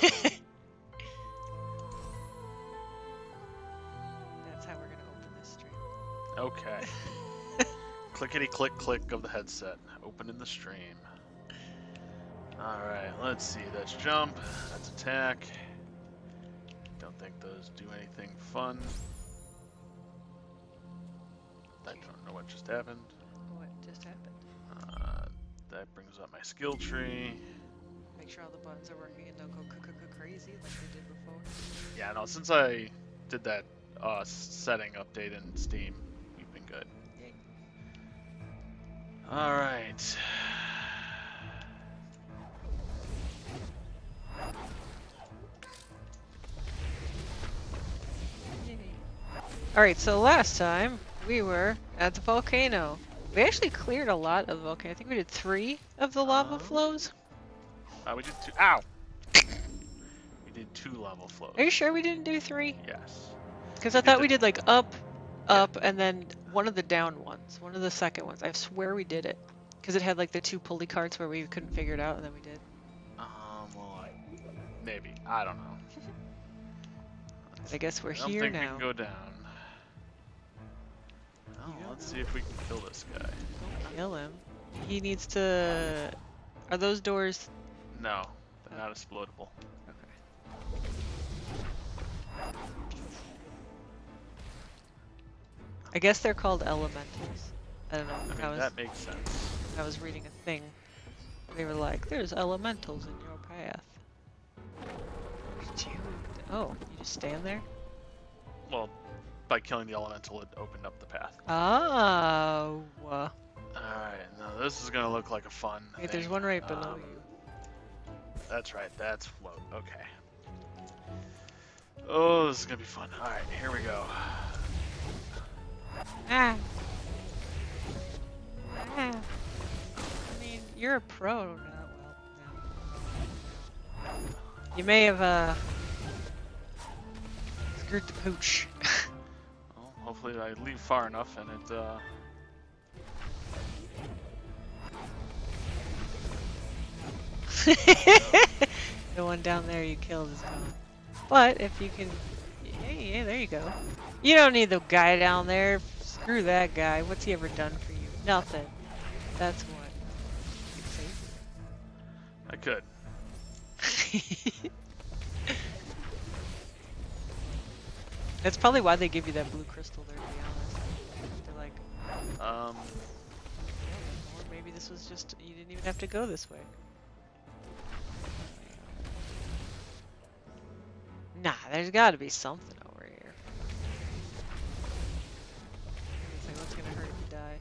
That's how we're gonna open this stream. Okay. Clickety click click of the headset. Open in the stream. Alright, let's see. That's jump. That's attack. Don't think those do anything fun. I don't know what just happened. What just happened? Uh, that brings up my skill tree. Make sure all the buttons are working and don't go c -c -c like they did before. Yeah, no, since I did that uh, setting update in Steam, we've been good. Yay. Alright. Alright, so last time we were at the volcano. We actually cleared a lot of the volcano. I think we did three of the lava Uh, flows. Uh, we did two. Ow! We did two level flows. Are you sure we didn't do three? Yes. Because I thought we did like up, up, and then one of the down ones. One of the second ones. I swear we did it. Because it had like the two pulley carts where we couldn't figure it out, and then we did. Um, well, I, maybe. I don't know. I guess we're I don't here think we now. can go down. Oh, let's see if we can kill this guy. Kill him. He needs to. Are those doors? No, they're not explodable. I guess they're called elementals. I don't know. I mean, I was that makes sense. I was reading a thing. They were like, "There's elementals in your path." You? Oh, you just stand there? Well, by killing the elemental, it opened up the path. Oh. Alright, now this is gonna look like a fun. Wait, there's one right below Um, you. That's right, that's float. Okay. Oh, this is gonna be fun. Alright, here we go. Ah. Ah. I mean, you're a pro. No, well, no. You may have uh screwed the pooch. Well, hopefully I leave far enough and it, uh... the one down there you killed is gone. But if you can, Hey, yeah, there you go. You don't need the guy down there. Screw that guy. What's he ever done for you? Nothing. That's what. I could. That's probably why they give you that blue crystal there, to be honest. They're like, Um, or maybe this was just, you didn't even have to go this way. Nah, there's gotta be something what's gonna hurt if you die?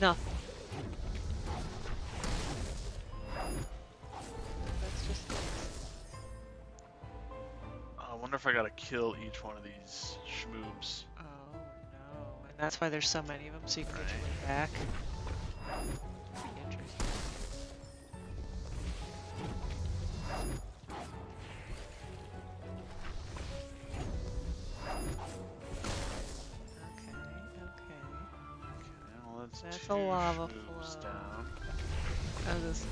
Nothing. That's just it. I wonder if I gotta kill each one of these schmoobs. Oh no, and that's why there's so many of them, so you can get your way back. Pretty interesting. That's, That's a lava flow. down. How's this?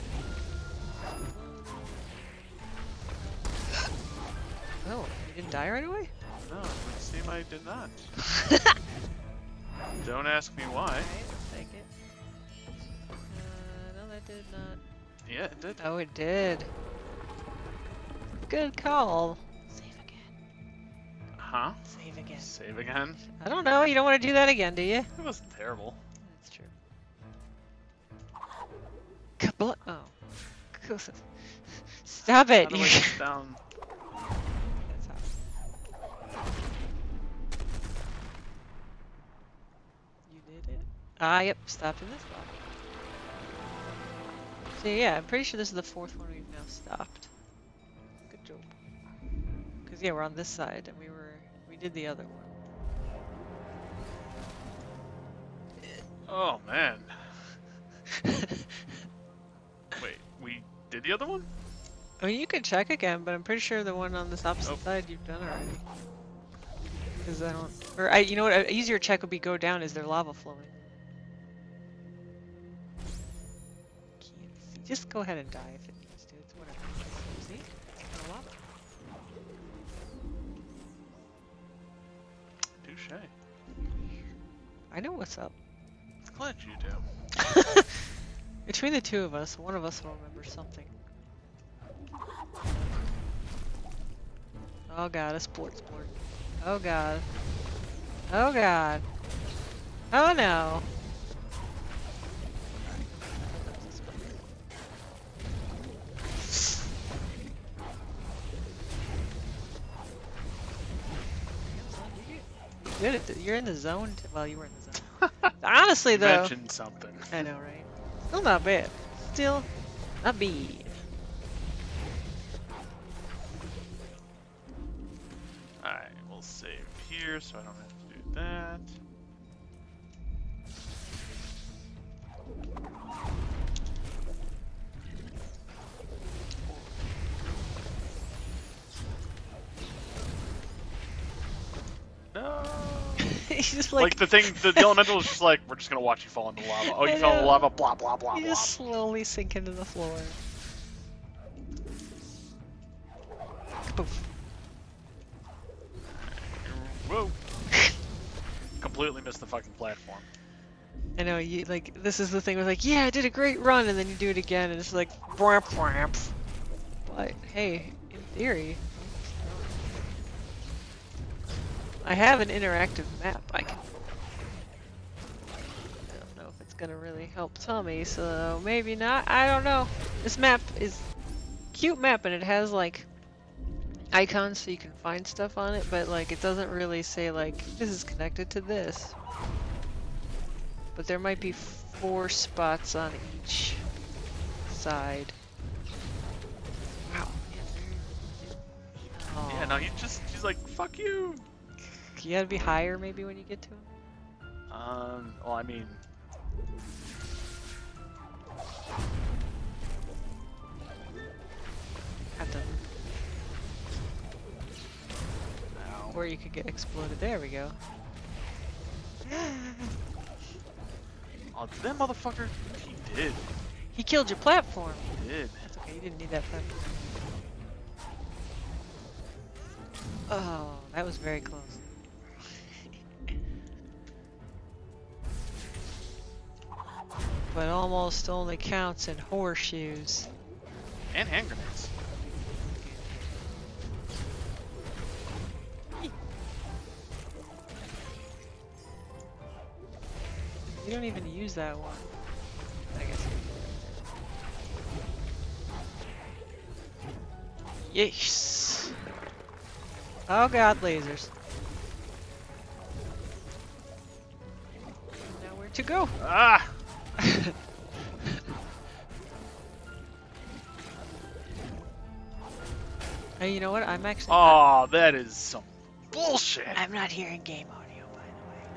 Oh, you didn't die right away? No, it would seem I did not. Don't ask me why. Alright, take it. Uh, no, that did not. Yeah, it did. Oh, it did. Good call. Save again. Huh? Save again. Save again? I don't know. You don't want to do that again, do you? It wasn't terrible. Kabla- oh. Stop How it. do I get down? That's how. You did it? Ah, yep. Stopped in this spot. So yeah, I'm pretty sure this is the fourth one we've now stopped. Good job. Cause yeah, we're on this side, and we were we did the other one. Oh man. we did the other one? I mean, you can check again, but I'm pretty sure the one on this opposite oh. side you've done already. Because I don't, or I, you know what? An easier check would be go down. Is there lava flowing? Just go ahead and die if it needs to. It's whatever. See, it's lava. Touche. I know what's up. Glad you do. Between the two of us, one of us will remember something. Oh god, a sports board. Oh god. Oh god. Oh no. Good You're in the zone. well, you were in the zone. Honestly, though. mentioned something. I know, right? Still not bad. Still not bad. Like, like, the thing, the, the elemental is just like, we're just gonna watch you fall into lava. Oh, you I fell into know. lava, blah, blah, blah, you blah. just slowly sink into the floor. Poof. Whoa. Completely missed the fucking platform. I know you like this is the thing with like yeah I did a great run and then you do it again and it's like bramp bramp. But hey, in theory, I have an interactive map. I can. It's gonna really help Tommy, so maybe not. I don't know. This map is cute map and it has like icons so you can find stuff on it, but like it doesn't really say like this is connected to this. But there might be four spots on each side. Wow. Yeah, no, he just, he's like, fuck you. You gotta be higher maybe when you get to him. Um, well, I mean, Have to, no. or you could get exploded. There we go. Oh, did that motherfucker? He did. He killed your platform. He did. That's okay. You didn't need that platform. Oh, that was very close. But almost only counts in horseshoes. And hand grenades. You don't even use that one. I guess. Yes. Oh god, lasers. Now where to go? Ah! hey, you know what? I'm actually. Oh, that is some bullshit. I'm not hearing game audio, by the way.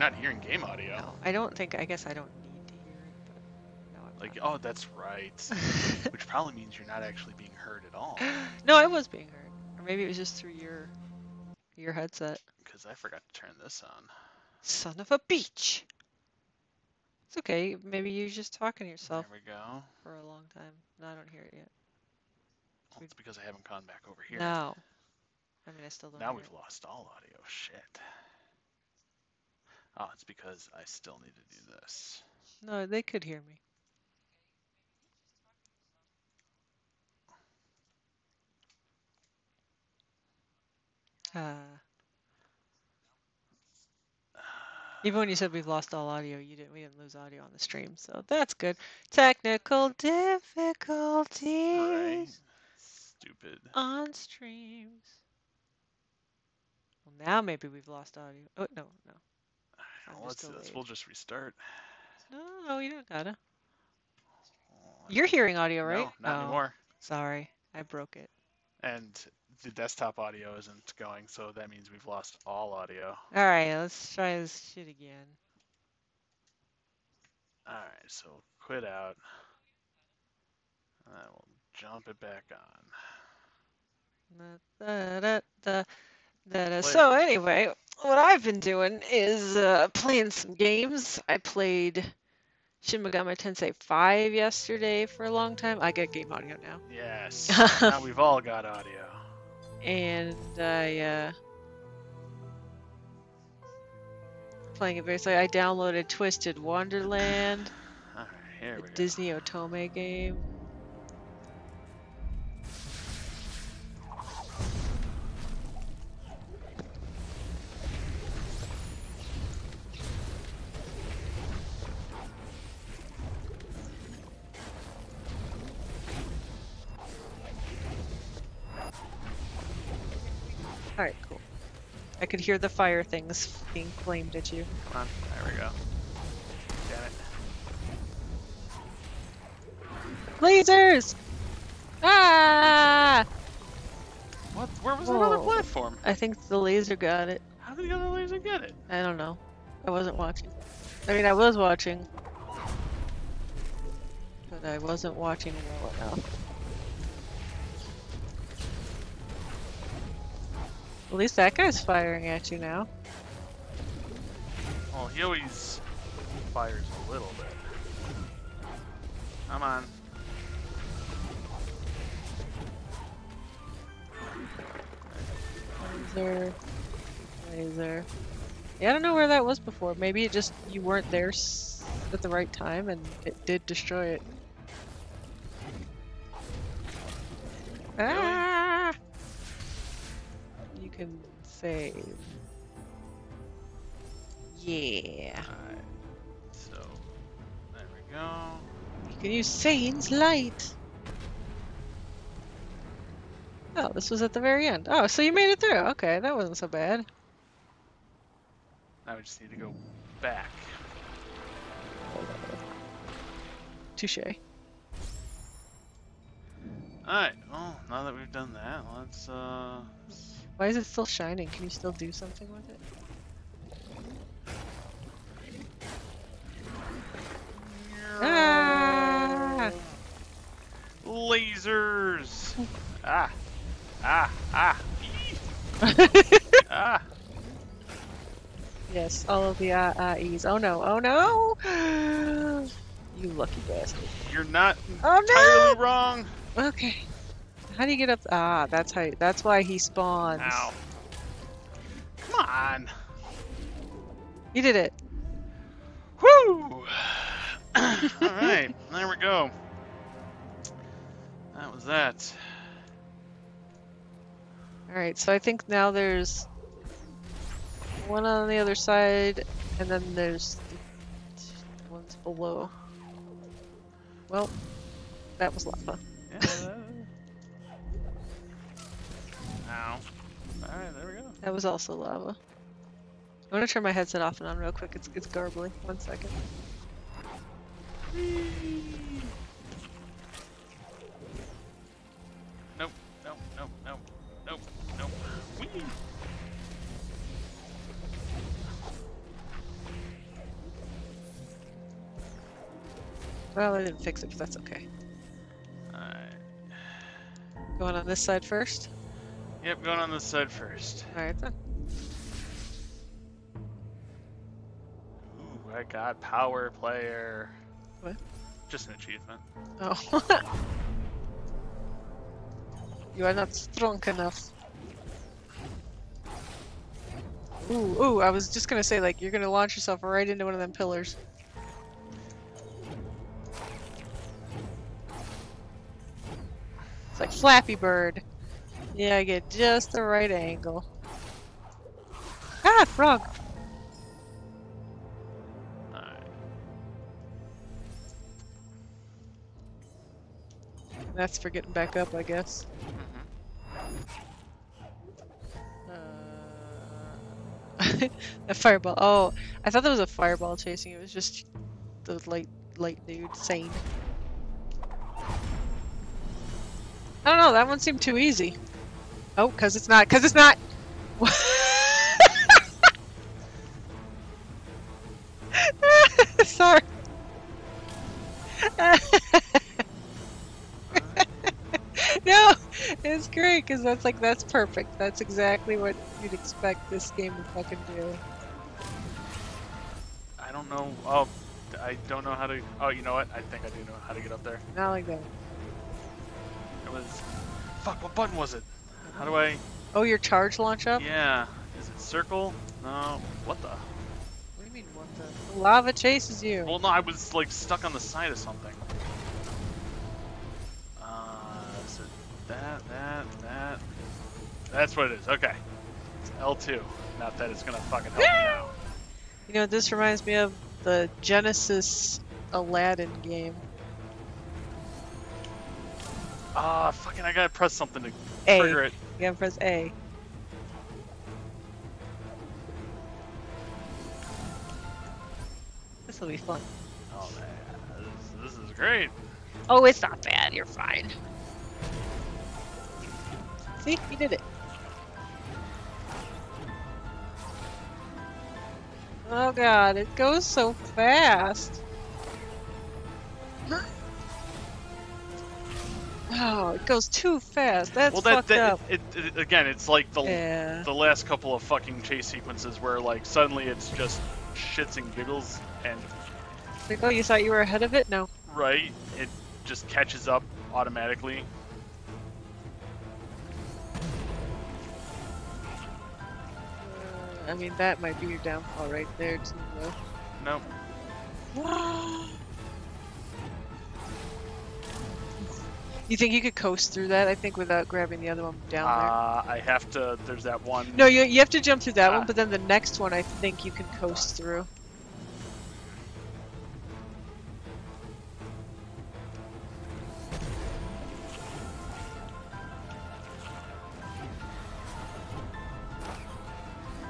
Not hearing game audio. No, I don't think. I guess I don't need to hear it, but no, I'm Like, not. oh, that's right. Which probably means you're not actually being heard at all. no, I was being heard, or maybe it was just through your your headset. Because I forgot to turn this on. Son of a beach. It's okay. Maybe you're just talking to yourself There we go. for a long time. No, I don't hear it yet. Well, it's because I haven't gone back over here. No. I mean, I still don't. Now hear we've it. lost all audio. Shit. Oh, it's because I still need to do this. No, they could hear me. Uh, even when you said we've lost all audio, you didn't. We didn't lose audio on the stream, so that's good. Technical difficulties Right. Stupid. on streams. Well, now maybe we've lost audio. Oh no, no, Well, let's, we'll just restart. no, no, you don't gotta. You're hearing audio, right? No, not Oh, anymore. Sorry, I broke it. And the desktop audio isn't going, so that means we've lost all audio. All right, let's try this shit again. Alright, so quit out. And then we'll jump it back on. Da, da, da, da, da. So anyway, what I've been doing is uh, playing some games. I played Shin Megami Tensei 5 yesterday for a long time. I get game audio now. Yes. now we've all got audio. And I uh, playing it very slowly. I downloaded Twisted Wonderland, the go. Disney Otome game. Could hear the fire things being flamed at you. Come on, there we go. Damn it. Lasers! Ah! What? Where was another Whoa. platform? I think the laser got it. How did the other laser get it? I don't know. I wasn't watching. I mean, I was watching. But I wasn't watching well enough. At least that guy's firing at you now. Well, he always fires a little bit. Come on. Laser. Laser. Yeah, I don't know where that was before. Maybe it just, you weren't there at the right time and it did destroy it. Ah! Can save. Yeah. Alright. So, there we go. You can use Sein's light. Oh, this was at the very end. Oh, so you made it through. Okay, that wasn't so bad. Now we just need to go back. Touche. Alright, well, now that we've done that, let's, uh... s- Why is it still shining? Can you still do something with it? Ah! Lasers! ah! Ah! Ah! Ah! yes, all of the uh, uh, E's. Oh no, oh no! you lucky bastard. You're not Oh entirely wrong! Okay. How do you get up? Ah, that's how. That's why he spawns. Ow. Come on! You did it. Woo! Alright, there we go. That was that. Alright, so I think now there's one on the other side, and then there's the ones below. Well, that was lava. Yeah. Ow. Alright, there we go. That was also lava. I'm gonna turn my headset off and on real quick. It's it's garbly. One second. Nope, nope, nope, nope, nope, nope. Whee! Well, I didn't fix it, but that's okay. Alright. Going on this side first. Yep, going on this side first. Alright then. Ooh, I got power player. What? Just an achievement. Oh. you are not strong enough. Ooh, ooh, I was just gonna say, like, you're gonna launch yourself right into one of them pillars. It's like Flappy Bird. Yeah, I get just the right angle. Ah, frog! Alright. That's for getting back up, I guess. Mhm. Uh, a fireball. Oh, I thought that was a fireball chasing. It was just the light, light dude. Sein. I don't know. That one seemed too easy. Oh, cause it's not. Cause it's not. Sorry. no, it's great because that's like that's perfect. That's exactly what you'd expect this game to fucking do. I don't know. Oh, I don't know how to. Oh, you know what? I think I do know how to get up there. Not like that. It was. Fuck, what button was it? How do I. Oh, your charge launch up? Yeah. Is it circle? No. What the? What do you mean, what The lava chases you. Well, no, I was like stuck on the side of something. Uh, is it that, that, that? That's what it is. Okay. It's L2. Not that it's gonna fucking help me now. You know, this reminds me of the Genesis Aladdin game. Ah, fucking, I gotta press something to A. trigger it. You gotta press A. This will be fun. Oh man, this, this is great. Oh, it's not bad. You're fine. See, you did it. Oh god, it goes so fast. Oh, it goes too fast. That's well, that, fucked that up. it, it, it- again, it's like the yeah. the last couple of fucking chase sequences where like suddenly it's just shits and giggles and Like, oh, you thought you were ahead of it? No. right, it just catches up automatically. Uh, I mean, that might be your downfall right there, too, though. Nope. You think you could coast through that? I think without grabbing the other one down there? Uh, I have to. There's that one. No, you you have to jump through that Ah. one, but then the next one I think you can coast through.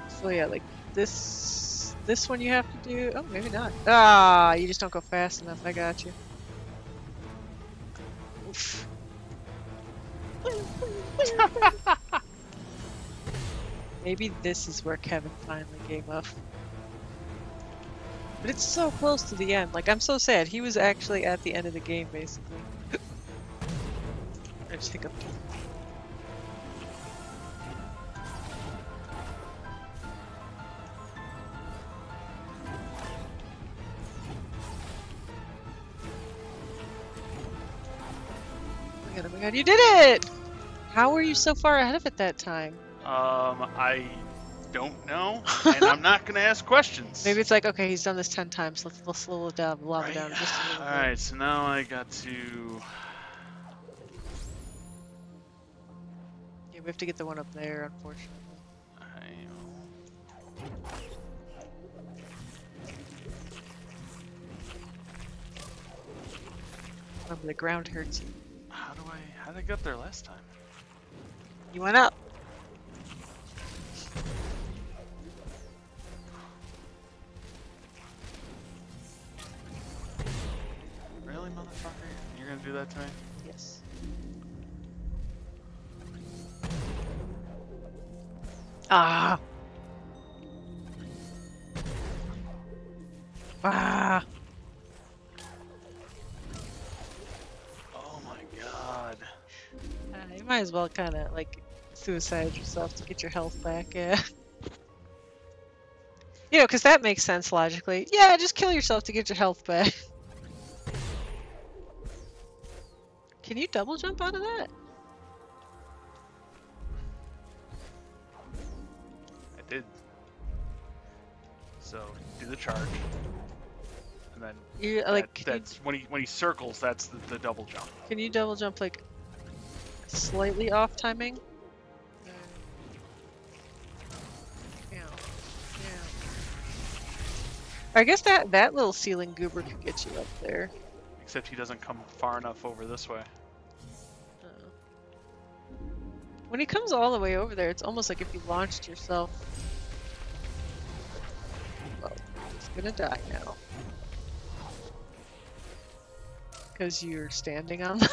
So yeah, like this this one you have to do. Oh, maybe not. Ah, you just don't go fast enough. I got you. Maybe this is where Kevin finally gave up. But it's so close to the end. Like, I'm so sad. He was actually at the end of the game, basically. I just hiccuped. Oh my god, oh my god, you did it! How were you so far ahead of it that time? Um, I don't know, and I'm not gonna ask questions. Maybe it's like, okay, he's done this ten times. Let's, let's slow it down, lava Right. down just a little All right, so now I got to. Yeah, we have to get the one up there, unfortunately. I- Remember, the ground hurts. How do I? How did I get there last time? You went up. That to me? Yes. Ah. Ah. Oh my god. Uh, you might as well kind of like suicide yourself to get your health back. Yeah. You know, because that makes sense logically. Yeah, just kill yourself to get your health back. you double jump out of that? I did. So do the charge, and then You that- like can you, that's when he when he circles. That's the, the double jump. can you double jump like slightly off timing? Uh, Yeah. Yeah. I guess that that little ceiling goober could get you up there. Except he doesn't come far enough over this way. When he comes all the way over there, it's almost like if you launched yourself. Well, he's gonna die now. Because you're standing on.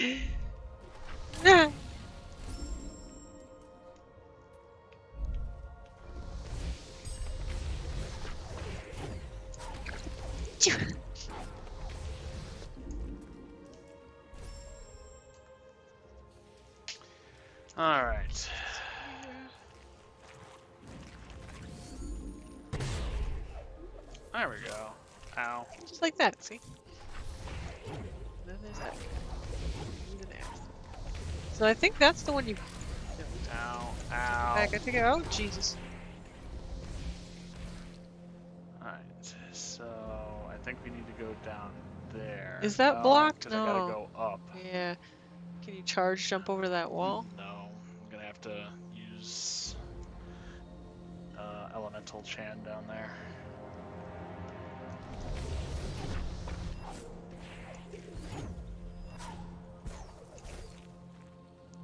Ah. All right. There we go. Ow. Just like that, see? Then there's that. Use an axe. So I think that's the one you Ow. Ow. back. I think. Oh Jesus! Alright, so I think we need to go down there. Is that oh, blocked? No, I gotta go up. Yeah. Can you charge jump over that wall? To use uh, Elemental Chan down there.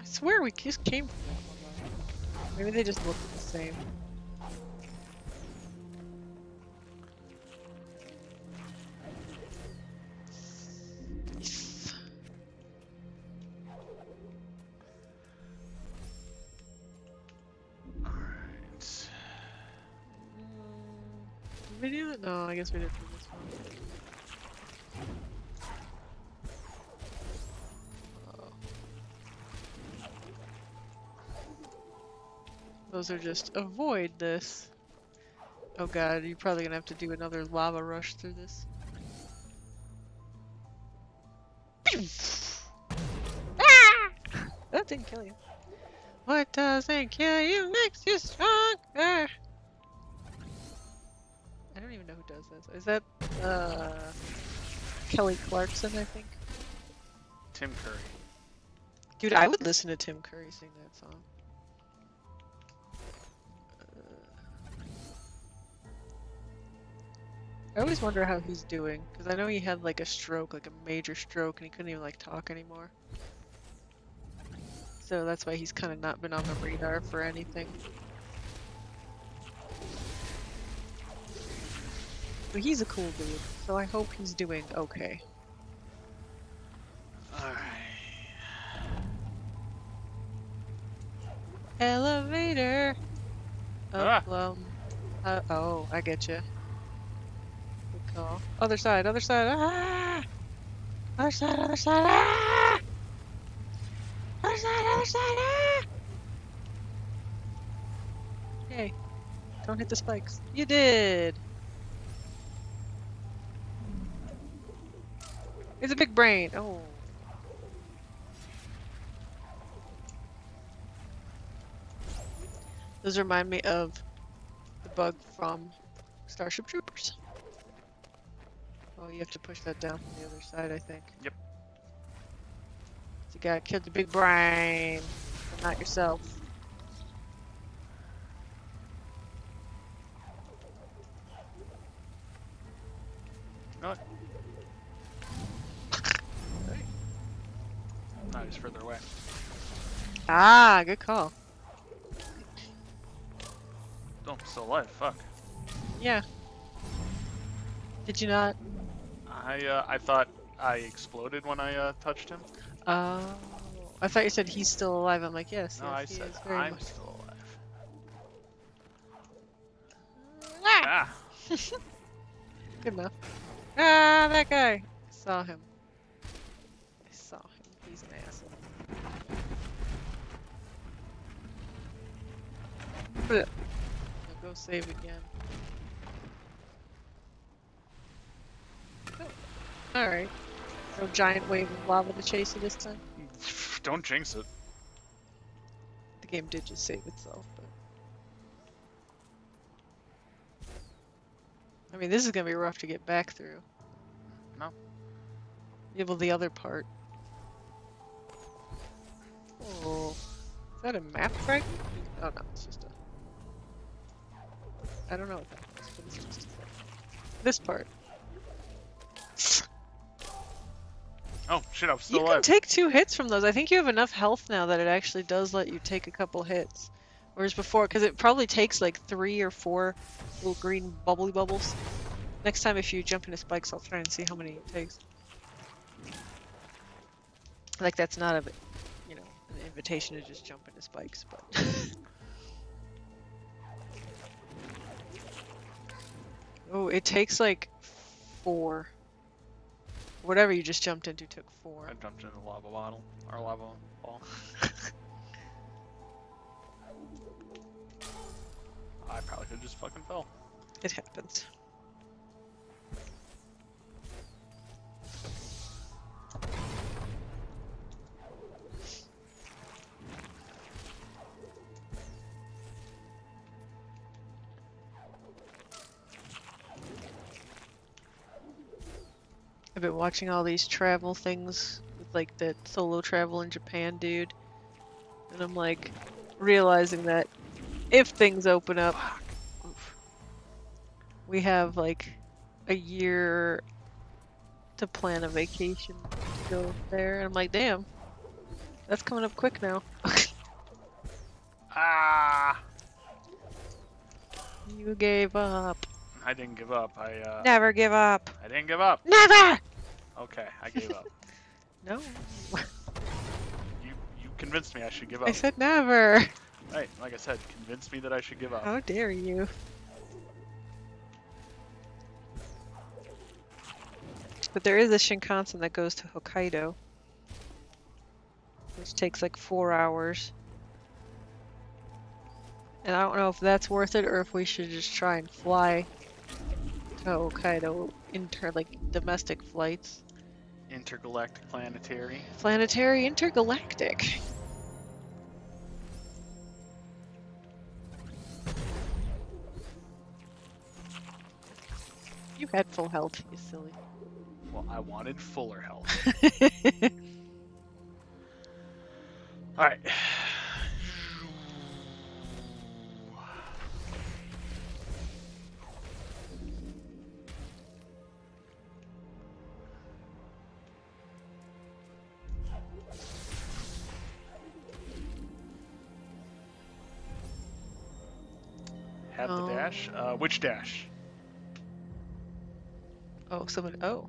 I swear we just came from. Maybe they just look the same. Guess we did this one. Oh. Those are just avoid this. Oh god, you're probably gonna have to do another lava rush through this. Ah! That didn't kill you. What doesn't kill you makes you stronger. Does this. Is that uh Kelly Clarkson, I think? Tim Curry. Dude, I would listen to Tim Curry sing that song. Uh, I always wonder how he's doing, because I know he had like a stroke, like a major stroke, and he couldn't even like talk anymore. So that's why he's kind of not been on the radar for anything. But he's a cool dude, so I hope he's doing okay. Alright. Elevator. Ah. Up, um, uh, oh, I get you. Good call. Other side, other side. Ah! Other side, other side. Ah! Other side, other side. Ah! Hey, don't hit the spikes. You did. It's a big brain. Oh. Those remind me of the bug from Starship Troopers. Oh, you have to push that down from the other side, I think. Yep. You gotta kill the big brain, but not yourself. He's further away. Ah, good call. Oh, I'm still alive. Fuck. Yeah. Did you not? I uh, I thought I exploded when I uh, touched him. Oh, I thought you said he's still alive. I'm like, yes, No, yes, I said I'm much. still alive. Ah! Ah! Good enough. Ah, that guy. I saw him. I'll go save again. Oh. Alright. No giant wave of lava to chase you this time. Don't jinx it. The game did just save itself, but. I mean, this is gonna be rough to get back through. No. Yeah, well, the other part. Oh. Is that a map fragment? Oh no, it's just a. I don't know what that is, but it's just. This part. Oh shit! I'm You still can alive. take two hits from those. I think you have enough health now that it actually does let you take a couple hits. Whereas before, because it probably takes like three or four little green bubbly bubbles. Next time if you jump into spikes, I'll try and see how many it takes. Like that's not a, you know, an invitation to just jump into spikes, but. oh, it takes like four. Whatever you just jumped into took four. I jumped in a lava bottle or lava ball. I probably could just fucking fell. It happens. Been watching all these travel things with like the solo travel in Japan dude. And I'm like realizing that if things open up, oof, we have like a year to plan a vacation to go there. And I'm like, damn, that's coming up quick now. Ah! you gave up. I didn't give up. I uh, Never give up. I didn't give up. Never! Okay, I gave up. No. you you convinced me I should give up. I said never. Right, like I said, convinced me that I should give up. How dare you? But there is a Shinkansen that goes to Hokkaido. Which takes like four hours. And I don't know if that's worth it or if we should just try and fly to Hokkaido inter like domestic flights. Intergalactic planetary. Planetary intergalactic. You had full health, you silly. Well, I wanted fuller health. All dash. Uh, which dash? oh, someone. Oh.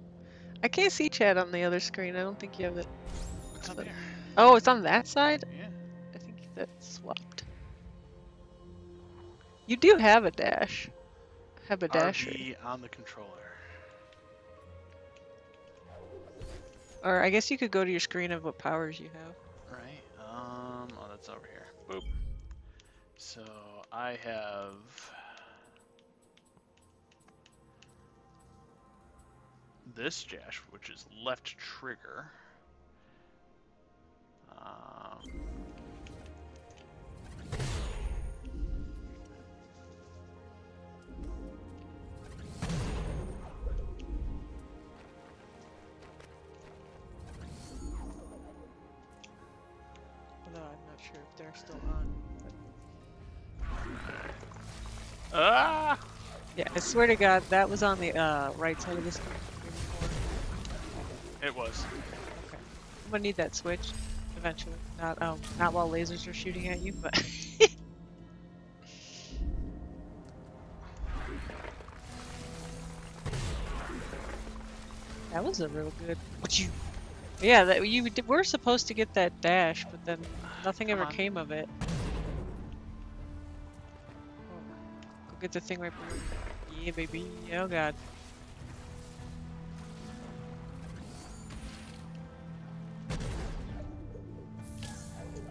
I can't see chat on the other screen. I don't think you have it. What's up So- here? Oh, it's on that side? Yeah. I think that's swapped. You do have a dash. Have a dash. On the controller. Or I guess you could go to your screen of what powers you have. Right. Um. Oh, that's over here. Boop. So I have. This dash, which is left trigger. Um, Although I'm not sure if they're still on. ah! Yeah, I swear to God, that was on the uh, right side of the screen. It was. Okay. I'm gonna need that switch eventually. Not um, not while lasers are shooting at you, but. that was a real good. What you? Yeah, that you d- were supposed to get that dash, but then nothing Come ever on. came of it. Oh, Go get the thing right below. Yeah, baby. Oh god.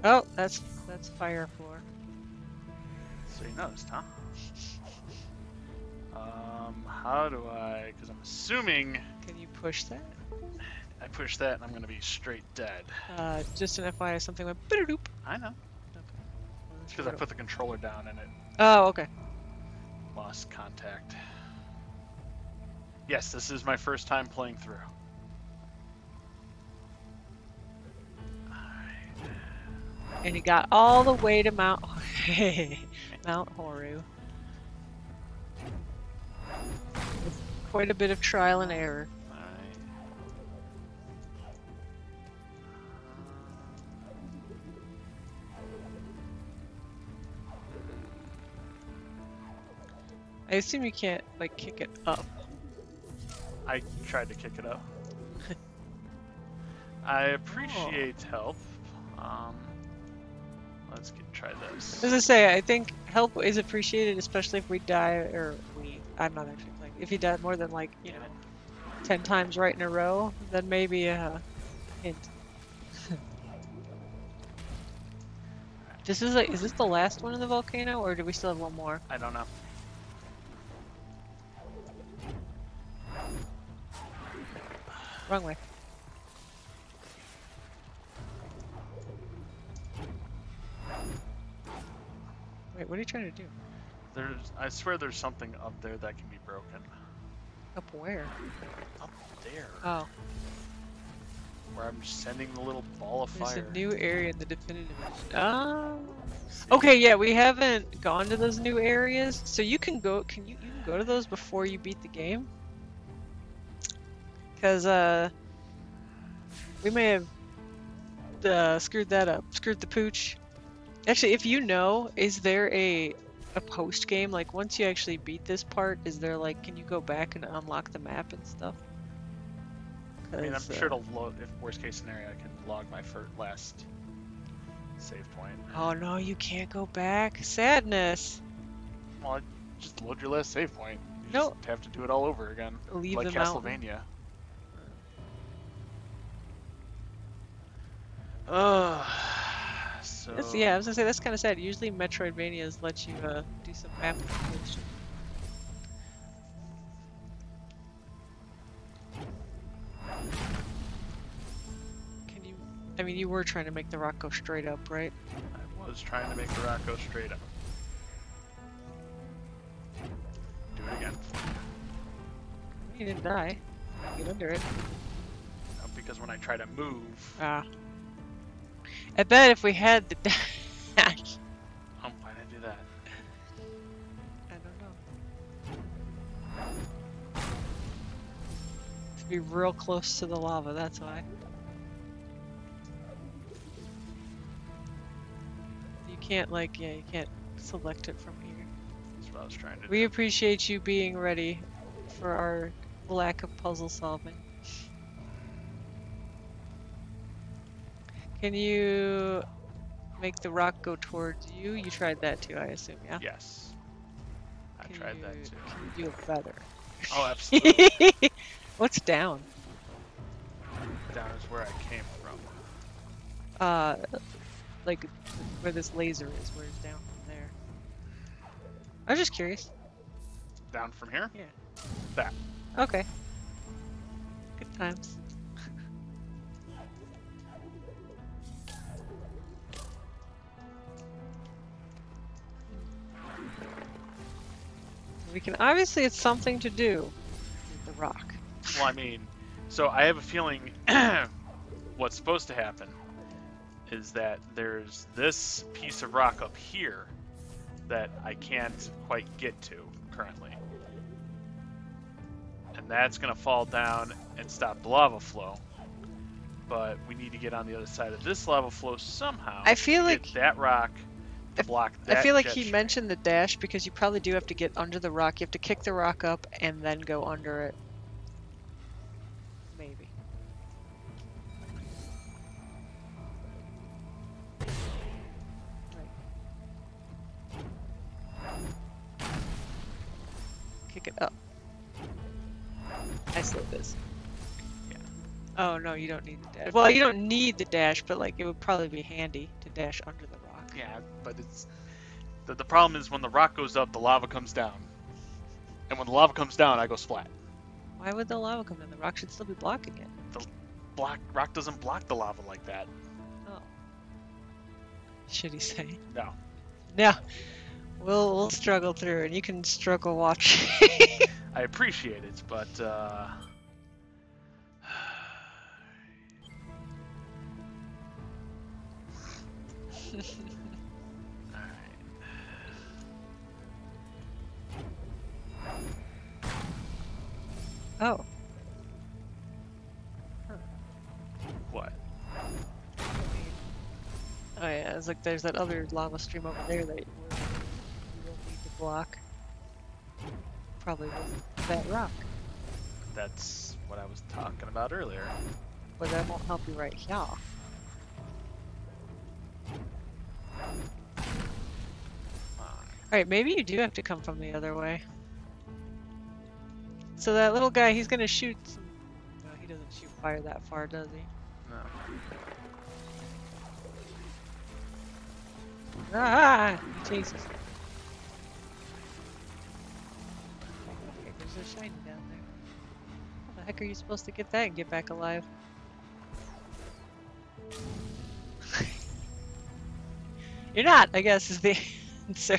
Oh, that's that's fire floor. So you noticed, huh? Um, how do I? Because I'm assuming Can you push that? I push that and I'm gonna be straight dead. Uh, just an FYI, something went doop. I know. Because I put the controller down and it Oh, okay. lost contact. Yes, this is my first time playing through. And he got all the way to Mount Mount Horu. With quite a bit of trial and error. I assume you can't like kick it up. I tried to kick it up. I appreciate help. Um, let's get, try this. As I say, I think help is appreciated, especially if we die or we. I'm not actually playing. If you die more than like you know, ten times right in a row, then maybe a hint. this is like, is this the last one in the volcano, or do we still have one more? I don't know. Wrong way. Wait, what are you trying to do? There's, I swear there's something up there that can be broken. Up where? Up there. Oh, Where I'm sending the little ball of there's fire. a new area in the definitive. Oh. Okay, yeah, we haven't gone to those new areas, so you can go. Can you, you can go to those before you beat the game? Because uh, we may have uh, screwed that up, screwed the pooch. Actually, if you know, is there a a post game like once you actually beat this part? Is there like can you go back and unlock the map and stuff? I mean, I'm sure uh, it'll load. If worst case scenario, I can log my first last save point. Oh no, you can't go back. Sadness. Well, just load your last save point. You No. just have to do it all over again, Leave like. Castlevania. Uh, so That's, yeah, I was gonna say that's kind of sad. Usually Metroidvanias let you uh, do some map exploration. Can you? I mean, you were trying to make the rock go straight up, right? I was trying to make the rock go straight up. Do it again. You didn't die. Get under it. Uh, Because when I try to move, Ah. I bet if we had the dash, um, why did I do that? I don't know. To be real close to the lava, that's why. You can't like, yeah, you can't select it from here. That's what I was trying to We do. appreciate you being ready for our lack of puzzle solving. Can you make the rock go towards you? You tried that too, I assume, yeah? Yes. I Can tried you, that too. Can you do it better? Oh, absolutely. What's down? Down is where I came from. Uh, like where this laser is, where it's down from there. I was just curious. Down from here? Yeah. That. Okay. Good times. We can obviously it's something to do with the rock. Well, I mean, so I have a feeling what's supposed to happen is that there's this piece of rock up here that I can't quite get to currently. And that's going to fall down and stop the lava flow. But we need to get on the other side of this lava flow somehow. I feel like- that rock block I feel like he mentioned the dash because you probably do have to get under the rock. You have to kick the rock up and then go under it. Maybe. Right. Kick it up. I said this. Yeah. Oh no, you don't need the dash. Well, you don't need the dash, but like it would probably be handy to dash under the rock. Yeah, but it's the, the problem is when the rock goes up, the lava comes down, and when the lava comes down, I go splat. Why would the lava come in? The rock should still be blocking it. The block rock doesn't block the lava like that. Oh. Should he say? No. No. We'll we'll struggle through and you can struggle watching. I appreciate it, but uh, oh. What? Oh yeah, it's like there's that other lava stream over there that you will you will need to block. Probably that rock. That's what I was talking about earlier. But that won't help you right here. Alright, maybe you do have to come from the other way. So that little guy, he's gonna shoot some... No, he doesn't shoot fire that far, does he? No. Ah! He chases. Okay, there's a shiny down there. How the heck are you supposed to get that and get back alive? You're not, I guess, is the answer.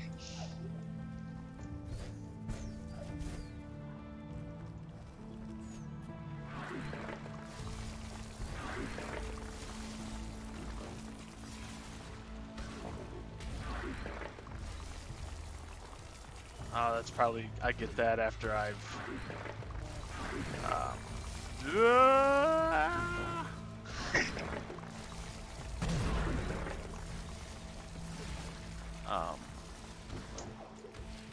Probably I get that after I've. Um, uh, um,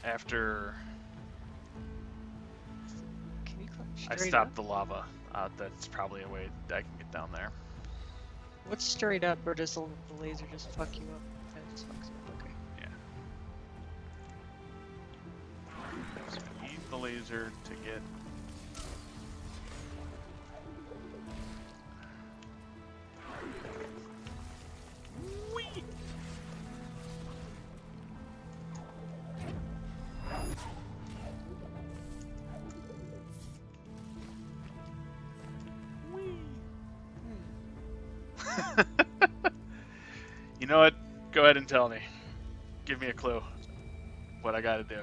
after Can you climb I stop up? the lava, uh, that's probably a way I can get down there. What's straight up, or does the, the laser just fuck you up? The laser to get. You know what? Go ahead and tell me. Give me a clue. What I gotta do.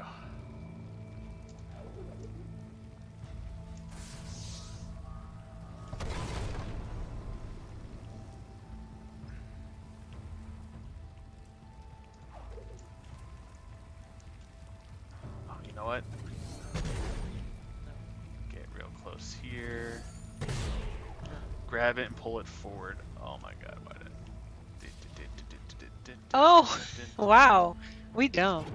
Forward. Oh my god, why did Oh, wow. We dumb.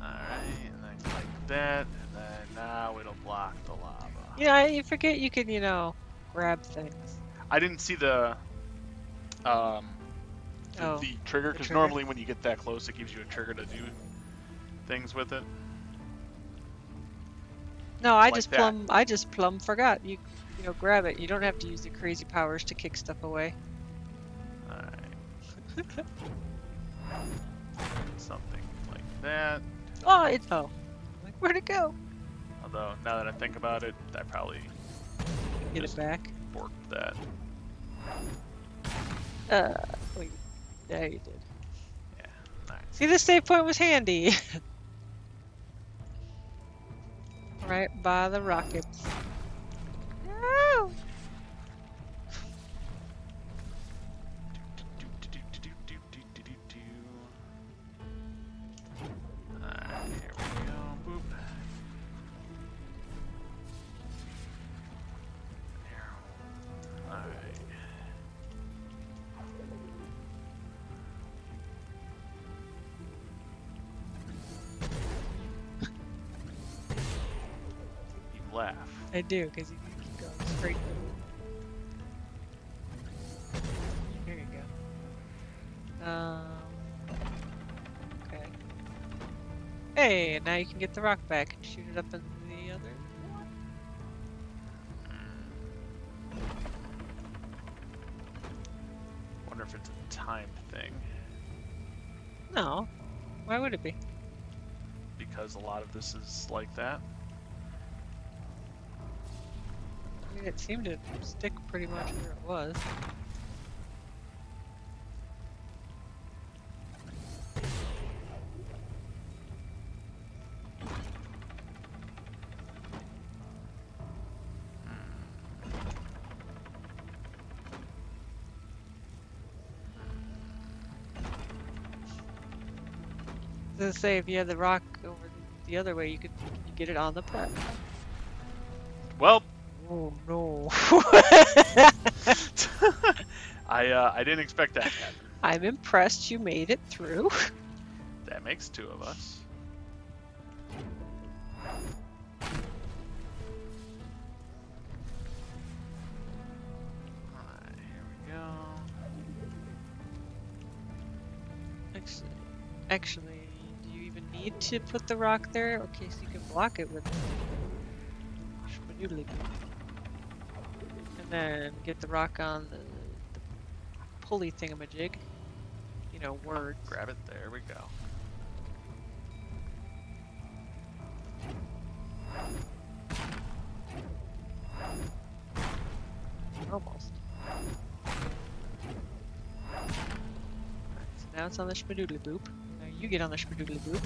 Alright, and then like that, and then now it'll block the lava. Yeah, you forget you can, you know, grab things. I didn't see the um the, Oh, the trigger because normally when you get that close, it gives you a trigger to do things with it. No, I Like just that. plumb. I just plumb forgot. You, you know, grab it. You don't have to use the crazy powers to kick stuff away. Alright. Something like that. Oh, it's oh. Like where'd it go? Although now that I think about it, I probably Get it back. forked that. Uh, wait. Yeah, you did. Yeah. Alright. See, this save point was handy. right by the rockets. No. Alright, here we go. Boop. Alright. You laugh. I do, because you Here you go. Um. Okay. Hey, now you can get the rock back and shoot it up in the other. Wonder if it's a timed thing. No. Why would it be? Because a lot of this is like that. Mean, it seemed to stick pretty much where it was. Gonna say if you had the rock over the other way, you could get it on the platform. Oh no! I uh, I didn't expect that to happen. I'm impressed you made it through. That makes two of us. Alright, here we go. Actually, actually, do you even need to put the rock there? Okay, so you can block it with Schmadoodly. And then get the rock on the, the pulley thingamajig. You know, words. Grab it. There we go. Almost. Alright, so now it's on the Schmadoodly boop. Now you get on the Schmadoodly boop.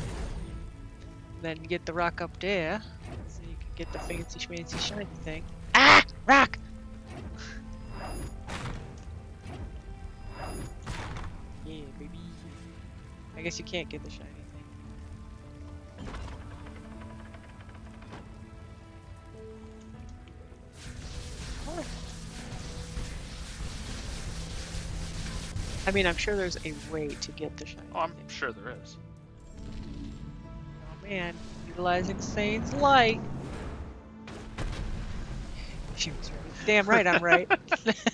Then get the rock up there. So you can get the fancy schmancy shiny thing. Ah! Rock! I guess you can't get the shiny thing. I mean, I'm sure there's a way to get the shiny. Oh, I'm thing. sure there is. Oh man, utilizing Sein's light. She was right. Damn right, I'm right.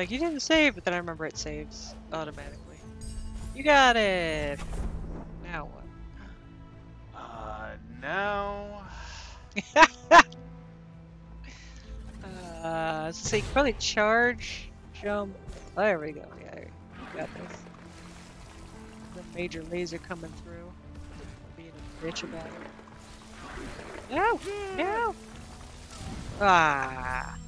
like, you didn't save, but then I remember it saves automatically. You got it! Now what? uh, now. Uh, so you can probably charge, jump. Oh, there we go. Yeah, you got this. The major laser coming through. Being a bitch about it. No! No! Ah!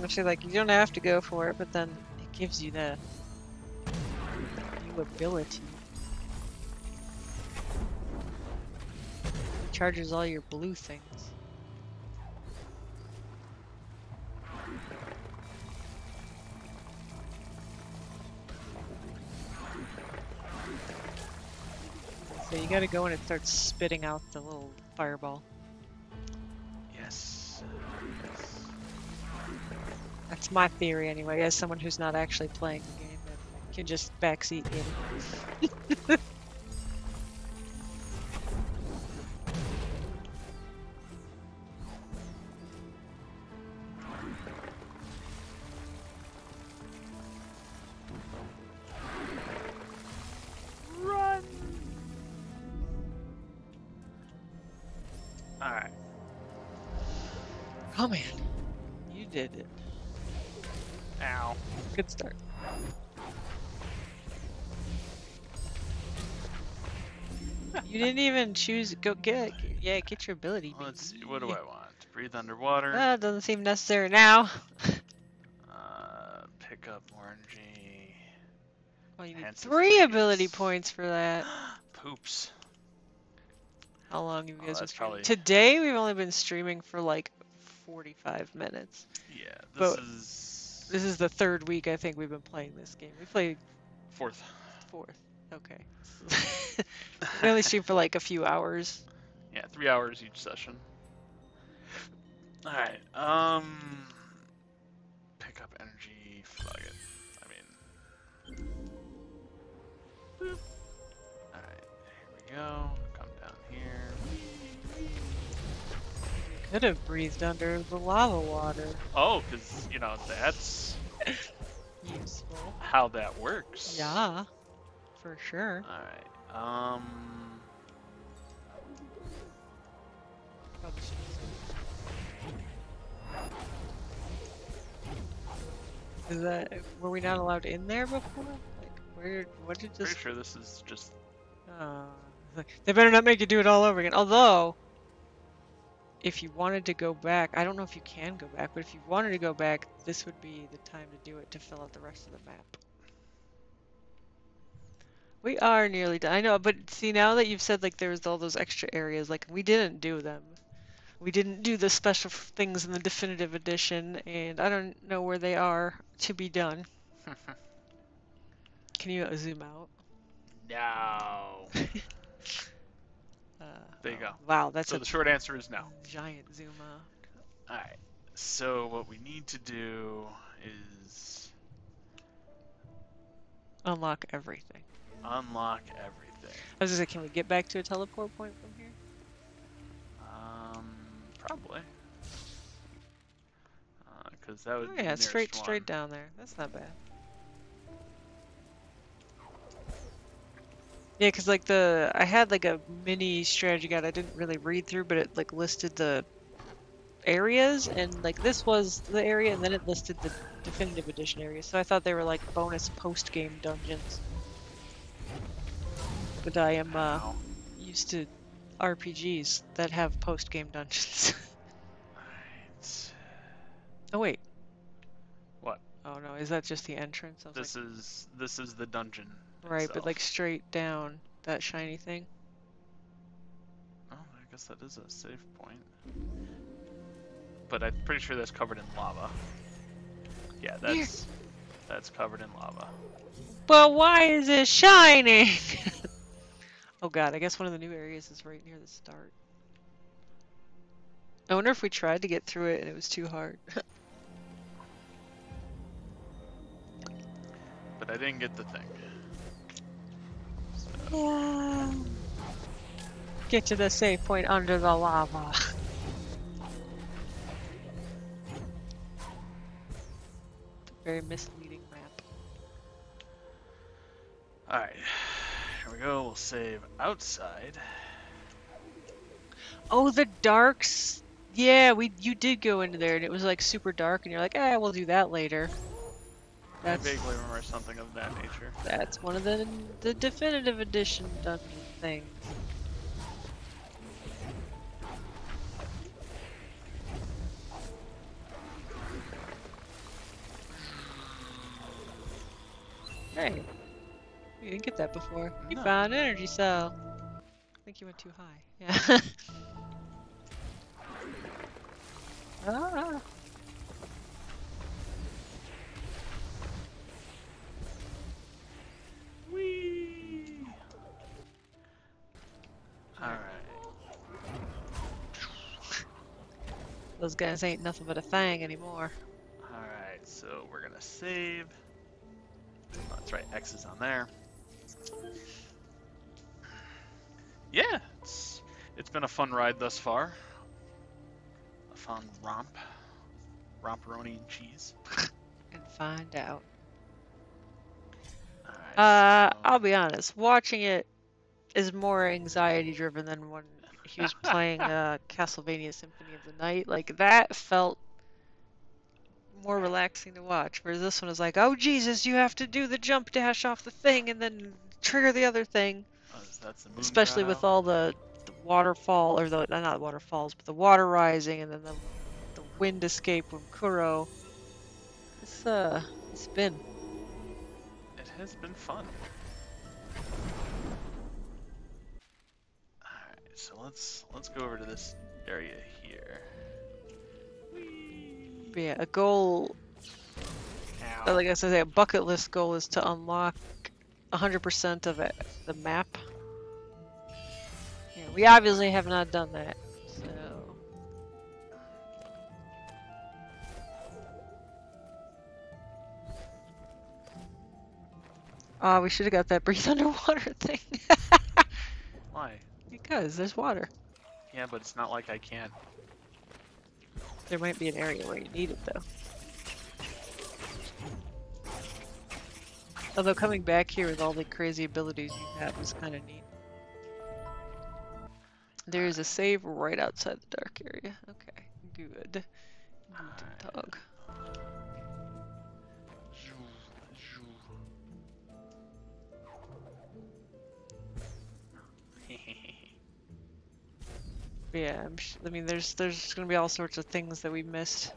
Gonna say, like, you don't have to go for it, but then it gives you the new ability. It charges all your blue things. So you gotta go and it starts spitting out the little fireball. Yes. yes. That's my theory anyway, as someone who's not actually playing the game and can just backseat it. didn't even choose. Go get. Yeah, get your ability. Let's see, what do I want? Breathe underwater. Ah, doesn't seem necessary now. Uh, pick up more energy. Well, you need three ability points for that. Poops. How long have you Oh, guys been that's streaming? probably- Today we've only been streaming for like 45 minutes. Yeah, this But is This is the third week I think we've been playing this game. We played fourth. fourth. Okay. we only stream for like a few hours. Yeah, three hours each session. Alright, um. Pick up energy. Fuck it. I mean. Alright, here we go. Come down here. Could have breathed under the lava water. Oh, because, you know, that's Useful. how that works. Yeah, for sure. Alright, um. Probably should use that were we not allowed in there before? Like where? What did this? Pretty sure this is just. Uh, they better not make you do it all over again. Although, if you wanted to go back, I don't know if you can go back, but if you wanted to go back, this would be the time to do it to fill out the rest of the map. We are nearly done. I know, but see now that you've said like there was all those extra areas, like we didn't do them. We didn't do the special things in the definitive edition, and I don't know where they are to be done. Can you uh, zoom out? no. Uh, There you oh, go. Wow, that's so a the short answer is no. giant zoom out. Alright, so what we need to do is Unlock everything. Unlock everything. I was gonna say, can we get back to a teleport point from here? Um, probably. Because that would Oh yeah, straight nearest straight down there. That's not bad. Yeah, cause like the I had like a mini strategy guide I didn't really read through, but it like listed the areas and like this was the area and then it listed the definitive edition areas. So I thought they were like bonus post game dungeons. But I am uh, Ow. used to RPGs that have post game dungeons. Alright. oh wait. What? Oh no, is that just the entrance? This like, is this is the dungeon. right, but like straight down that shiny thing. Oh, I guess that is a safe point. But I'm pretty sure that's covered in lava. Yeah, that's that's covered in lava. But why is it shining? oh god, I guess one of the new areas is right near the start. I wonder if we tried to get through it and it was too hard. but I didn't get the thing. So, yeah. Get to the safe point under the lava. Very misleading map. Alright, we go. We'll save outside. Oh, the darks. Yeah, we you did go into there and it was like super dark and you're like, eh, we'll do that later. That's, I vaguely remember something of that nature. That's one of the the definitive edition dungeon things. Hey, you didn't get that before. You No. found an energy cell. I think you went too high. Yeah. ah. Whee! Alright. Those guys ain't nothing but a thing anymore. Alright, so we're gonna save. That's right, X is on there. Yeah, it's it's been a fun ride thus far. A fun romp. Romperoni and cheese. And find out. Alright, Uh, so- I'll be honest. Watching it is more anxiety driven than when he was playing uh, Castlevania Symphony of the Night. Like that felt more relaxing to watch. Whereas this one is like, oh Jesus, you have to do the jump dash off the thing and then trigger the other thing. oh, that's the moon Especially with trial. all the, the waterfall or the not waterfalls, but the water rising and then the the wind escape from Kuro. It's uh, it's been It has been fun. Alright, so let's let's go over to this area here. Whee! but yeah, a goal Ow. Like I said, a bucket list goal is to unlock 100% of it, the map. Yeah, we obviously have not done that, so... Ah, we should have got that breathe underwater thing. Why? because there's water. Yeah, but it's not like I can't. There might be an area where you need it, though. Although coming back here with all the crazy abilities you have is kind of neat. There is a save right outside the dark area. Okay, good. Dog. Yeah, I mean, there's there's gonna be all sorts of things that we missed.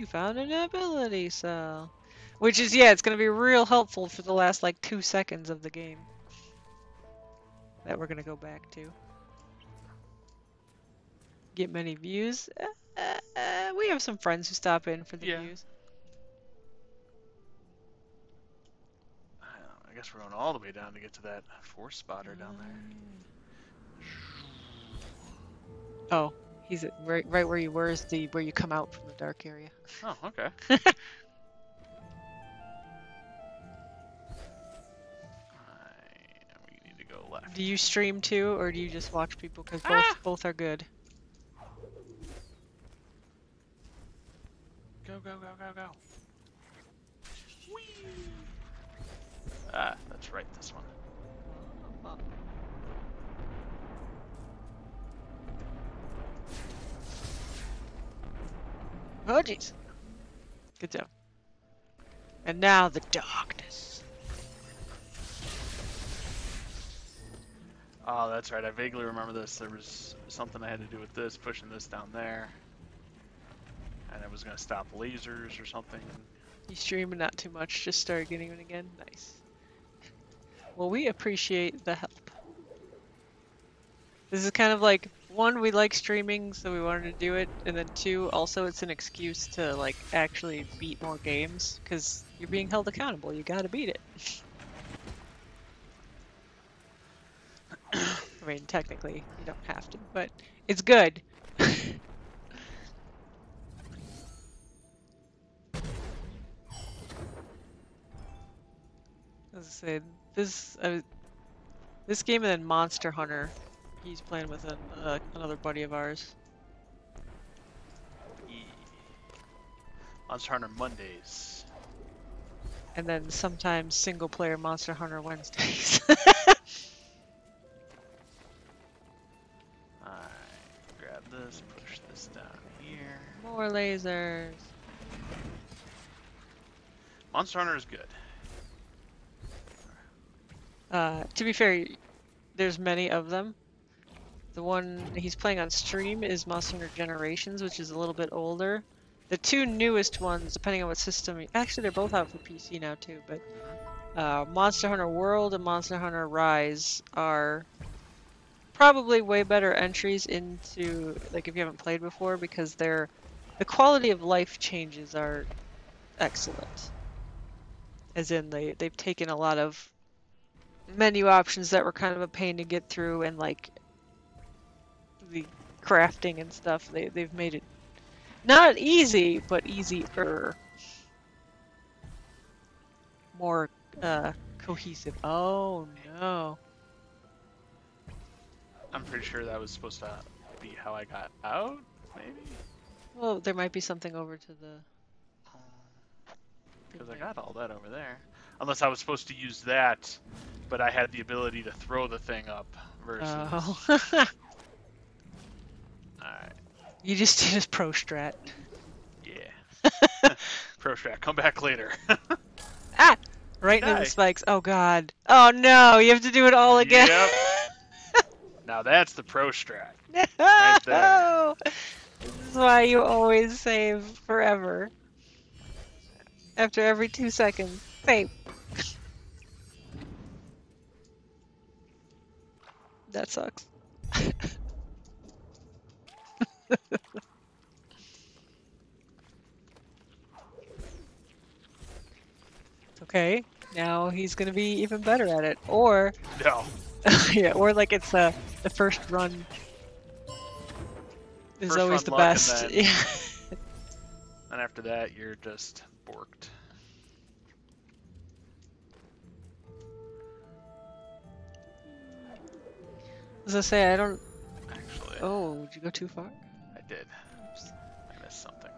You found an ability cell, which is yeah, it's gonna be real helpful for the last like two seconds of the game that we're gonna go back to. Get many views. Uh, uh, uh, we have some friends who stop in for the Yeah. views. I guess we're going all the way down to get to that four spotter down there. Oh, he's at, right right where you were is the where you come out from the dark area. Oh, okay. Alright, we need to go left. Do you stream too, or do you just watch people? Because both Ah! both are good. Go, go, go, go, go. Whee! Ah, that's right, this one. Oh. Good job. And now the darkness. Oh, that's right. I vaguely remember this. There was something I had to do with this, pushing this down there. And it was going to stop lasers or something. You streaming not too much, just started getting it again. Nice. Well, we appreciate the help. This is kind of like one, we like streaming, so we wanted to do it, and then two, also it's an excuse to like actually beat more games because you're being held accountable. You got to beat it. I mean, technically, you don't have to, but it's good. As I said, this uh, this game and then Monster Hunter, he's playing with an, uh, another buddy of ours. Yeah. Monster Hunter Mondays. And then sometimes single player Monster Hunter Wednesdays. Alright, grab this, push this down here. More lasers. Monster Hunter is good. Uh, to be fair, there's many of them. The one he's playing on stream is Monster Hunter Generations, which is a little bit older. The two newest ones, depending on what system, actually they're both out for PC now too, but uh, Monster Hunter World and Monster Hunter Rise are probably way better entries into, like if you haven't played before, because they're, the quality of life changes are excellent. As in, they, they've taken a lot of menu options that were kind of a pain to get through and like the crafting and stuff they, they've made it not easy but easier more uh cohesive oh no I'm pretty sure that was supposed to be how I got out, maybe? well there might be something over to the Because I got all that over there. Unless I was supposed to use that, but I had the ability to throw the thing up versus. oh Alright, you just did a pro strat yeah. Pro strat, come back later. ah right into the spikes oh god oh no you have to do it all again Yep. now that's the pro strat. No! there. This is why you always save forever. After every two seconds. Save. that sucks. Okay. Now he's gonna be even better at it. Or No. yeah, or like it's uh, the first run is First always run the luck and best. then- Yeah. And after that, you're just borked. As I say, I don't. Actually, Oh, did you go too far? I did. I missed something.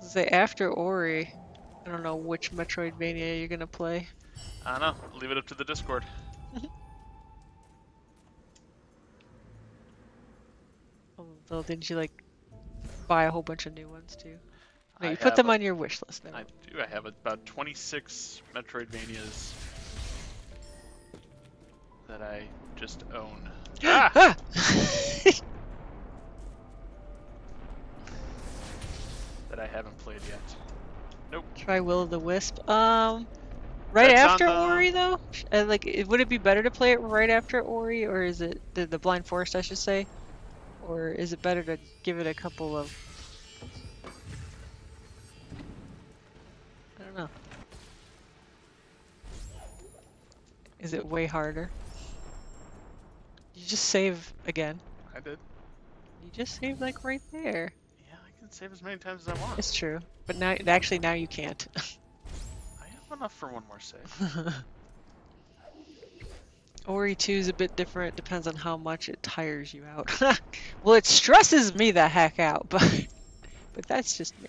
Say after Ori, I don't know which Metroidvania you're gonna play. I don't know. Leave it up to the Discord. Although, didn't you like buy a whole bunch of new ones too? No, I you put them a- on your wish list. Now. I do. I have about 26 Metroidvanias that I just own. ah! Ah! That I haven't played yet. Nope. Try Will of the Wisp. Um, right That's after the- Ori though. Uh, like, would it be better to play it right after Ori, or is it the, the Blind Forest, I should say, or is it better to give it a couple of? I don't know. Is it way harder? You just save again. I did. You just save like right there. Can save as many times as I want. It's true, but now actually now you can't. I have enough for one more save. Ori 2 is a bit different. Depends on how much it tires you out. well, it stresses me the heck out, but but that's just me.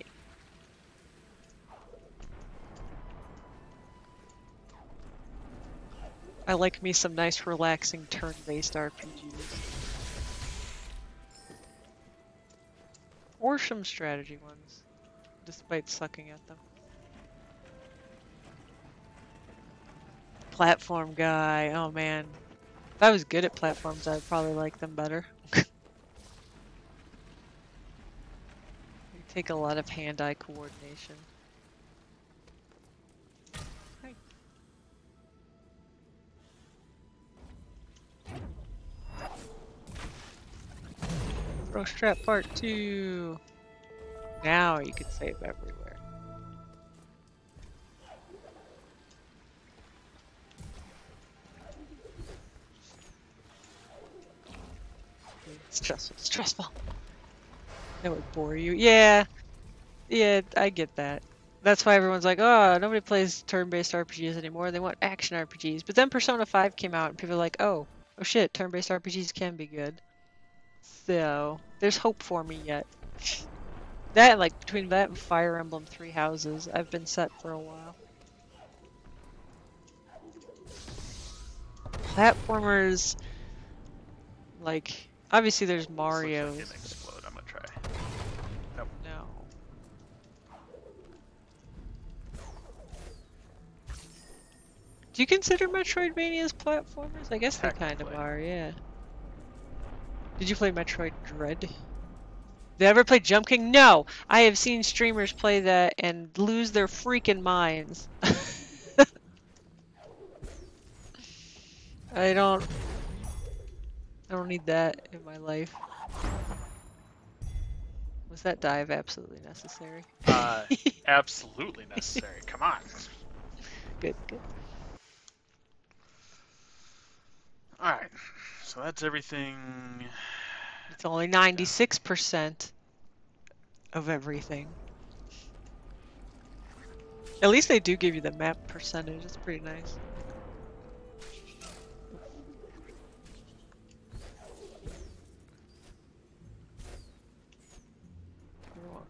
I like me some nice, relaxing, turn-based RPGs. Or some strategy ones, despite sucking at them. Platform guy, oh man. If I was good at platforms, I'd probably like them better. they take a lot of hand-eye coordination. Frost Trap Part 2. Now you can save everywhere. Stressful, stressful. That would bore you. Yeah, yeah, I get that. That's why everyone's like, oh, nobody plays turn-based RPGs anymore. They want action RPGs. But then Persona 5 came out, and people are like, oh, oh shit, turn-based RPGs can be good. So, there's hope for me yet. That, like, between that and Fire Emblem Three Houses, I've been set for a while. Platformers, like, obviously there's Mario. like explode. I'm gonna try. No. Do you consider Metroidvanias platformers? I guess they kind of are, yeah. Did you play Metroid Dread? Did ever play Jump King? No! I have seen streamers play that and lose their freaking minds. I don't... I don't need that in my life. Was that dive absolutely necessary? Uh, absolutely necessary. Come on. Good, good. All right. So that's everything. It's only 96% of everything. At least they do give you the map percentage. It's pretty nice.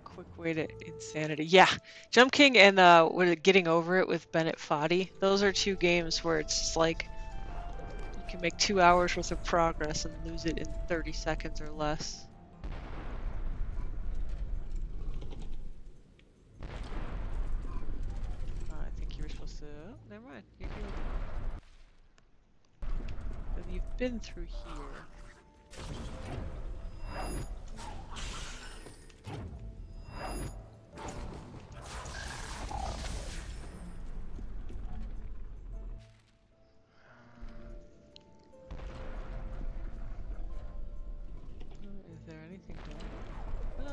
Quick way to insanity. Yeah, Jump King and uh, what Getting Over It with Bennett Foddy. Those are two games where it's just like can make two hours worth of progress and lose it in 30 seconds or less. Uh, I think you were supposed to. Oh, never mind. But you've been through here.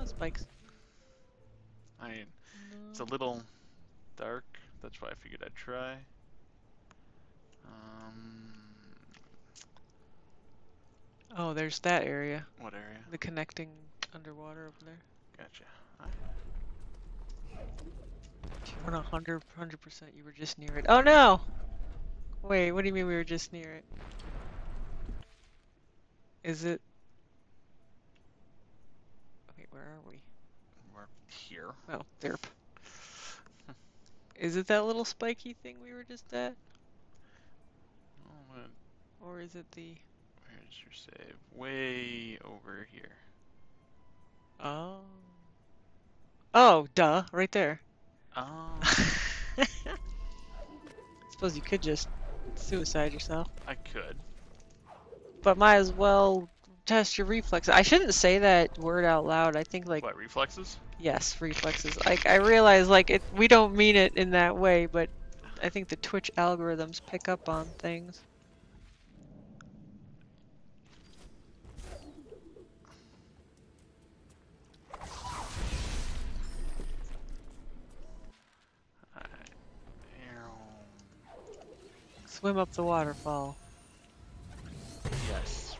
Spikes. I mean, it's a little dark. That's why I figured I'd try. Um, Oh, there's that area. what area? The connecting underwater over there. Gotcha. If you weren't a hundred hundred percent, you were just near it. Oh no! Wait, what do you mean we were just near it? Is it? Where are we? We're here. Oh, there. is it that little spiky thing we were just at, Oh, or is it the? where's your save? Way over here. Oh. Oh, duh! Right there. Oh, Suppose you could just suicide yourself. I could. But might as well test your reflexes. I shouldn't say that word out loud. I think like what reflexes? yes, reflexes. Like I realize like it we don't mean it in that way, but I think the Twitch algorithms pick up on things. Swim up the waterfall.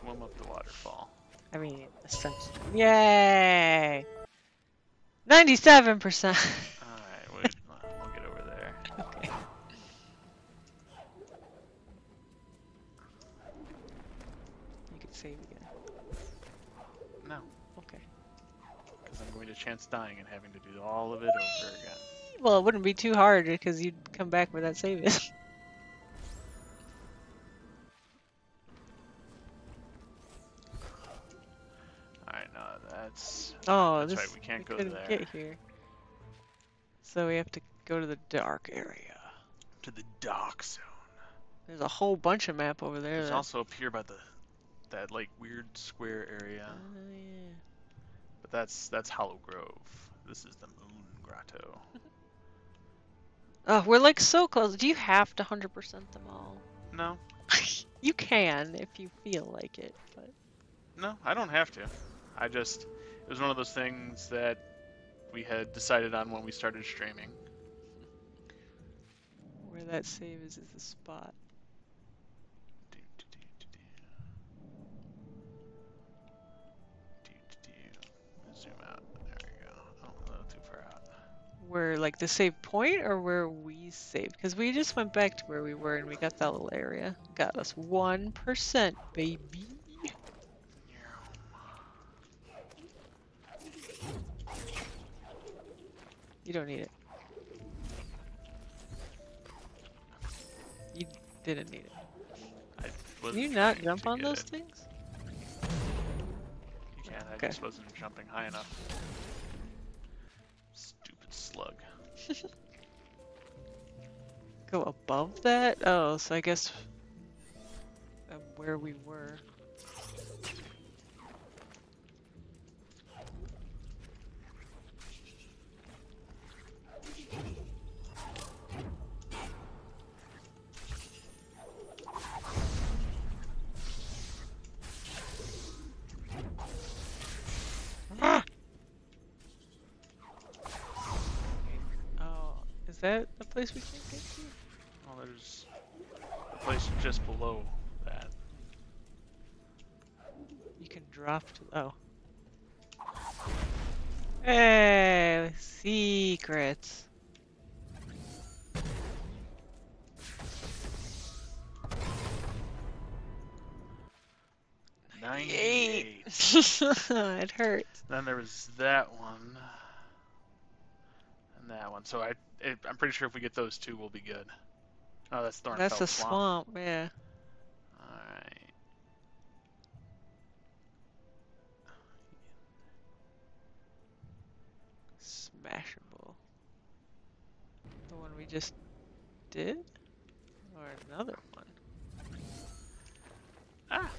Swim up the waterfall. I mean, essentially. Yay! Ninety-seven percent. Alright, wait, we'll get over there. Okay. You can save again. No, Okay. because I'm going to chance dying and having to do all of it over again. Well, it wouldn't be too hard because you'd come back where that save that's Oh, That's this right, we can't go couldn't there. get here. So we have to go to the dark area. to the dark zone. There's a whole bunch of map over there. There's that- also up here by the that like weird square area. Oh, yeah. But that's that's Hollow Grove. This is the Moon Grotto. Oh, we're like so close. Do you have to 100% them all? No, you can if you feel like it, but no, I don't have to. I just it was one of those things that we had decided on when we started streaming. Where that save is is the spot. Zoom out. There we go. Oh, too far out. Where like the save point or where we saved? Because we just went back to where we were and we got that little area. Got us one percent, baby. You don't need it. You didn't need it. I Can you not jump on those it. things? You can. I Okay. just wasn't jumping high enough. Stupid slug. Go above that? Oh, so I guess uh, where we were. Ah! Oh, is that the place we can't get to? Well, there's a place just below that. You can drop to. Oh. Hey, secrets. Ninety-eight. it hurts. Then there was that one. And that one. So I, it, I'm pretty sure if we get those two, we'll be good. Oh, that's Thornfelt That's a Swamp. swamp, yeah. Alright. Smashable. We just did? Or another one? Ah!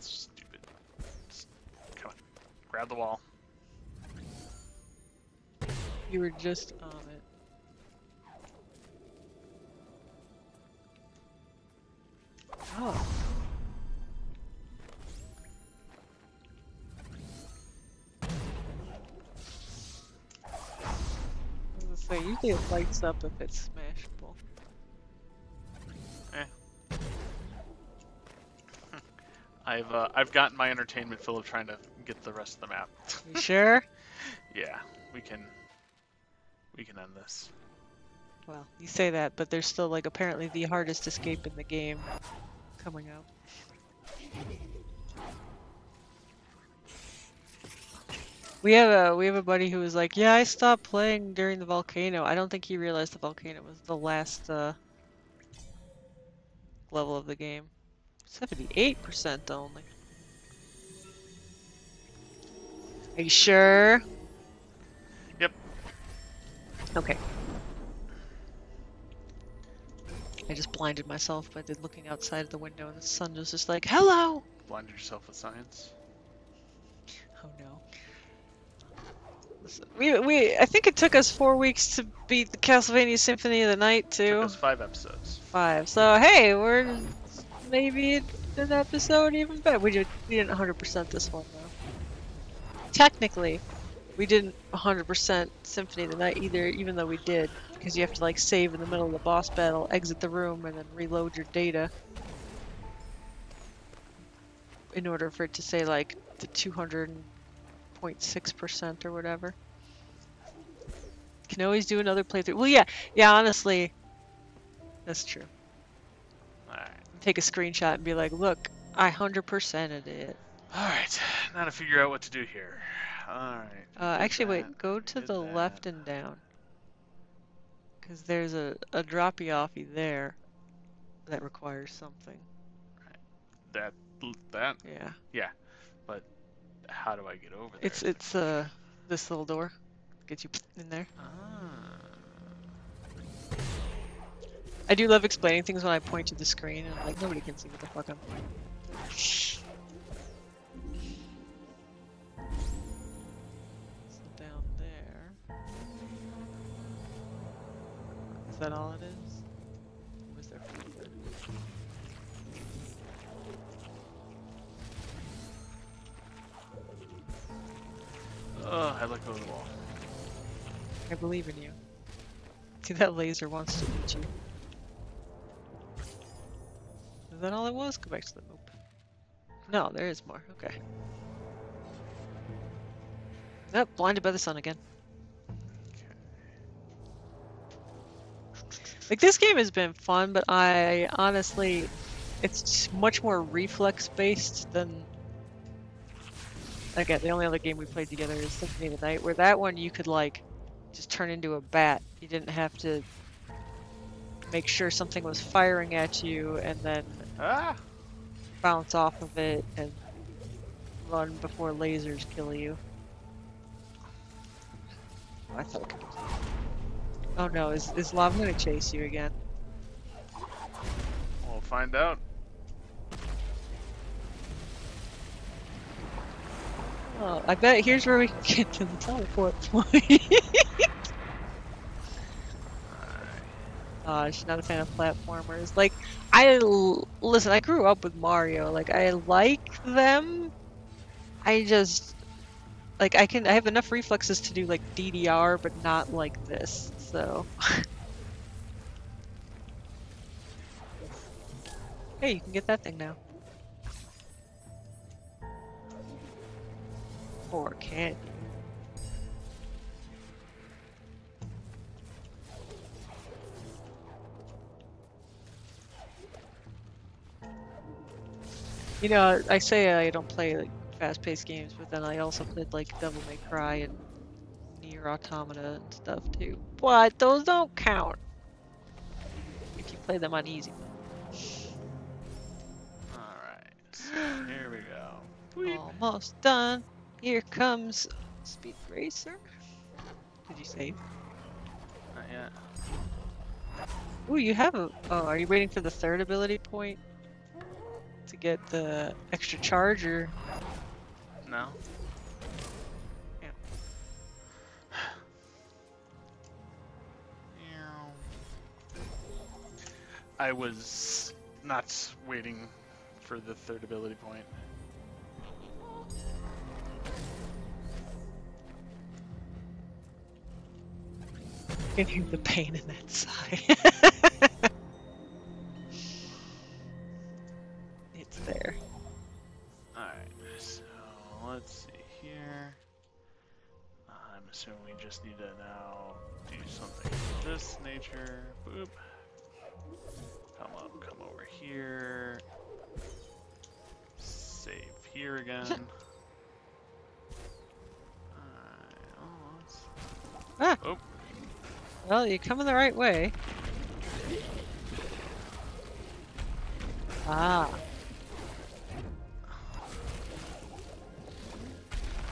Stupid. Just, come on. Grab the wall. You were just on it. Oh. Say, usually it lights up if it's smashable. I've uh, I've gotten my entertainment fill of trying to get the rest of the map. You sure? yeah, we can we can end this. Well, you say that, but there's still like apparently the hardest escape in the game coming up. We have a we have a buddy who was like, "Yeah, I stopped playing during the volcano." I don't think he realized the volcano was the last uh, level of the game. Seventy-eight percent only. Are you sure? Yep. Okay. I just blinded myself by looking outside of the window, and the sun was just like, "Hello." Blinded yourself with science. We we I think it took us four weeks to beat the Castlevania Symphony of the Night too. us five episodes. Five. So hey, we're maybe an episode even better. We did we didn't 100% this one though. Technically, we didn't 100% Symphony of the Night either, even though we did, because you have to like save in the middle of the boss battle, exit the room, and then reload your data in order for it to say like the 200.6% or whatever. Can always do another playthrough. Well, yeah, yeah. Honestly, that's true. Alright. Take a screenshot and be like, "Look, I 100%ed it." Alright. Now to figure out what to do here. Alright. Uh, actually, that, wait. Go to the that. left and down. Because there's a, a droppy offy there that requires something. That that Yeah. How do I get over there? It's it's uh this little door. Get you in there. Ah. I do love explaining things when I point to the screen and like nobody can see what the fuck I'm pointing. So down there. Is that all it is? Oh, I let go of the wall. I believe in you. See, that laser wants to eat you. Is that all it was? Go back to the loop. No, there is more. Okay. Nope, blinded by the sun again. Like this game has been fun, but I honestly, it's much more reflex based than. Again, the only other game we played together is Symphony of the Night, where that one you could like just turn into a bat. You didn't have to make sure something was firing at you and then Ah! bounce off of it and run before lasers kill you. I thought. Oh no, is is lava gonna chase you again? We'll find out. Oh, I bet here's where we get to the teleport point. She's not a fan of platformers. Like, I listen. I grew up with Mario. Like, I like them. I just like I can. I have enough reflexes to do like DDR, but not like this. So. hey, you can get that thing now. Or can you? Know, I say I don't play like fast-paced games, but then I also played like Devil May Cry and Nier Automata and stuff too. But those don't count if you play them on easy. Alright. Here we go. Almost done. Here comes Speed Racer. Did you save? Not yet. Ooh, you have a. Oh, are you waiting for the third ability point to get the extra charge, or No? Yeah. I was not waiting for the third ability point. Can hear the pain in that sigh? it's there. Alright, so let's see here. I'm assuming we just need to now do something of this nature. Boop. Come up, come over here. Save here again. Alright, oh, Ah. Oh, Well, you're coming the right way. Ah.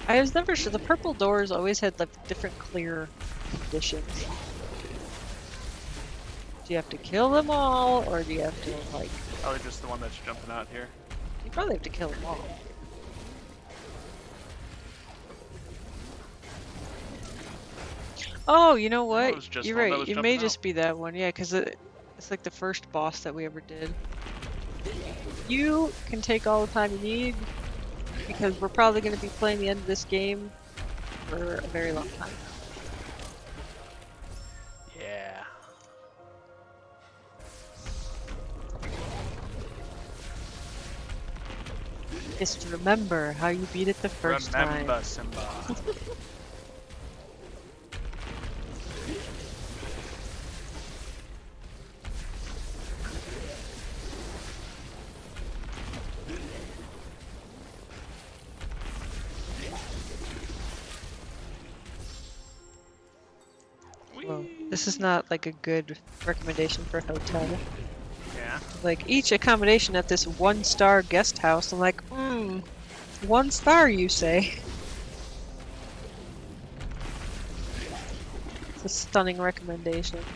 I was never sure. The purple doors always had like different clear conditions. Do you have to kill them all, or do you have to like? probably just the one that's jumping out here. You probably have to kill them all. Oh, you know what? was just You're right. It may just be that one. Yeah, because it, it's like the first boss that we ever did. You can take all the time you need because we're probably going to be playing the end of this game for a very long time. Yeah. Just remember how you beat it the first Remember, time. Simba. this is not like a good recommendation for a hotel. Yeah. Like each accommodation at this one star guest house, I'm like, hmm, one star you say? It's a stunning recommendation.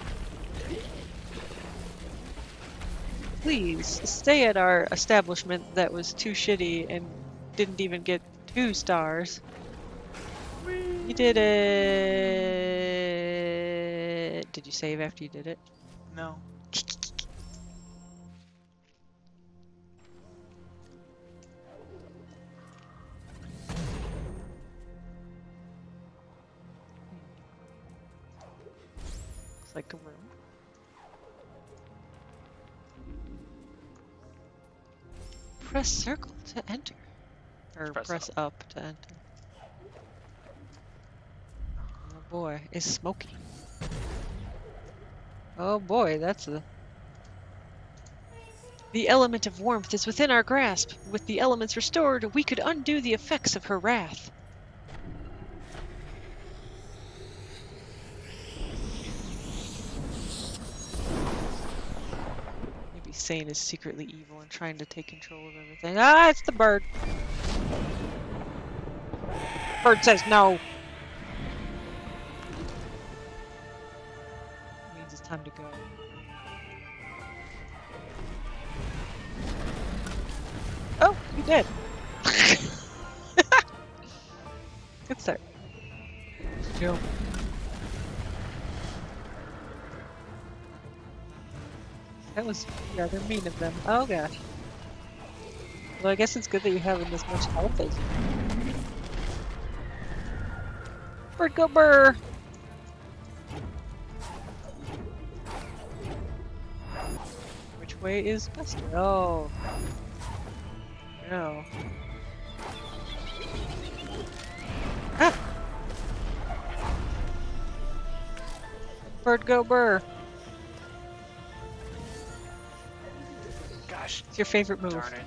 Please stay at our establishment that was too shitty and didn't even get two stars. You did it it. Did you save after you did it? No. It's like a room. Press circle to enter. Or press, press up. up. to enter. Oh boy, it's smoky. Oh boy, that's a. The element of warmth is within our grasp. With the elements restored, we could undo the effects of her wrath. Maybe Sein is secretly evil and trying to take control of everything. Ah, it's the bird. Bird says no. Time to go. Oh, you did. Good start. Jump. That was rather mean of them. Oh gosh. Well, I guess it's good that you have as much health as you. Bird way is Buster? Oh. No. Ah! Bird go burr! Gosh, It's your favorite move. darn it.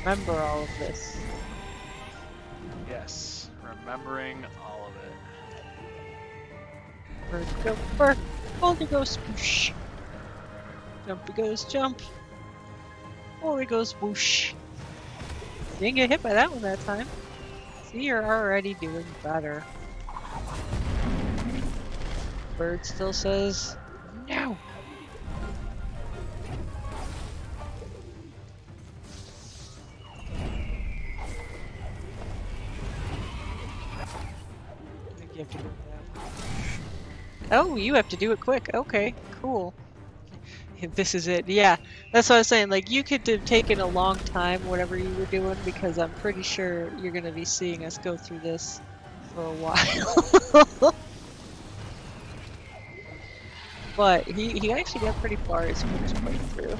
Remember all of this. Yes, remembering all. Bird go burr! Holy goes whoosh! Jumpy goes jump! Holy goes whoosh! Didn't get hit by that one that time. See, you're already doing better. Bird still says, Oh, you have to do it quick. Okay, cool. This is it. Yeah, that's what I was saying. Like, you could have taken a long time, whatever you were doing, because I'm pretty sure you're going to be seeing us go through this for a while. but he, he actually got pretty far his first playthrough.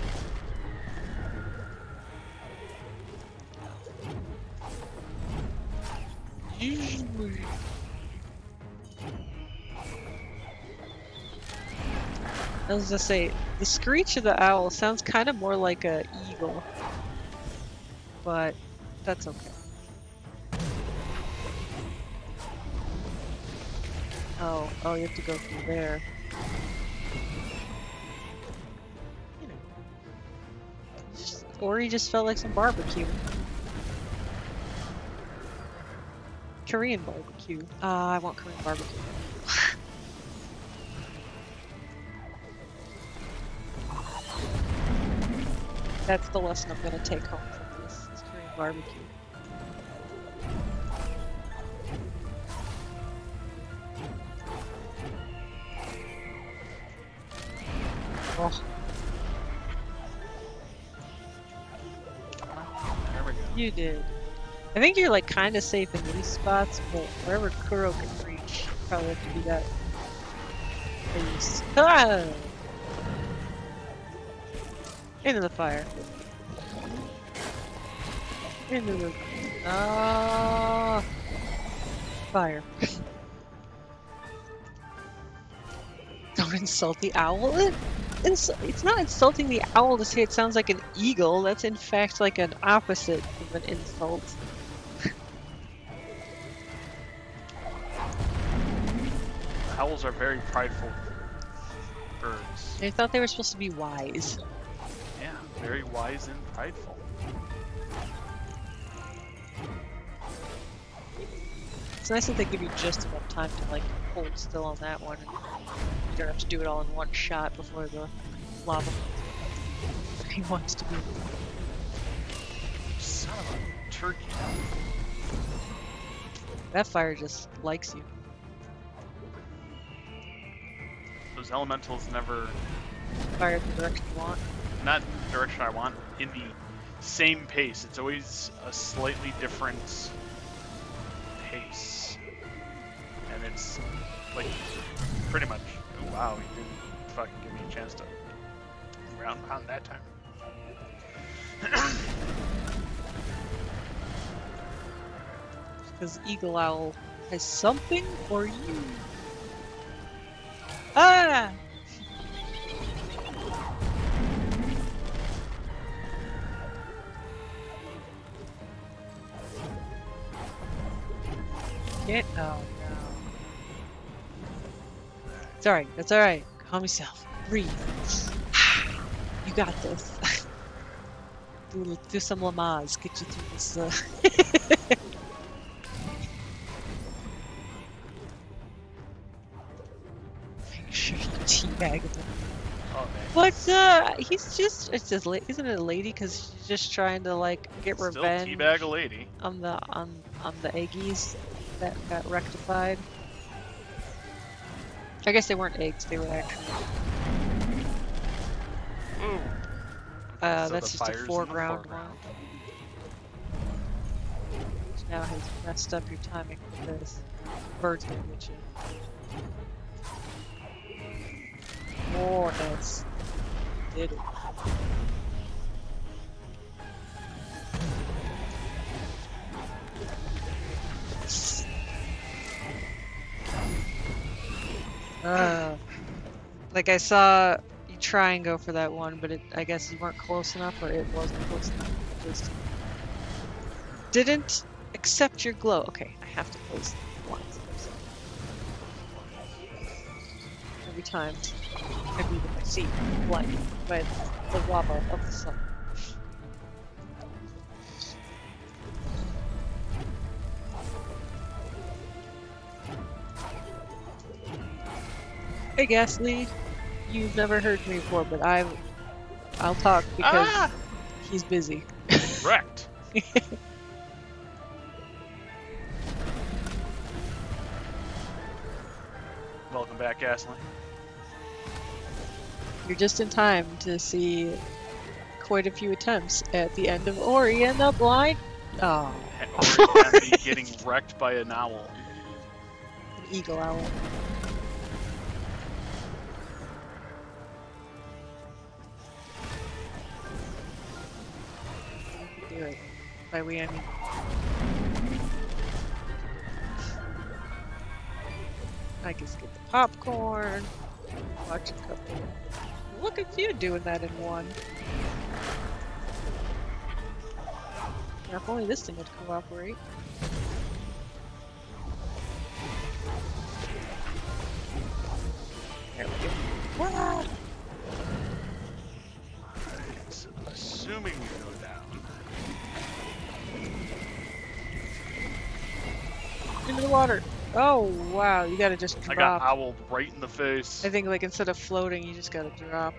I was just say the screech of the owl sounds kind of more like a eagle, but that's okay. Oh, oh, you have to go through there. You know, Just- or he just felt like some barbecue. Korean barbecue. Uh, I want Korean barbecue. That's the lesson I'm gonna take home from this. Is Korean barbecue. Oh, There we go. you did. I think you're like kind of safe in these spots, but wherever Kuro can reach, probably have to be that. Please. Ah! Into the fire. Into the ah fire. Don't insult the owl. It, ins- it's not insulting the owl to say it sounds like an eagle. That's in fact like an opposite of an insult. Owls are very prideful birds. They thought they were supposed to be wise. Very wise and prideful. It's nice that they give you just enough time to like hold still on that one. And you don't have to do it all in one shot before the lava he wants to be. Son of a turkey. That fire just likes you. Those elementals never, Fire the direction you want. Not the direction I want, in the same pace. It's always a slightly different pace. And it's like pretty much oh, wow, you didn't fucking give me a chance to round pound that time. Because Eagle Owl has something for you. Ah! Get oh no. It's alright, that's alright. Calm yourself. Breathe. You got this. do, do some Lamaze, get you through this. Uh... Make sure teabag him. Oh. But uh, he's just it's just isn't it a lady? Cause she's just trying to like get Still revenge teabag a lady. on the on on the eggies that got rectified. I guess they weren't eggs; they were actually. Ooh. Uh, So that's just a fire's in the foreground, foreground. one. Which now has messed up your timing with this. Birds gonna get you. More heads. Did it. Uh, like I saw you try and go for that one, but it, I guess you weren't close enough, or it wasn't close enough. Just didn't accept your glow. Okay, I have to close once. Every time, every time I see light by the lava of the sun. Hey Gasly, you've never heard me before, but I, I'll talk because Ah! he's busy. Wrecked. Welcome back, Ashley. You're just in time to see quite a few attempts at the end of Ori and the Blind. Oh, Ori getting wrecked by an owl. an eagle owl. By we, I mean. I can skip the popcorn. Watch a couple. Look at you doing that in one. Now, if only this thing would cooperate. There we go. Right, Assuming we go down. Into the water. Oh wow, you gotta just I got drop. owled right in the face. I think like instead of floating, you just gotta drop.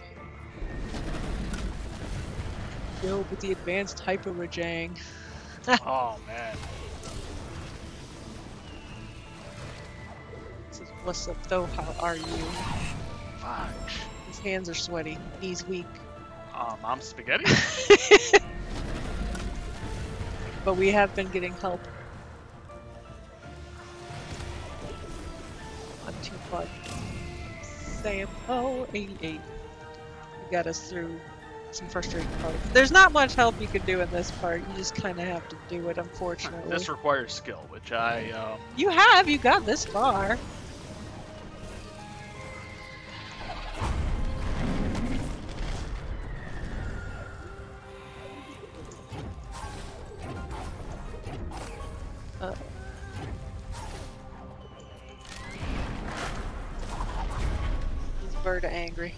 Yo, with the advanced hyper rajang. Oh man. Says, What's up though? How are you? Fudge. His hands are sweaty. Knees weak. Uh, mom spaghetti? But we have been getting help. Two part. Sampo 88. You got us through some frustrating parts. There's not much help you can do in this part. You just kind of have to do it, unfortunately. this requires skill, which I um, You have. You got this far. Is Bird angry?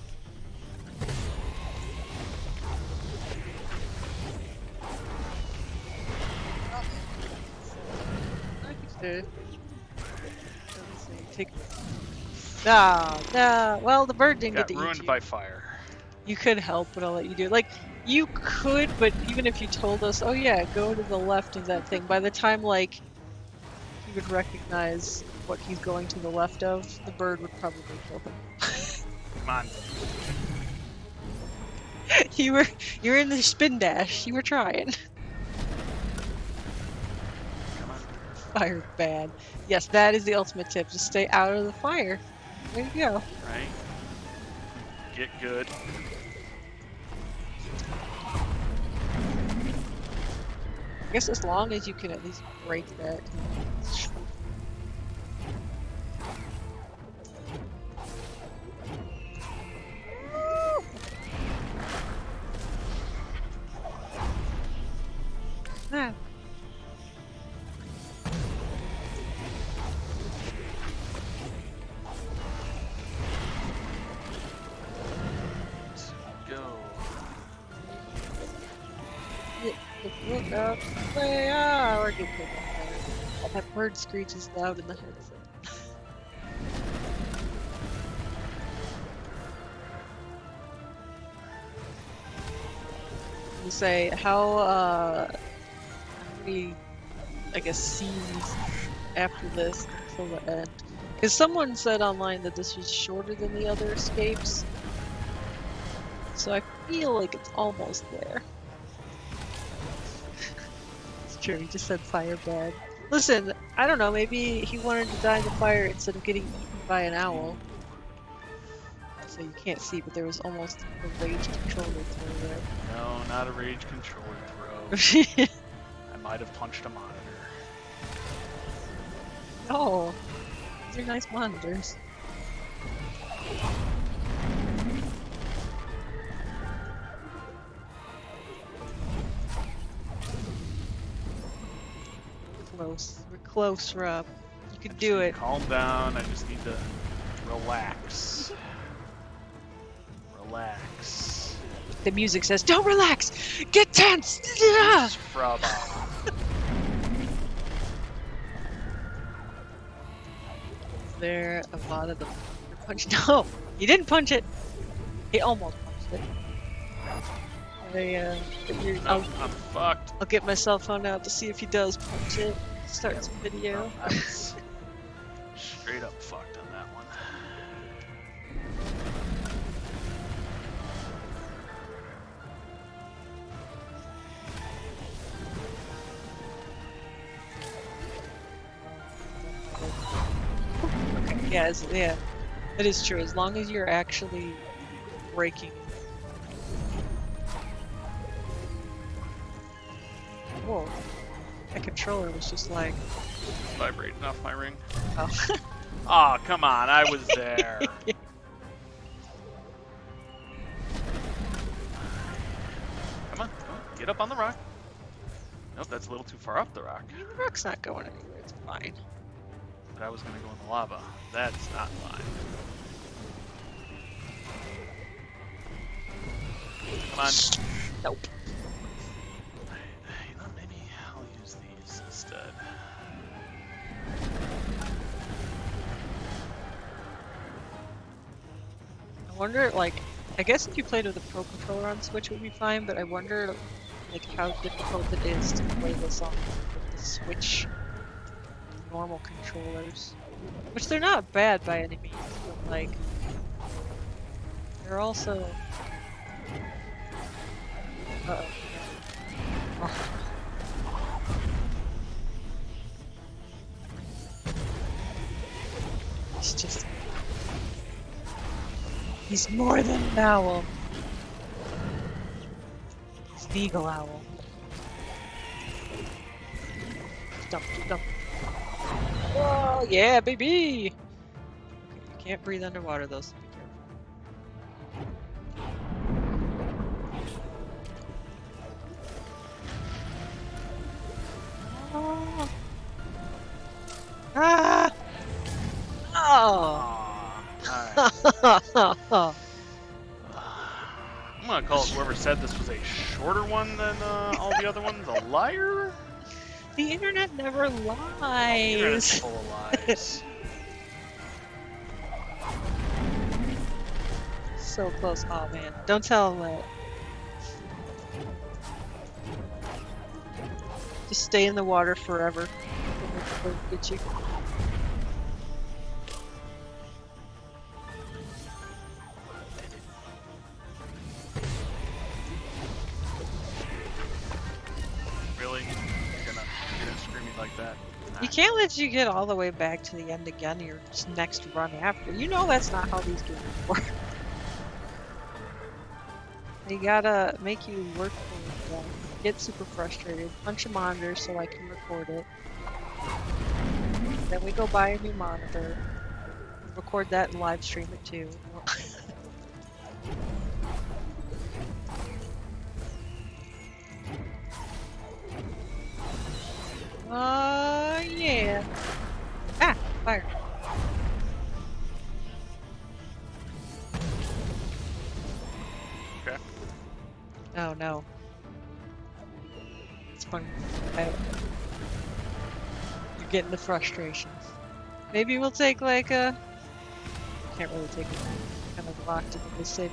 Okay. Take. No, no. Well, the bird didn't got get to eat ruined you. by fire. You could help, but I'll let you do it. Like, you could, but even if you told us, oh yeah, go to the left of that thing, by the time, like, he would recognize what he's going to the left of, the bird would probably kill him. Come on. you were, you were in the spin dash. You were trying. Come on. Fire's bad. Yes, that is the ultimate tip. Just stay out of the fire. There you go. Right? Get good. I guess as long as you can at least break that. Go. Look up. Way ah, we're good. That bird screeches loud in the headset. You say how uh many I guess scenes after this until the end? Because someone said online that this was shorter than the other escapes. So I feel like it's almost there. It's true, he just said fire bad. Listen, I don't know, maybe he wanted to die in the fire instead of getting eaten by an owl. So you can't see, but there was almost a rage controller there. No, not a rage controller throw. might have punched a monitor. oh, these are nice monitors. Close. We're close, Rob. You can do it. Calm down. I just need to relax. Relax. The music says, "Don't relax. Get tense." Yeah! Fraba. There, a lot of them punch. No, he didn't punch it. He almost punched it. I, uh, I'll, I'm fucked. I'll get my cell phone out to see if he does punch it. Start some video. Straight up fucked yeah, it's, yeah, that is true. As long as you're actually breaking. Whoa, that controller was just like, Vibrating off my ring. oh. Oh, come on. I was there. Come on, come on. Get up on the rock. Nope, that's a little too far up the rock. the rock's not going anywhere. It's fine. But I was gonna go in the lava. That's not fine. Come on. Nope. You know, maybe I'll use these instead. I wonder, like, I guess if you played with a Pro Controller on Switch, it would be fine, but I wonder, like, how difficult it is to play this on the Switch normal controllers. Which they're not bad by any means, but, like, they're also. Uh oh. It's just. He's more than an owl. He's the eagle owl. Dump, dump. Oh yeah, baby! Okay, you can't breathe underwater though, so be careful. Oh. Ah! Oh! Aw. I'm gonna call whoever said this was a shorter one than uh, all the other ones a liar. The internet never lies. full of lies. So close. Oh man. Don't tell him that. Just stay in the water forever. Get you. You can't let you get all the way back to the end again your next run after. You know that's not how these games work. They gotta make you work for them. Get super frustrated. Punch a monitor so I can record it. Then we go buy a new monitor. Record that and live stream it too. Uh, yeah. Ah, fire. Okay. Oh no. It's fun. I, you're getting the frustrations. Maybe we'll take like a. Can't really take it. Kind of locked into the safe.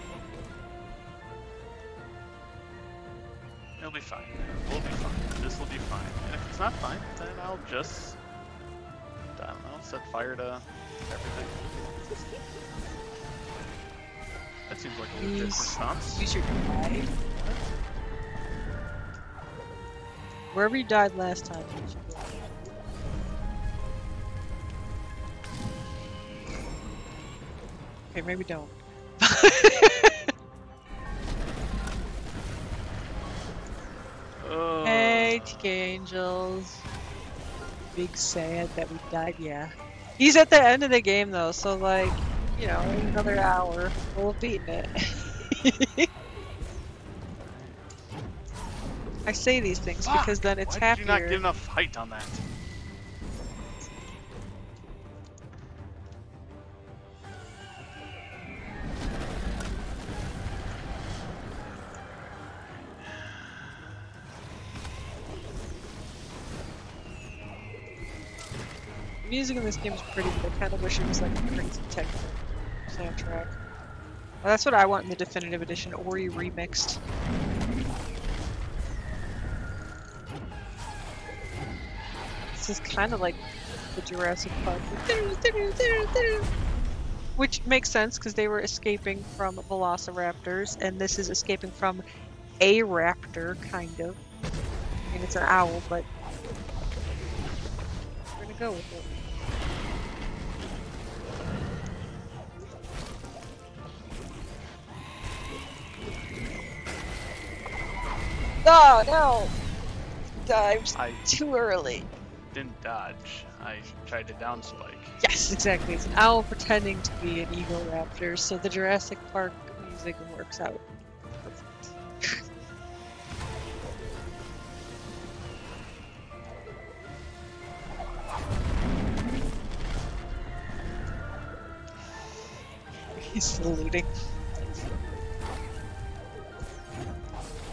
It'll be fine. We'll be fine. This will be fine. And if it's not fine, then I'll just, I don't know, set fire to everything. That seems like a legit Use- response. Use your dive. Wherever you died last time. you should go. Okay, maybe don't. Uh, Hey, TK Angels. Big sad that we died, yeah. He's at the end of the game though, so like, you know, another hour, we'll have beaten it. I say these things Fuck! because then it's Why happier. did you not get enough height on that? Music in this game is pretty good. I kind of wish it was like a crazy techno soundtrack. Well, that's what I want in the definitive edition, Ori remixed. This is kind of like the Jurassic Park, which makes sense because they were escaping from velociraptors, and this is escaping from a raptor, kind of. I mean, it's an owl, but we're gonna go with it. Oh no! Dives I too early. didn't dodge. I tried to down spike. Yes, exactly. It's an owl pretending to be an eagle raptor, so the Jurassic Park music works out. Perfect. He's saluting.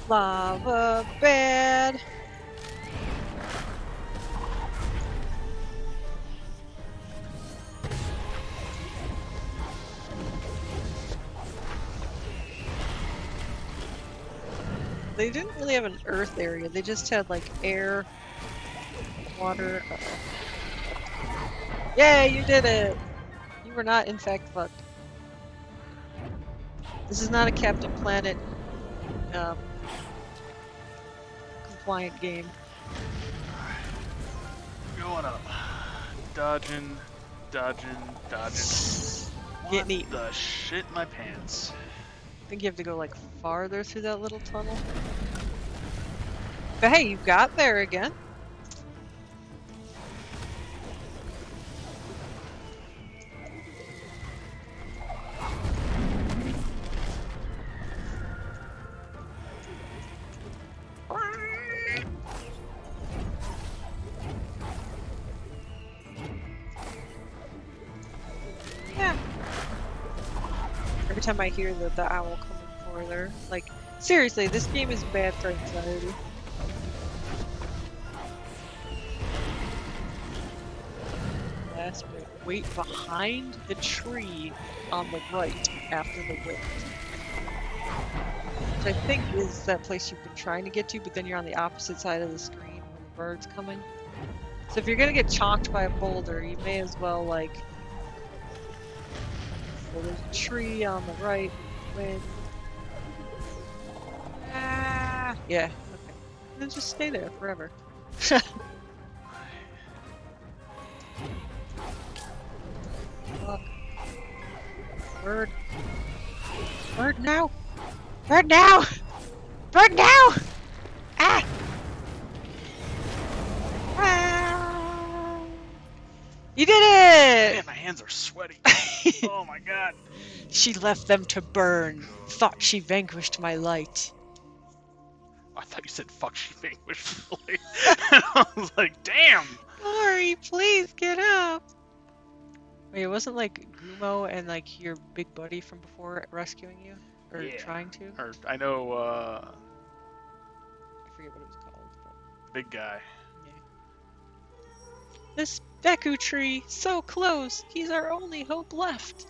Lava bed. They didn't really have an earth area. They just had like air, water. Uh-oh. Yay, you did it! You were not in fact fucked. This is not a Captain Planet um, compliant game. Going up. Dodging, dodging, dodging. Get neat. the shit in my pants? I think you have to go like farther through that little tunnel. But hey, you got there again. I hear the, the owl coming further, like, seriously, this game is bad for anxiety. Bit. Wait behind the tree on the right after the wind. Which I think is that place you've been trying to get to, but then you're on the opposite side of the screen when the bird's coming. So if you're gonna get chonked by a boulder, you may as well like well, there's a tree on the right. When ah, yeah, okay. Then just stay there forever. Bird. Bird now! Bird now! Bird now! Ah! You did it! Man, my hands are sweaty. oh my god. she left them to burn. Thought she vanquished my light. I thought you said fuck she vanquished me. I was like, damn. Ori, please get up! Wait, it wasn't like Gumo and like your big buddy from before rescuing you? Or Yeah. trying to? Or I know uh I forget what it was called. But... big guy. This Deku tree, so close. He's our only hope left.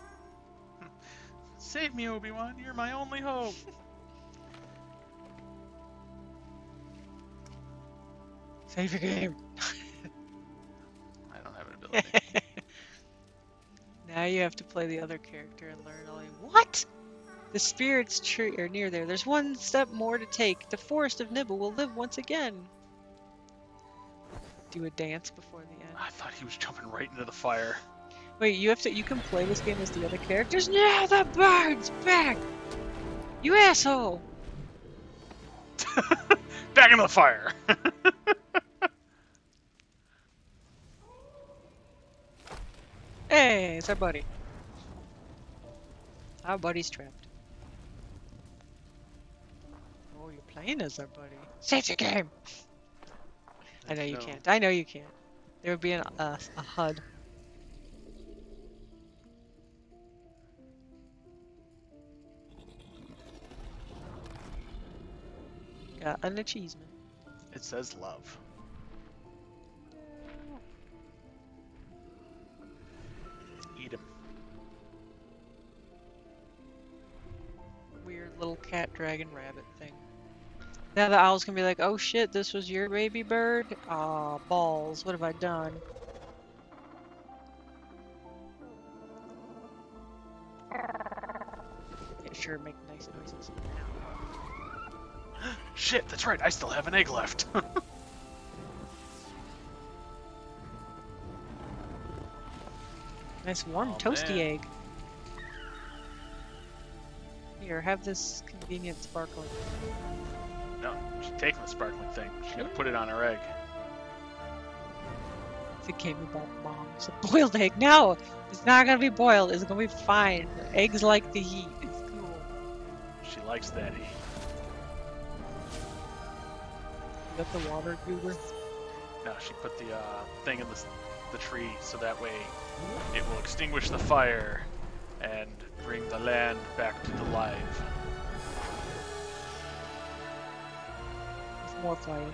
Save me, Obi-Wan. You're my only hope. Save your game. I don't have an ability. now you have to play the other character and learn all you. What? The spirits tree are near there. There's one step more to take. The forest of Nibel will live once again. Do a dance before the end. I thought he was jumping right into the fire. Wait, you have to. You can play this game as the other characters. Yeah, the bird's back. You asshole. Back into the fire. Hey, it's our buddy. Our buddy's trapped. Oh, you're playing as our buddy. Save your game. I know you No. can't. I know you can't. There would be an, uh, a HUD. Got an achievement. It says love. Eat him. Weird little cat dragon rabbit. Now the owl's gonna be like, oh shit, this was your baby bird? Aw, balls, what have I done? Yeah, sure, make nice noises. Shit, that's right. I still have an egg left. Nice warm Aw, toasty man. egg. Here, have this convenient sparkling. She's taking the sparkling thing. She's gonna put it on her egg. It's a game about moms. A boiled egg. No! It's not gonna be boiled. It's gonna be fine. Eggs like the heat. It's cool. She likes that heat. You got the water goober? No, she put the uh, thing in the, the tree so that way it will extinguish the fire and bring the land back to the live. More fire.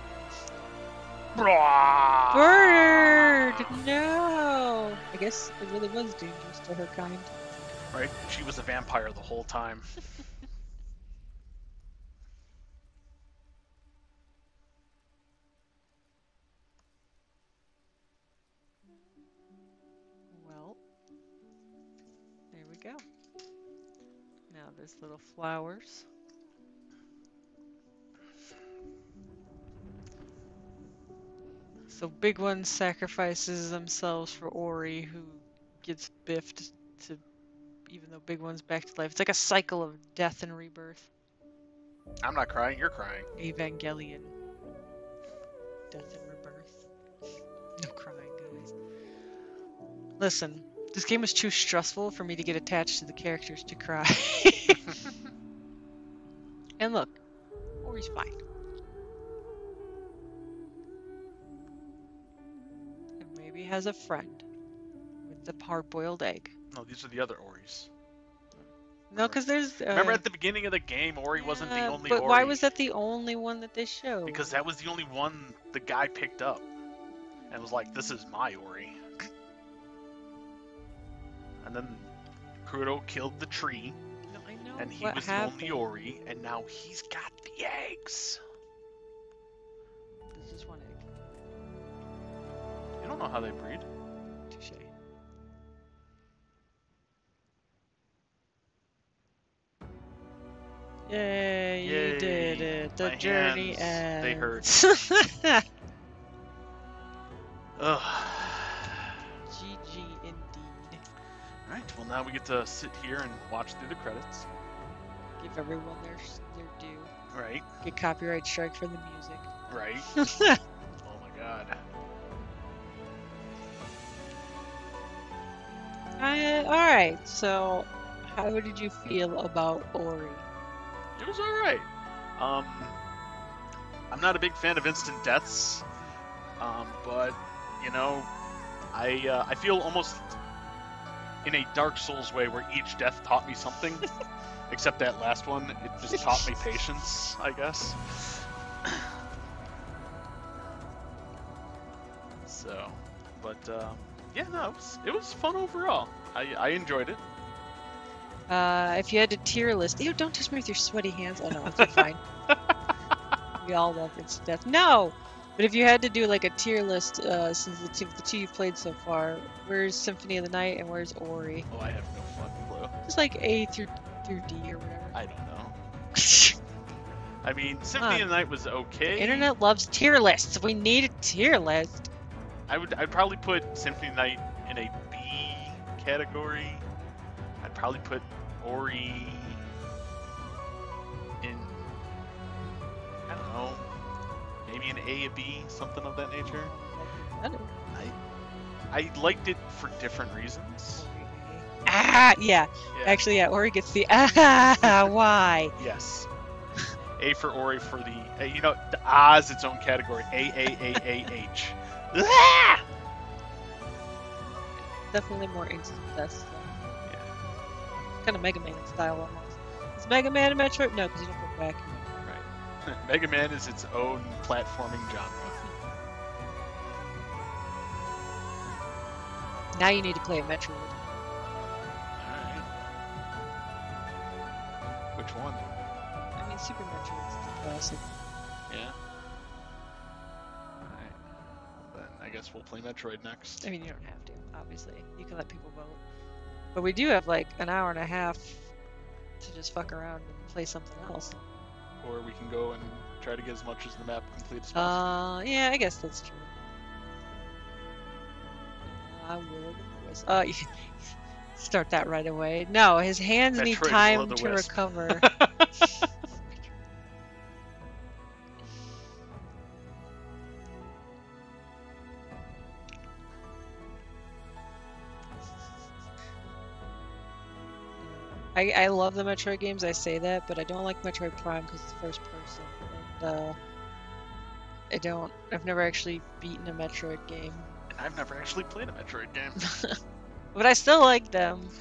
Bird! Bird! No! I guess it really was dangerous to her kind. Right? She was a vampire the whole time. Well, there we go. Now there's little flowers. So Big One sacrifices themselves for Ori, who gets biffed to, even though Big One's back to life. It's like a cycle of death and rebirth. I'm not crying, you're crying. Evangelion. Death and rebirth. No crying, guys. Listen, this game is too stressful for me to get attached to the characters to cry. and look, Ori's fine. Maybe has a friend with the hard-boiled egg. No, these are the other Oris. No, because there's. Uh, Remember at the beginning of the game, Ori wasn't the only But Ori. why was that the only one that they showed? Because that was the only one the guy picked up. And was like, this is my Ori. And then Kuroto killed the tree, No, I know and he what was happened. the only Ori, and now he's got the eggs. There's just one. You don't know how they breed. Touche. Yay, you did it. The My journey hands, they hurt. ends. Ugh. GG indeed. All right. Well, now we get to sit here and watch through the credits. Give everyone their their due. Right. Get copyright strike for the music. Right. oh my god. Uh, all right. So, how did you feel about Ori? It was all right. Um, I'm not a big fan of instant deaths, um, but you know, I uh, I feel almost in a Dark Souls way where each death taught me something. Except that last one, it just taught me patience, I guess. so, but um, yeah, no, it was, it was fun overall. I, I enjoyed it. Uh, if you had to tier list, ew, don't touch me with your sweaty hands. Oh no, it's fine. we all love it to death. No, but if you had to do like a tier list, uh, since the two, the two you've played so far, where's Symphony of the Night and where's Ori? Oh, I have no fucking clue. Just like A through through D or whatever. I don't know. I mean, Symphony of the Night was okay. Internet loves tier lists. We need a tier list. I would I'd probably put Symphony Night in a B category. I'd probably put Ori in I don't know, maybe an A, a B, something of that nature. I I liked it for different reasons. Ah, yeah. Yeah. Actually, yeah. Ori gets the ah. Why? Yes. A for Ori for the uh, you know the A is its own category. A A A A H. Ah! Definitely more instant death. Yeah. Kind of Mega Man style almost. Is Mega Man a Metroid? No, because you don't go back. Right. Mega Man is its own platforming genre. Now you need to play a Metroid. Alright. Which one? I mean, Super Metroid's the classic. Yeah. Guess we'll play Metroid next. I mean, you don't have to, obviously. You can let people vote. But we do have like an hour and a half to just fuck around and play something else. Or we can go and try to get as much as the map complete as possible. Uh, yeah, I guess that's true. I will. Uh, start that right away. No, his hands need Metroid Will time to recover. I, I love the Metroid games, I say that, but I don't like Metroid Prime because it's first person. And, uh, I don't, I've never actually beaten a Metroid game. and I've never actually played a Metroid game. But I still like them.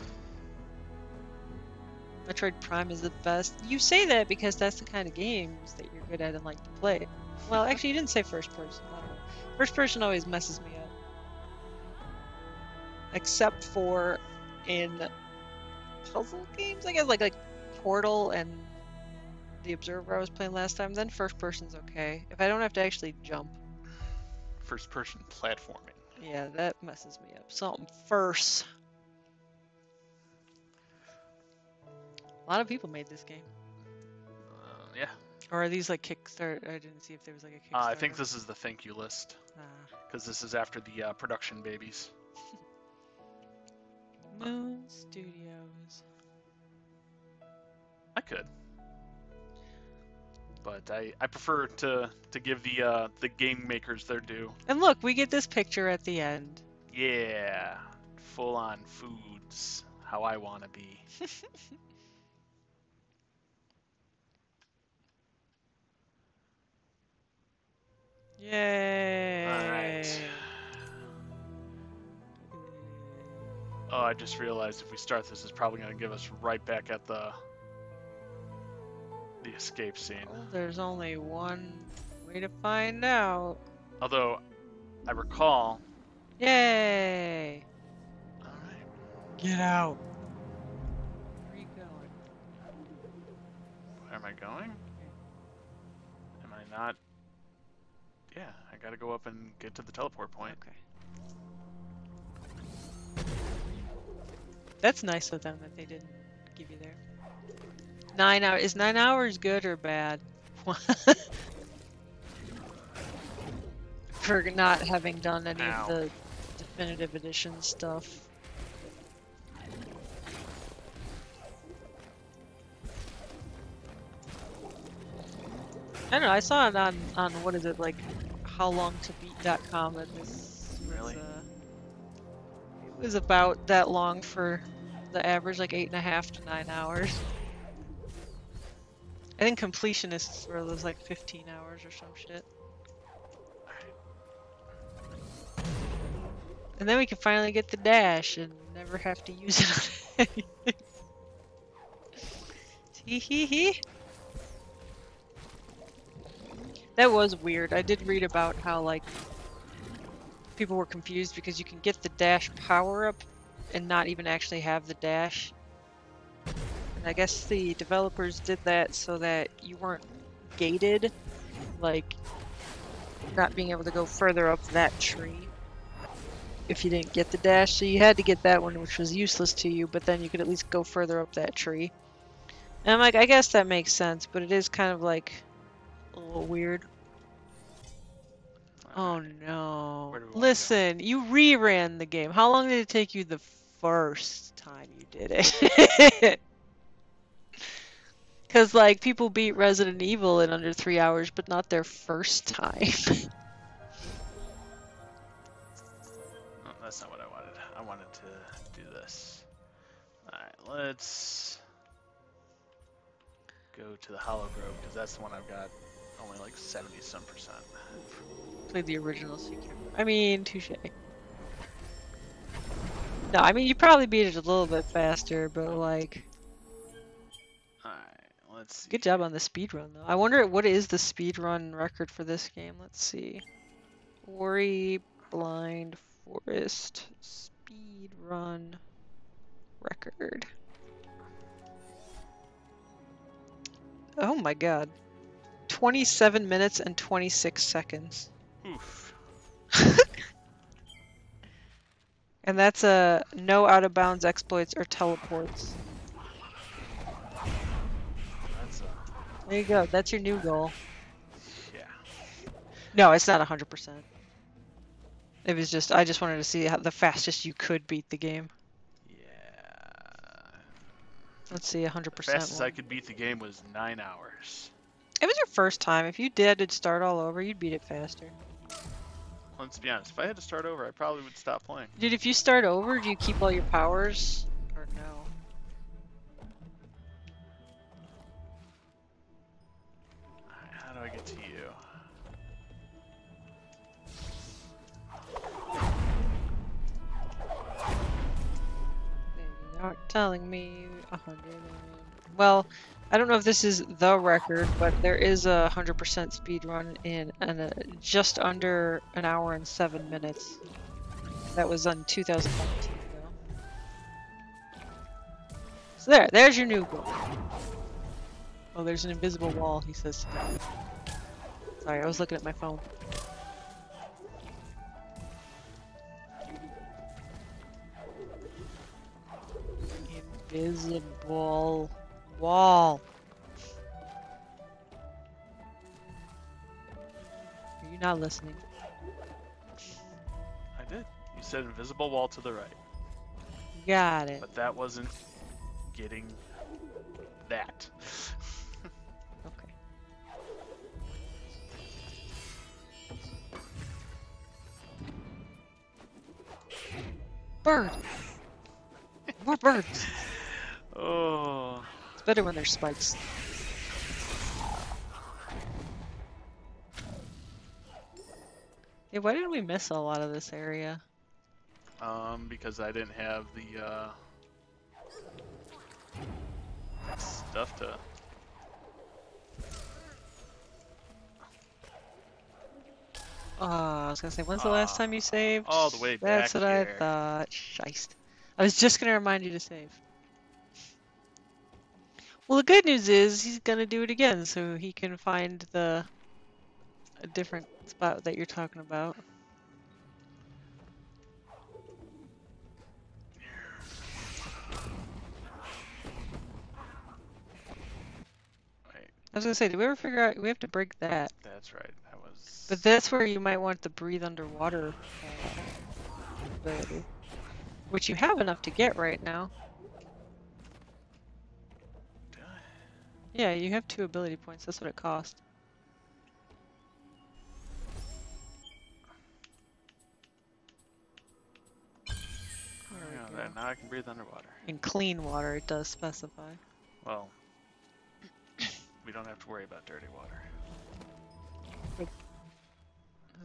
Metroid Prime is the best. You say that because that's the kind of games that you're good at and like to play. Well, actually, you didn't say first person. I don't know. First person always messes me up. Except for in puzzle games, I guess, like like Portal and The Observer I was playing last time. Then first person's okay. If I don't have to actually jump, First person platforming. yeah, that messes me up. Something first. A lot of people made this game. Uh, yeah. Or are these like Kickstarter? I didn't see if there was like a Kickstarter. Uh, I think this is the thank you list Ah. because this is after the uh, production babies. Moon Studios. I could, but I, I prefer to to give the uh, the game makers their due. And look, we get this picture at the end. Yeah, full on foods, how I want to be. Yay! All right. Oh, I just realized if we start this, it's probably going to give us right back at the the escape scene. Well, there's only one way to find out. Although, I recall. Yay! All right, Get out. Where are you going? where am I going? Am I not? Yeah, I got to go up and get to the teleport point. Okay. That's nice of them that they didn't give you there. Nine hours. Is nine hours good or bad? For not having done any Ow. of the definitive edition stuff. I don't know. I saw it on on what is it like, howlongtobeat.com long to really. Was, uh, was about that long for the average, like eight and a half to nine hours. I think completionists were those like 15 hours or some shit. And then we can finally get the dash and never have to use it on anything. Tee hee hee. That was weird. I did read about how like people were confused because you can get the dash power up and not even actually have the dash. And I guess the developers did that so that you weren't gated, like not being able to go further up that tree if you didn't get the dash. So you had to get that one, which was useless to you, but then you could at least go further up that tree. And I'm like, I guess that makes sense, but it is kind of like a little weird. Oh no. Where do we wanna go? Listen, you reran the game. How long did it take you the first time you did it? Because, like, people beat Resident Evil in under three hours, but not their first time. No, oh, that's not what I wanted. I wanted to do this. Alright, let's go to the Hollow Grove because that's the one I've got only like 70 some percent. The original Secret. I mean, touche. No, I mean, you probably beat it a little bit faster, but, like, Alright, let's see. good job on the speed run, though. I wonder what is the speed run record for this game. Let's see. Ori Blind Forest speed run record. Oh my god. 27 minutes and 26 seconds. Oof. And that's a no out of bounds exploits or teleports. That's a. There you go. That's your new goal. Yeah. No, it's not 100%. It was just, I just wanted to see how the fastest you could beat the game. Yeah. Let's see, 100%. The fastest I could beat the game was nine hours. It was your first time. If you did it start all over, you'd beat it faster. Let's be honest. If I had to start over, I probably would stop playing. Dude, if you start over, do you keep all your powers? Or no? How do I get to you? They aren't telling me a hundred. Well, I don't know if this is the record, but there is a hundred percent speed run in an, uh, just under an hour and seven minutes. That was on 2019 though. So there, there's your new goal. Oh, there's an invisible wall. He says. Sorry, I was looking at my phone. Invisible wall. Are you not listening? I did. You said invisible wall to the right, Got it. but that wasn't getting that. Okay. Bird. More birds. oh. It's better when there's spikes. Yeah, why did we miss a lot of this area? Um, because I didn't have the uh, stuff to. Oh, I was gonna say, when's the last Ah, time you saved? all the way That's back That's what here. I thought. Shist. I was just gonna remind you to save. Well, the good news is he's gonna do it again, so he can find the a different spot that you're talking about. I was gonna say, did we ever figure out we have to break that? that's right. That was. But that's where you might want the breathe underwater uh, ability, which you have enough to get right now. Yeah, you have two ability points. That's what it costs. Now I can breathe underwater. In clean water, it does specify. Well, we don't have to worry about dirty water. I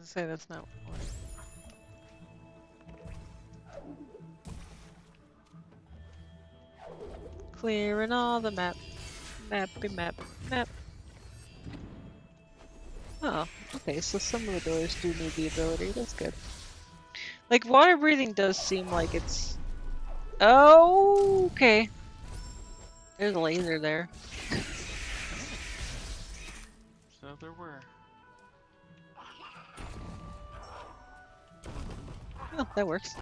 say that's not water. Clearing all the map Mappy map. Map. Oh, okay, so some of the doors do need the ability. That's good. Like, water breathing does seem like it's. Oh, okay. There's a laser there. So there were. Oh, that works.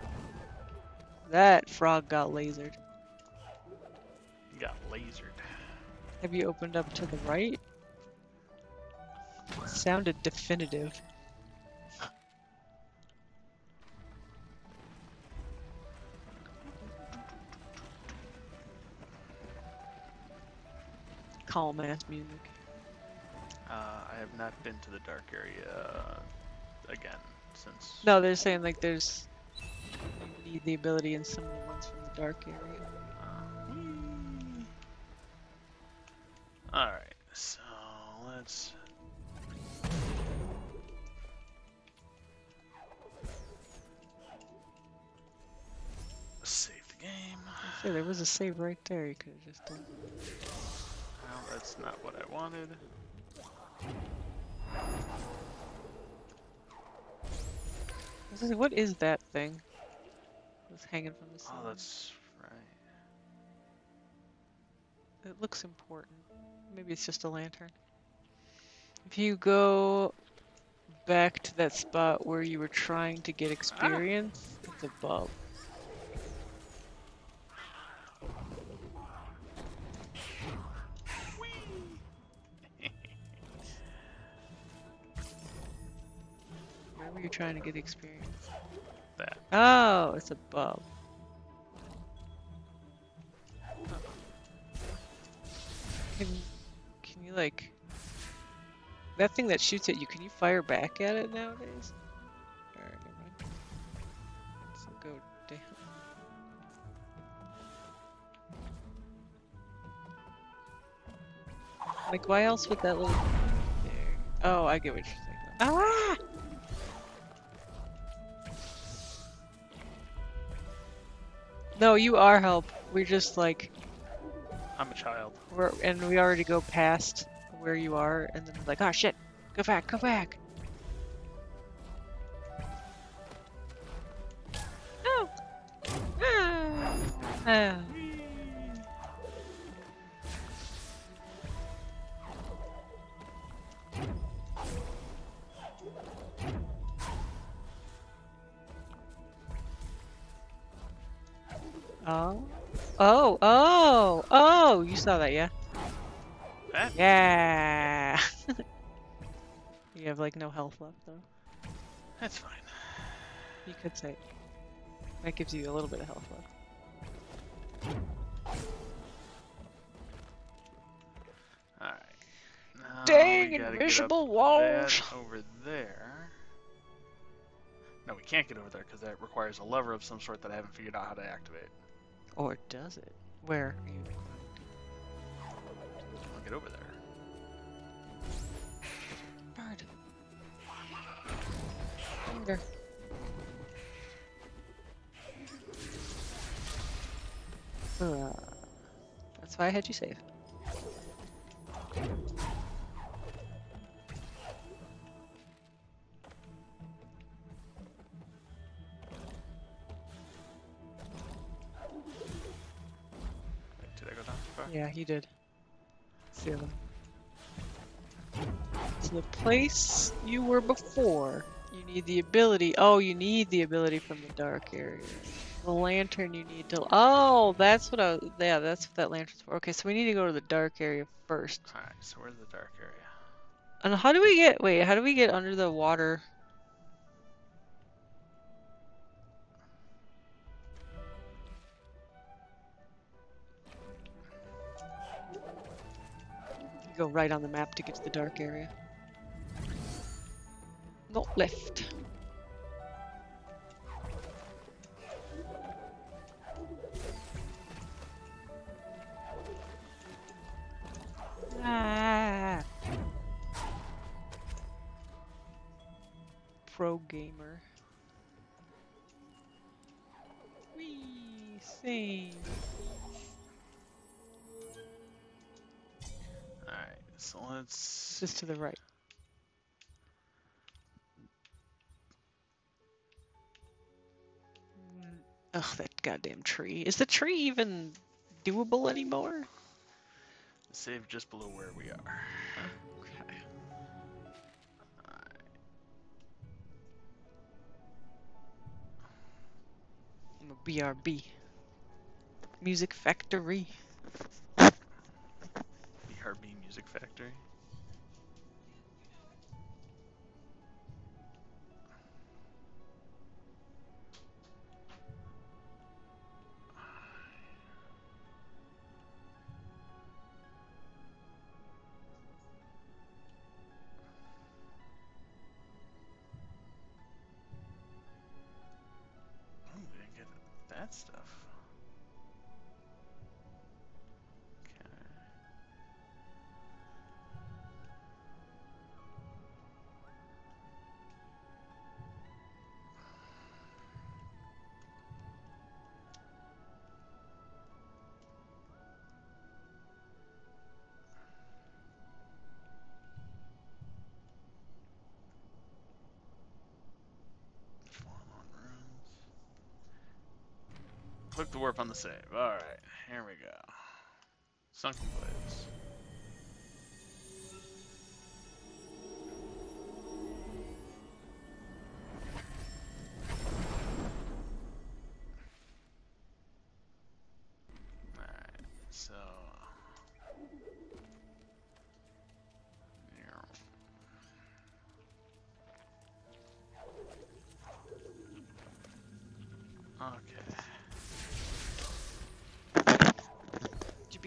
That frog got lasered. Got lasered. Have you opened up to the right? Sounded definitive. Calm ass music. Uh, I have not been to the dark area again since. No, they're saying like there's you need the ability in some of the ones from the dark area. Alright, so let's. Save the game. See, there was a save right there. You could have just done. Well, that's not what I wanted. What is that thing? It's hanging from the oh, ceiling. Oh, that's right. It looks important. Maybe it's just a lantern. If you go back to that spot where you were trying to get experience, it's above. Where were you trying to get experience? That. Oh, it's above. Can, like that thing that shoots at you? Can you fire back at it nowadays? Alright, never mind. Let's go down. Like, why else would that little there? Oh, I get what you're saying. Ah! No, you are help. We're just like I'm a child. we're and we already go past where you are, and then like, oh shit, go back, go back. No. Ah. Ah. Oh. Oh, oh, oh, you saw that, yeah? Yeah. you have like no health left though. That's fine. You could say that gives you a little bit of health left. Alright. Now Dang, we gotta get up invisible walls. over there. No, we can't get over there because that requires a lever of some sort that I haven't figured out how to activate. Or does it? Where are you? I'll get over there. Bird. Thunder. Uh, that's why I had you save. Yeah, he did. See them. To the place you were before. You need the ability. Oh, you need the ability from the dark area. The lantern you need to. Oh, that's what I. was- Yeah, that's what that lantern's for. Okay, so we need to go to the dark area first. Alright, so where's the dark area? And how do we get? Wait, how do we get under the water? go right on the map to get to the dark area. Not left. Ah. Pro gamer. We see. Let's. Just to the right. Ugh, that goddamn tree. Is the tree even doable anymore? Save just below where we are. Okay. I'm a BRB. Music Factory. BRB Music Factory. The warp on the save. Alright, here we go. Sunken Glades.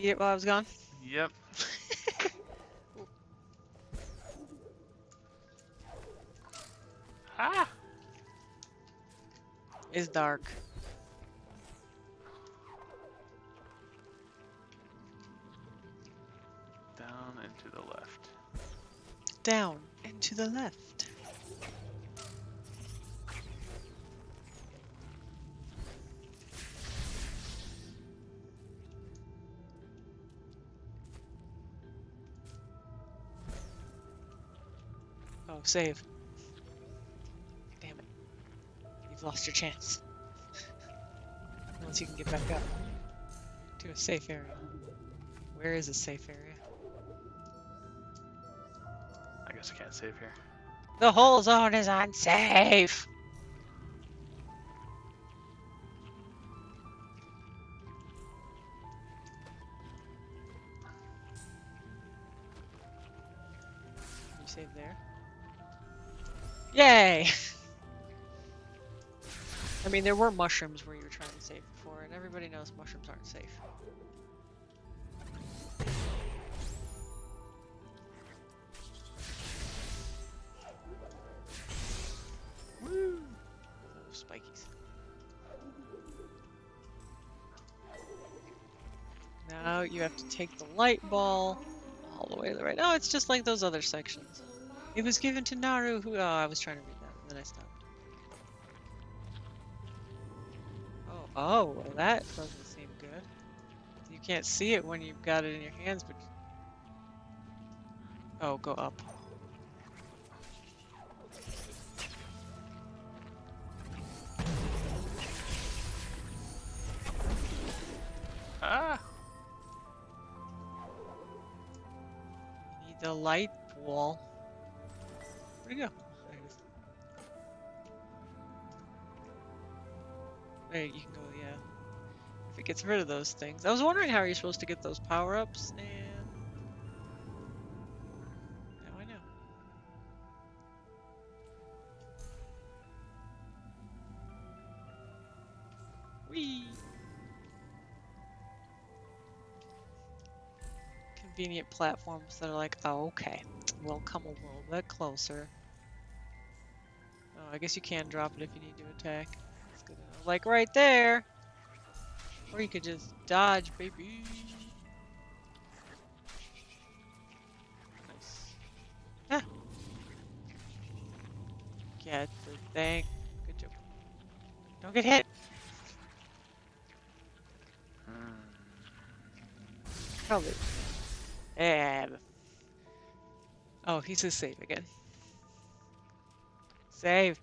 Beat it while I was gone? Yep. ah! It's dark. Down and to the left. Down and to the left. Save. Damn it. You've lost your chance. Once you can get back up to a safe area. Where is a safe area? I guess I can't save here. The whole zone is unsafe. Mean, there were mushrooms where you were trying to save before, and everybody knows mushrooms aren't safe. Woo! Oh, spikies. Now you have to take the light ball all the way to the right. Oh, it's just like those other sections. It was given to Naru who- Oh, I was trying to read that, and then I stopped. Oh, well that doesn't seem good. You can't see it when you've got it in your hands, but... Oh, go up. Ah! Need the light wall. Where'd it go? There you can go, yeah. If it gets rid of those things. I was wondering how are you're supposed to get those power-ups, and... Now I know. Whee! Convenient platforms that are like, oh, okay, we'll come a little bit closer. Oh, I guess you can drop it if you need to attack. Like right there! Or you could just dodge, baby. Nice. Ah. Get the thing. Good job. Don't get hit. Probably. Yeah. Oh, he says save again. Save.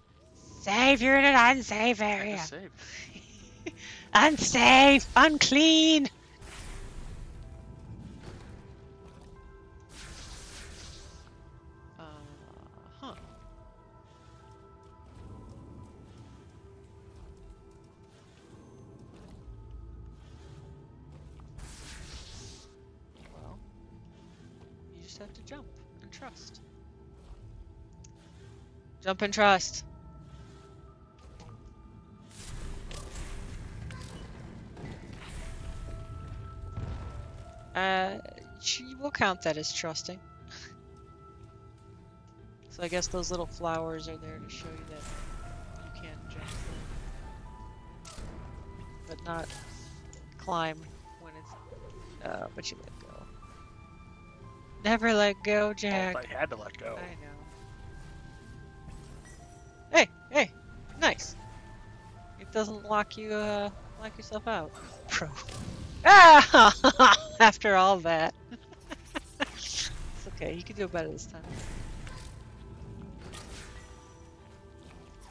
Save, you're in an unsafe area. Unsafe, unclean. Uh huh. Well, you just have to jump and trust. Jump and trust. Uh, we'll count that as trusting. so I guess those little flowers are there to show you that you can jump them. But not climb when it's, uh, but you let go. Never let go, Jack. if I had to let go. I know. Hey, hey, nice. It doesn't lock you, uh, lock yourself out. Pro. Ah! After all that. it's okay, you can do better this time.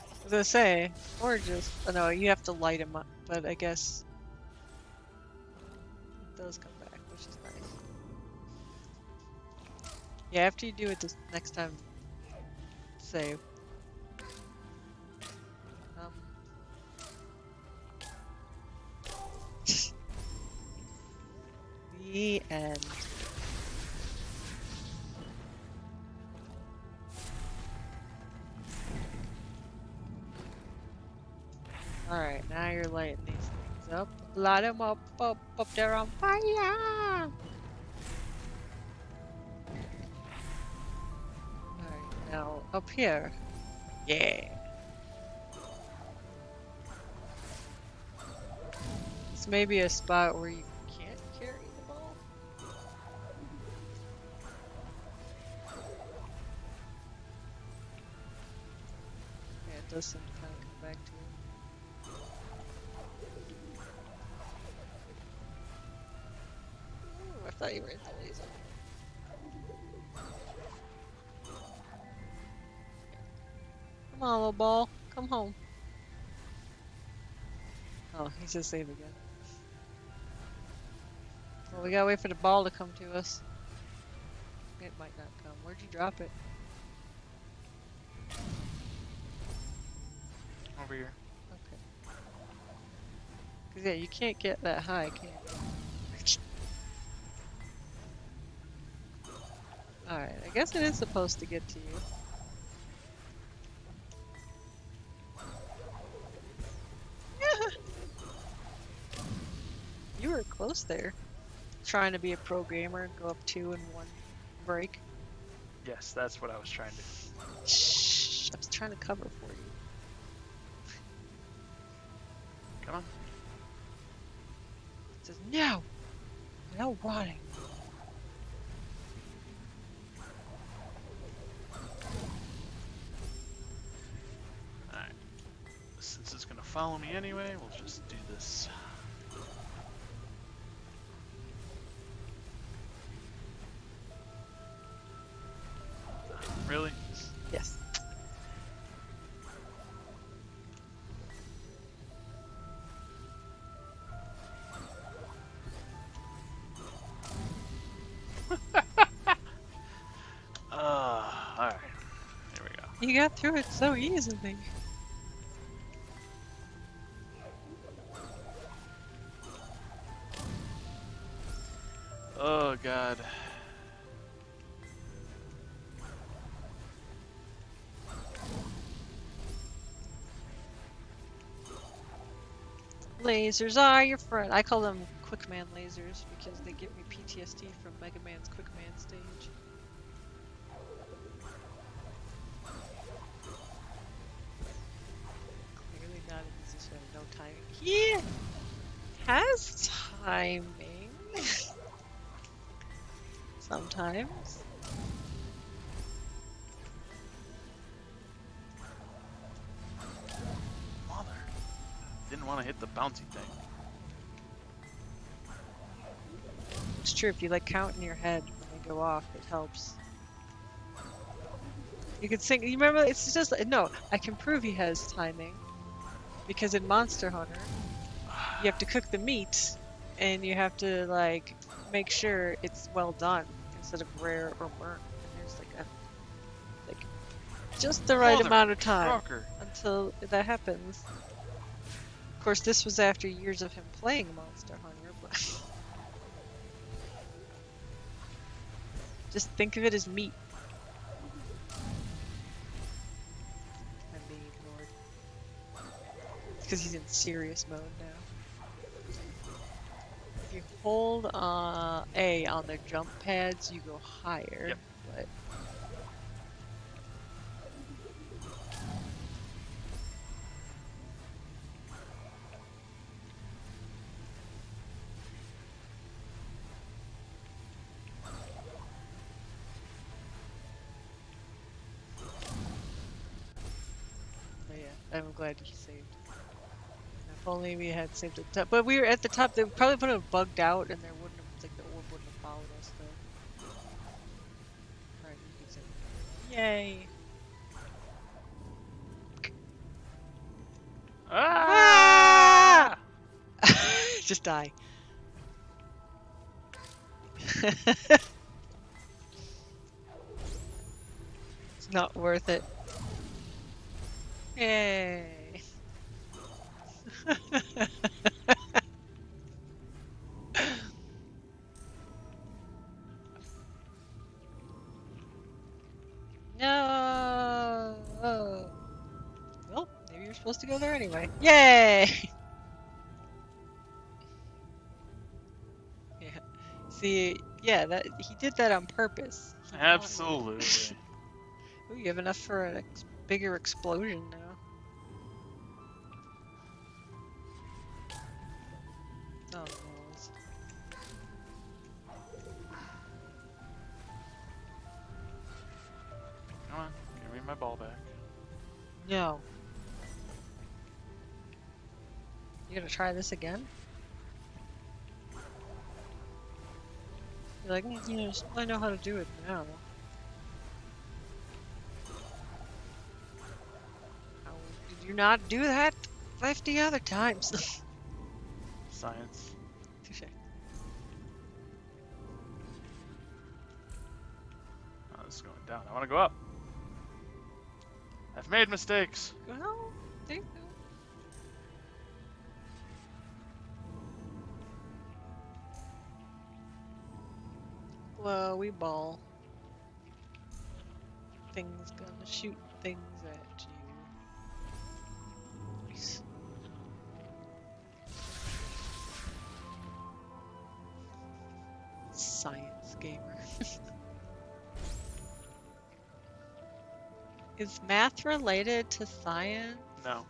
I was gonna say, or just, oh no, you have to light him up, but I guess it does come back, which is nice. Yeah, after you do it this next time, save. The end. Alright, now you're lighting these things up. Light them up, up, up there on fire! Now up here. Yeah. This may be a spot where you Yeah, it does seem to kind of come back to it. Ooh, I thought you were the laser. Come on, little ball. Come home. Oh, he says save again. Well, we gotta wait for the ball to come to us. It might not come. Where'd you drop it? Over here. Okay. Cause yeah, you can't get that high, can you? Alright, I guess it is supposed to get to you. you were close there. Trying to be a pro gamer and go up two in one break. Yes, that's what I was trying to. Shh, I was trying to cover for you. Come on. It says, no! No running. Alright. Since it's gonna follow me anyway, we'll just do this. Really? You got through it so easily. Oh god. Lasers are your friend. I call them Quick Man lasers because they give me PTSD from Mega Man's Quick Man stage. Sometimes. didn't want to hit the bouncy thing. It's true, if you like count in your head when they go off, it helps. You can sing, you remember, it's just, no, I can prove he has timing. Because in Monster Hunter, you have to cook the meat, and you have to, like, make sure it's well done, instead of rare or burnt. And there's like a, like, just the right Mother amount of time until that happens. Of course, this was after years of him playing Monster Hunter, but just think of it as meat. I'm being ignored because he's in serious mode now. Hold uh, A on the jump pads, you go higher. Yep. But But yeah, I'm glad you saved. If only we had saved top. But we were at the top. They probably would have bugged out, and there wouldn't have like the orb wouldn't have followed us though. Can save. Yay! Ah! Just die. it's not worth it. Yay! no! Well, maybe you're supposed to go there anyway. Yay! yeah. See, yeah, that he did that on purpose. He. Absolutely. Ooh, you have enough for a ex- bigger explosion now. Try this again? You're like, "Mm, you know, I know how to do it now. How did you not do that 50 other times? Science. Touche. Oh, this is going down. I want to go up. I've made mistakes. Well, there Well, we ball. Things gonna shoot things at you. Nice. Science gamer. Is math related to science? No.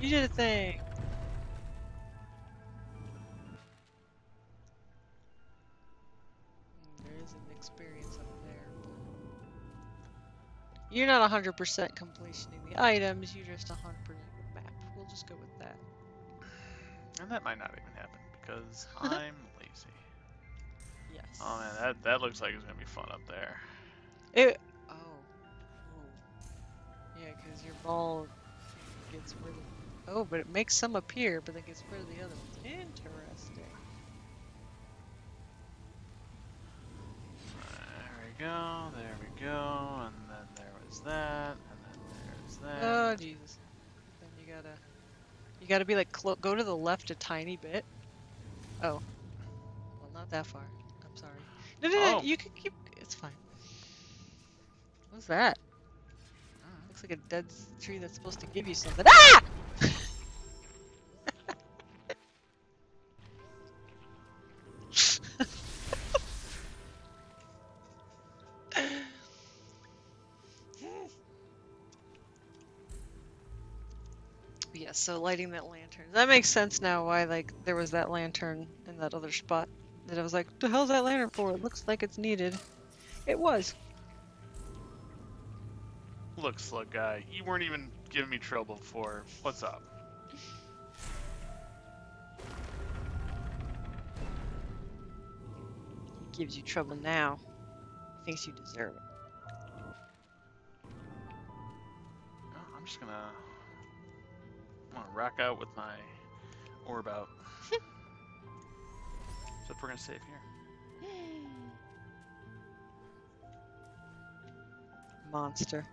You did a thing. You're not 100% completioning the items, you're just 100% the map. We'll just go with that. And that might not even happen because I'm lazy. Yes. Oh man, that, that looks like it's gonna be fun up there. It. Oh. Ooh. Yeah, because your ball gets rid of. Oh, but it makes some appear, but then gets rid of the other ones. Interesting. There we go, there we go, and then there was that, and then there's that. Oh Jesus! Then you gotta, you gotta be like clo- go to the left a tiny bit. Oh, well not that far. I'm sorry. No, no, no. Oh. You can keep. It's fine. What's that? Mm. Looks like a dead tree that's supposed to give you something. Ah! So lighting that lantern. That makes sense now why like there was that lantern in that other spot. That I was like, the hell's that lantern for? It looks like it's needed. It was. Look, slug guy, you weren't even giving me trouble before. What's up? He gives you trouble now. Thinks you deserve it. Oh, I'm just gonna. I'm gonna rock out with my orb out. Except we're gonna save here. Monster.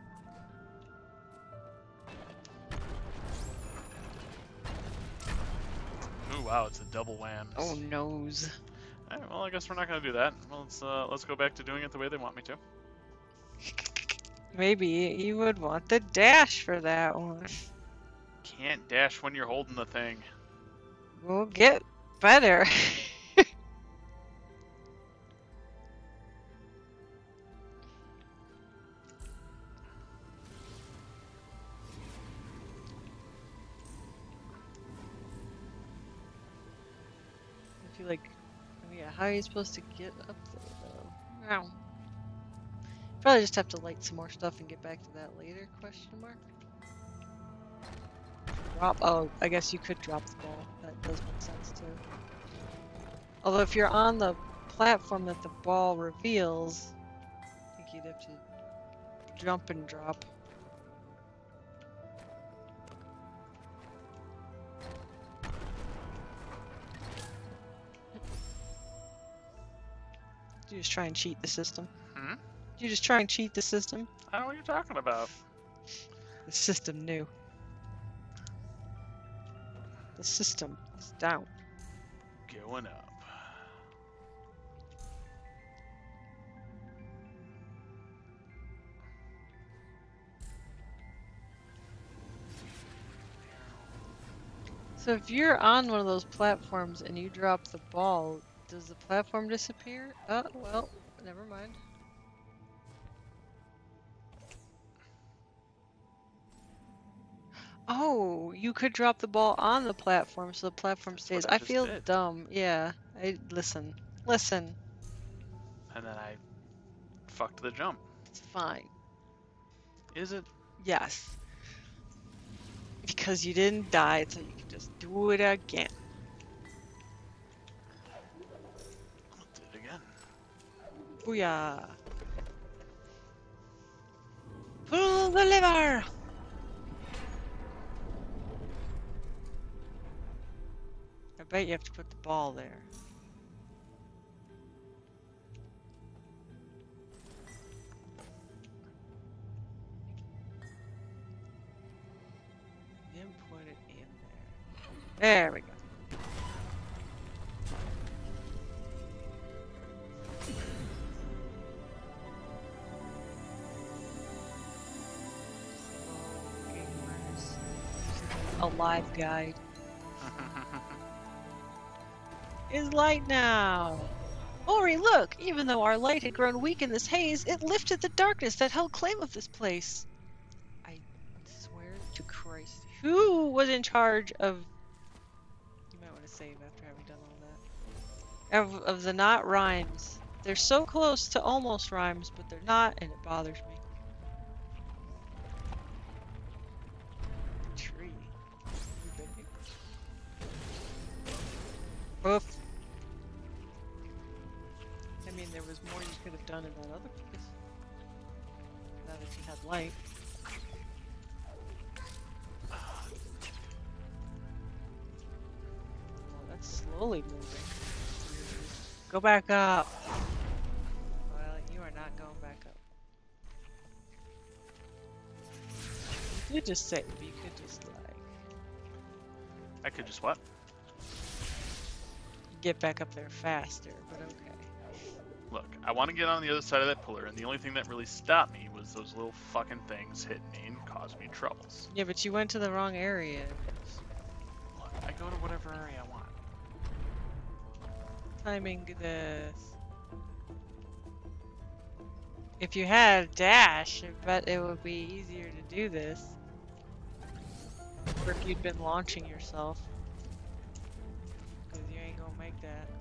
Ooh, wow, it's a double wham. Oh nose. Well, I guess we're not gonna do that. Well, let's uh, let's go back to doing it the way they want me to. Maybe you would want the dash for that one. Can't dash when you're holding the thing. We'll get better. I feel like, oh yeah, how are you supposed to get up there though? Ow. Probably just have to light some more stuff and get back to that later, question mark? Drop, oh, I guess you could drop the ball. That does make sense too. Although if you're on the platform that the ball reveals, I think you'd have to jump and drop. You just try and cheat the system. Hmm? You just try and cheat the system. I don't know what you're talking about. The system knew. The system is down. Going up. So if you're on one of those platforms and you drop the ball, does the platform disappear? Oh, well, never mind. You could drop the ball on the platform so the platform stays. I I feel did. dumb. Yeah. I listen. Listen. And then I fucked the jump. It's fine. Is it? Yes. Because you didn't die, so you can just do it again. I'll do it again. Booyah. Pull the lever! Bet you have to put the ball there. Put it in there. There we go. A live guide. Is light now. Ori, look! Even though our light had grown weak in this haze, it lifted the darkness that held claim of this place. I swear to Christ. Who was in charge of. You might want to save after having done all that. Of, of the not rhymes. They're so close to almost rhymes, but they're not, and it bothers me. Tree. Oof. More you could have done in that other place. Now that you had light. Oh, that's slowly moving. Go back up. Well, you are not going back up. You could just save. You could just like I could just what? get back up there faster, but okay. Look, I want to get on the other side of that pillar, and the only thing that really stopped me was those little fucking things hitting me and caused me troubles. Yeah, but you went to the wrong area. Look, I go to whatever area I want. Timing this. If you had a dash, I bet it would be easier to do this. Or if you'd been launching yourself. Because you ain't gonna make that.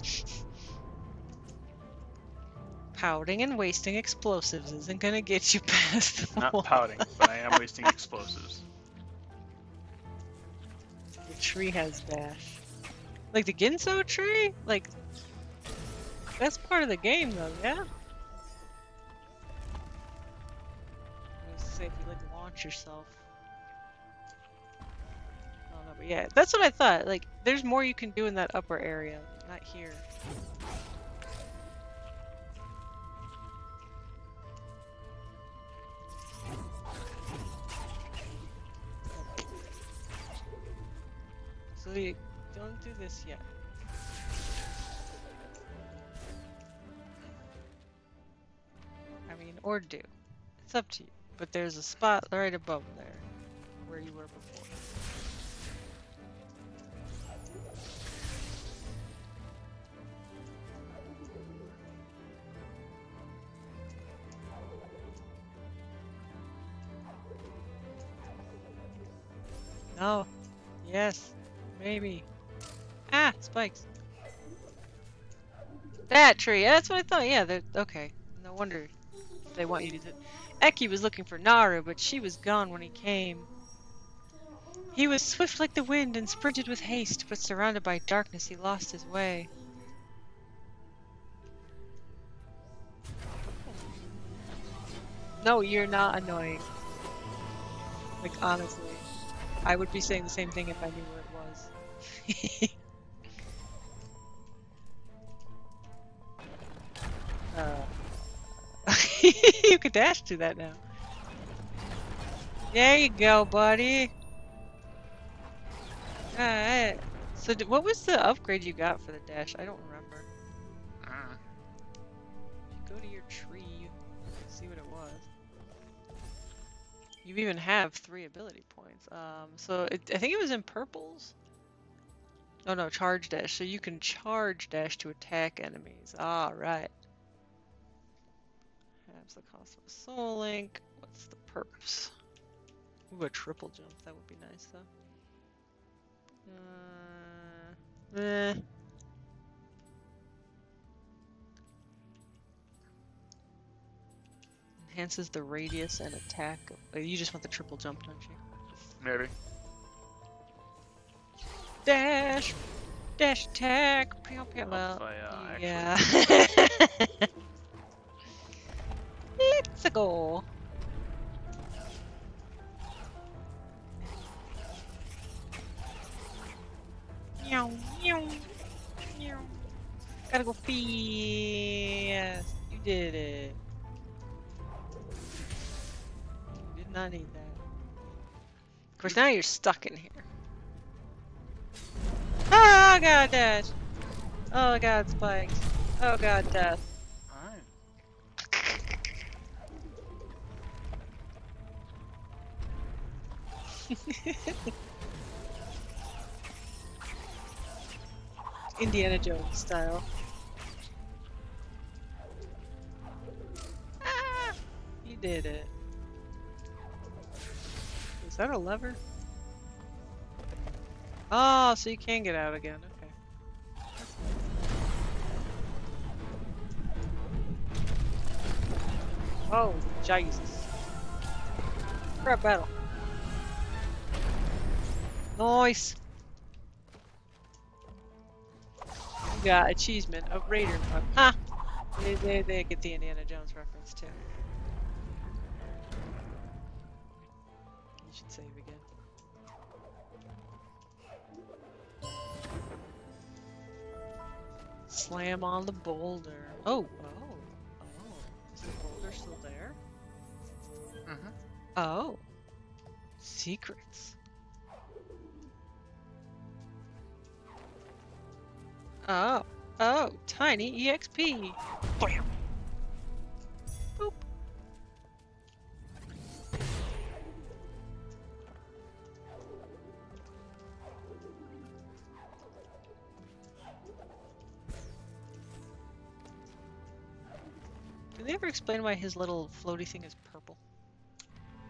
pouting and wasting explosives isn't gonna get you past the Not wall. pouting, but I am wasting explosives. The tree has dash. Like the Ginso tree? Like, that's part of the game though, yeah? I was gonna say if you like launch yourself. I don't know, but yeah, that's what I thought. Like, there's more you can do in that upper area, not here. So you don't do this yet. I mean, or do. It's up to you. But there's a spot right above there, where you were before. No. Yes. Maybe. Ah, spikes. That tree. That's what I thought. Yeah, okay. No wonder they want you to. Eki was looking for Naru, but she was gone when he came. He was swift like the wind and sprinted with haste, but surrounded by darkness, he lost his way. No, you're not annoying. Like, honestly. I would be saying the same thing if I knew where it was. uh, you could dash to that now. There you go, buddy. Alright. So, what was the upgrade you got for the dash? I don't remember. You even have three ability points. Um, so it, I think it was in purples. Oh no, charge dash. So you can charge dash to attack enemies. All right. Halves the cost of a soul link. What's the perps? Ooh, a triple jump. That would be nice though. Uh, eh. Enhances the radius and attack. uh, You just want the triple jump, don't you? Maybe. Dash! Dash attack! Pew, pew. Well, I, uh, actually- yeah. it's a goal. Meow, meow, meow. Gotta go fast. You did it. Not need that. Of course, now you're stuck in here. Oh god, dash! Oh god, spikes. Oh god, death. Indiana Jones style. Ah! You did it. Is that a lever? Oh, so you can get out again. Okay. Oh, Jesus. Crap battle. Nice. You got achievement of Raider. Ha! They, they, they get the Indiana Jones reference too. You should save again. Slam on the boulder. Oh, oh, oh. Is the boulder still there? Mm-hmm. Oh. Secrets. Oh. Oh, tiny EXP. Bam. explain why his little floaty thing is purple?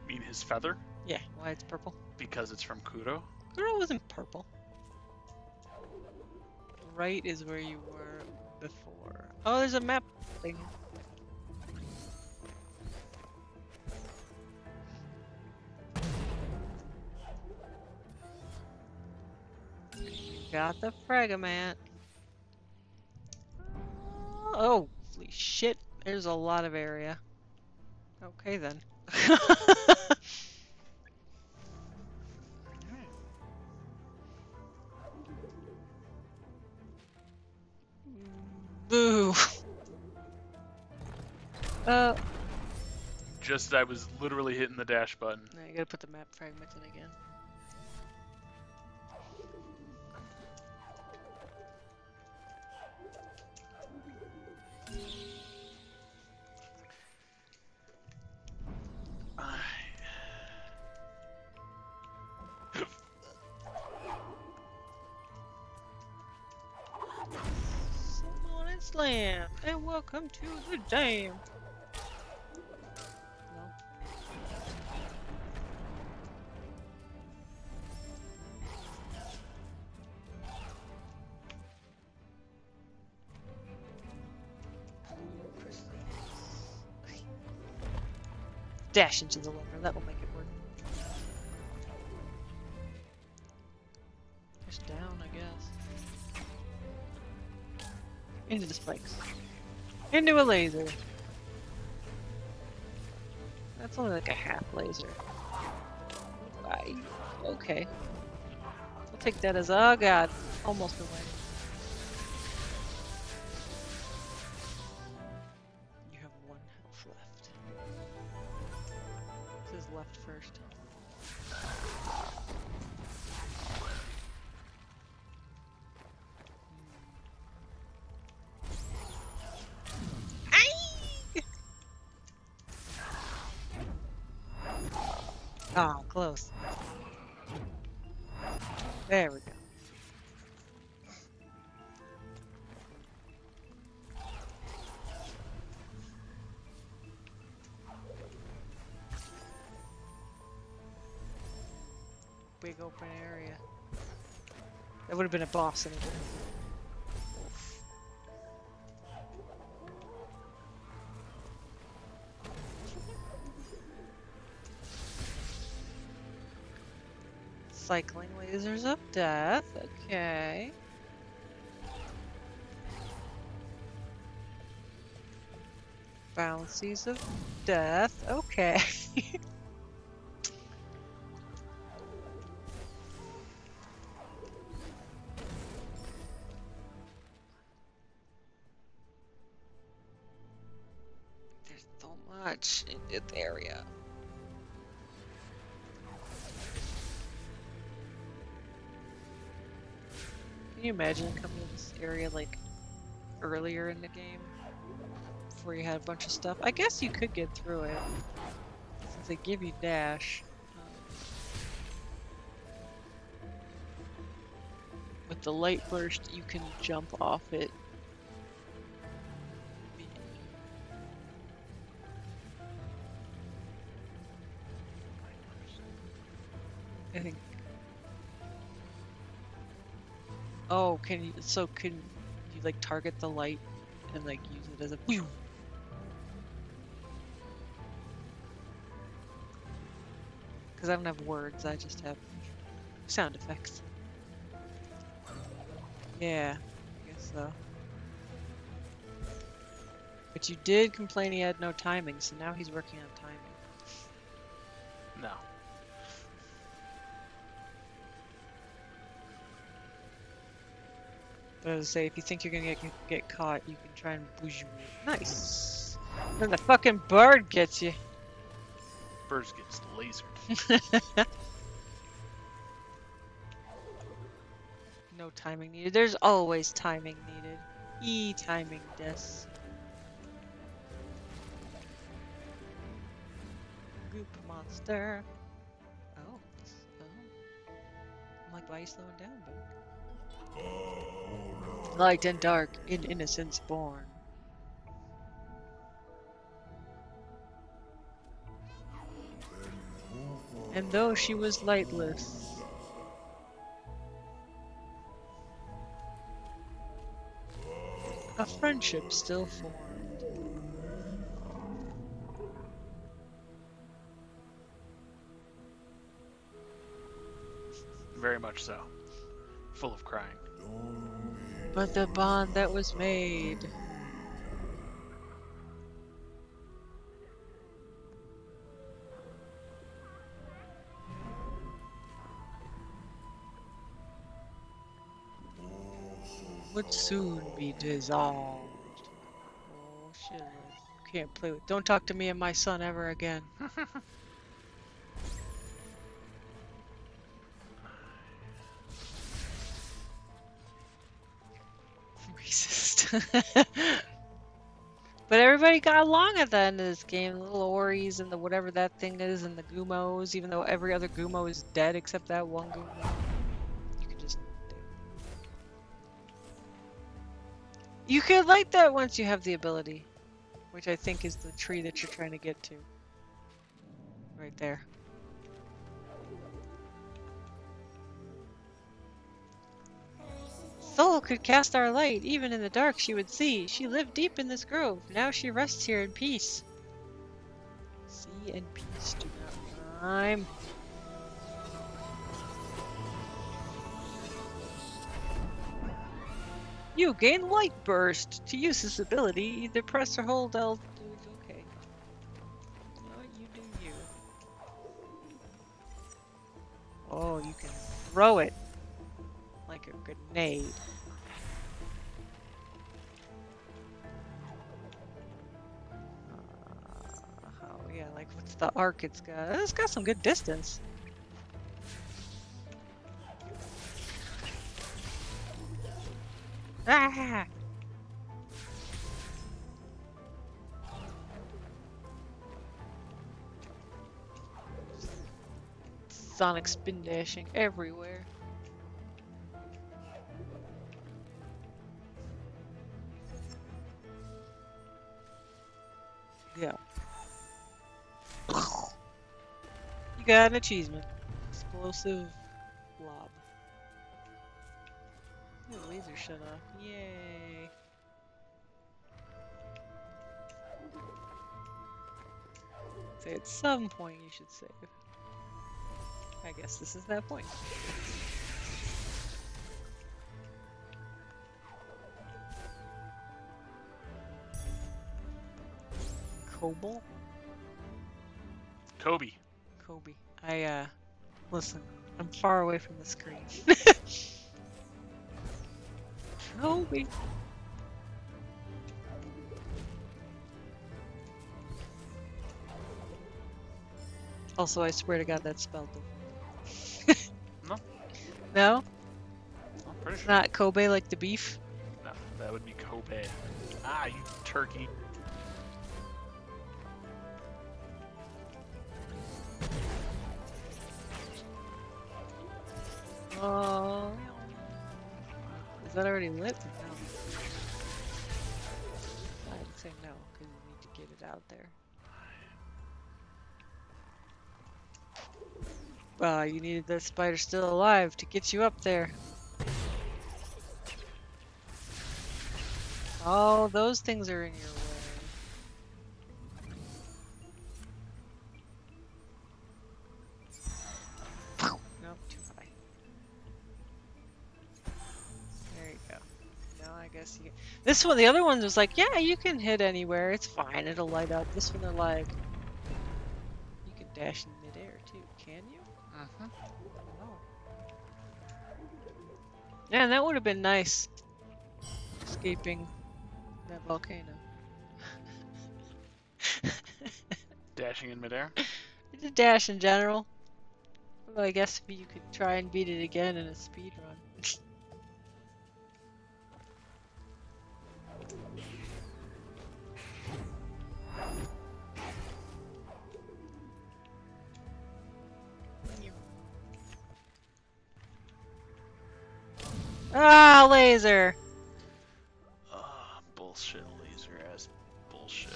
You mean his feather? Yeah, why it's purple? Because it's from Kuro. Kuro wasn't purple. Right is where you were before. Oh, there's a map thing. Got the fragament. Oh, holy shit. There's a lot of area. Okay then. Boo. Uh, Just I was literally hitting the dash button. now you gotta put the map fragment in again. Welcome to the jam. No. Dash into the lever, that will make it work. Just down, I guess. Into the spikes. Into a laser. That's only like a half laser. Why? Okay. I'll take that as oh god, almost away. You have been a boss anyway. Cycling lasers of death. Okay. Bouncies of death. Okay. in this area. Can you imagine coming to this area like earlier in the game? Before you had a bunch of stuff? I guess you could get through it. Since they give you dash. With the light burst, you can jump off it. Can you? So can you like target the light and like use it as a? Because I don't have words. I just have sound effects. Yeah, I guess so. But you did complain he had no timing, so now he's working on timing. I say, if you think you're gonna get get caught, you can try and bouge. Nice. Then the fucking bird gets you. Bird gets lasered. no timing needed. There's always timing needed. E timing this. Goop monster. Oh, it's- oh. I'm like, why are you slowing down, bud? Light and dark, in innocence born. And though she was lightless, a friendship still formed. Very much so. full of crying. But the bond that was made. Would soon be dissolved. Oh shit. Can't play with. Don't talk to me and my son ever again. but everybody got along at the end of this game. The little Oris and the whatever that thing is and the Gumos, even though every other Gumo is dead except that one Gumo. You could just You could like that once you have the ability. Which I think is the tree that you're trying to get to. Right there. Sol could cast our light. Even in the dark she would see. She lived deep in this grove. Now she rests here in peace. See and peace do not rhyme. You gain light burst. To use this ability, either press or hold L. Okay. Well, you do you. Oh, you can throw it grenade. Uh, how, yeah, like what's the arc it's got? It's got some good distance. Ah! Sonic spin dashing everywhere. Yeah. You got an achievement. Explosive blob. Ooh, laser shut off. Yay. Say at some point you should save. I guess this is that point. Cobble? Kobe. Kobe. I, uh, listen, I'm far away from the screen. Kobe. Also, I swear to God, that's spelled different. No. No? I'm pretty sure. Not Kobe like the beef? No, that would be Kobe. Ah, you turkey. Oh. Is that already lit? No. I'd say no, because you need to get it out there. Well, you needed the spider still alive to get you up there. Oh, those things are in your way. This one, the other one was like, yeah, you can hit anywhere. It's fine. It'll light up. This one, they're like, you can dash in midair too. Can you? Uh-huh. Yeah, and that would have been nice. Escaping that volcano. Dashing in midair. It's a dash in general. Well, I guess you could try and beat it again in a speed run. Ah, laser! Ah, bullshit laser ass bullshit.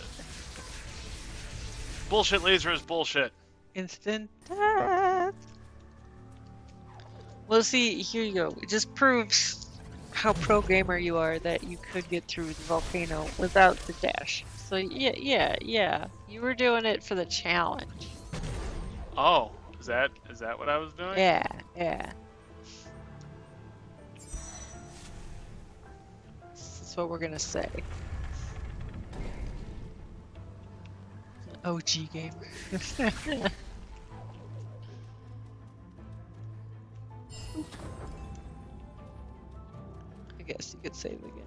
Bullshit laser is bullshit. Instant death. Well, see, here you go. It just proves how pro gamer you are that you could get through the volcano without the dash. So yeah, yeah, yeah. You were doing it for the challenge. Oh, is that is that what I was doing? Yeah, yeah. What we're gonna say. OG gamer. I guess you could save again.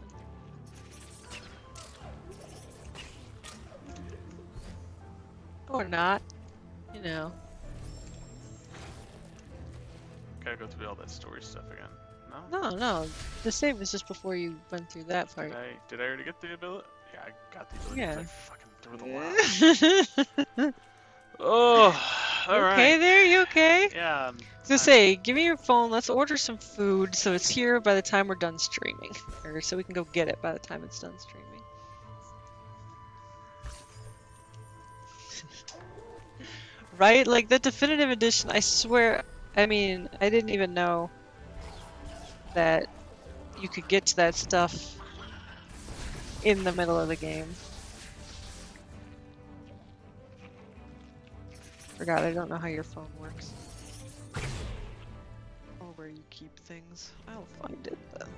Or not. You know. Gotta go through all that story stuff again. No? No, no. The save was just before you went through that part. Did I, did I already get the ability? Yeah, I got the ability. Yeah. 'cause I fucking threw the WoW. oh, alright. okay there, you okay? Yeah. um, So say, give me your phone, let's order some food so it's here by the time we're done streaming. Or so we can go get it by the time it's done streaming. right? Like the definitive edition, I swear, I mean, I didn't even know that you could get to that stuff in the middle of the game. Forgot, I don't know how your phone works. Or where you keep things. I'll find it then.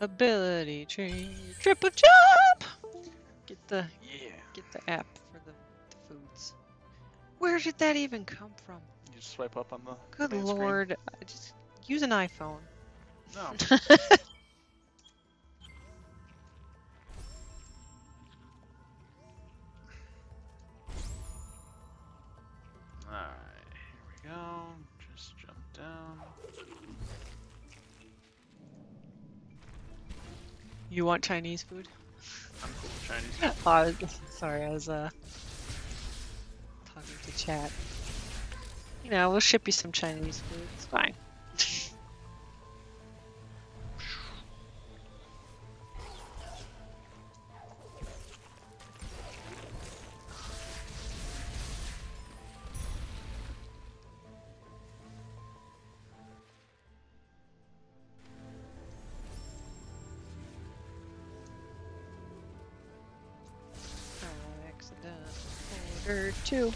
Ability tree, triple jump! Get the Yeah. get the app for the, the foods. Where did that even come from? You just swipe up on the Good screen. lord, I just use an iPhone. No. Alright, here we go. Just jump down. You want Chinese food? I'm cool with Chinese. Oh, I was, sorry, I was uh talking to chat. You know, we'll ship you some Chinese food. It's fine. Order two.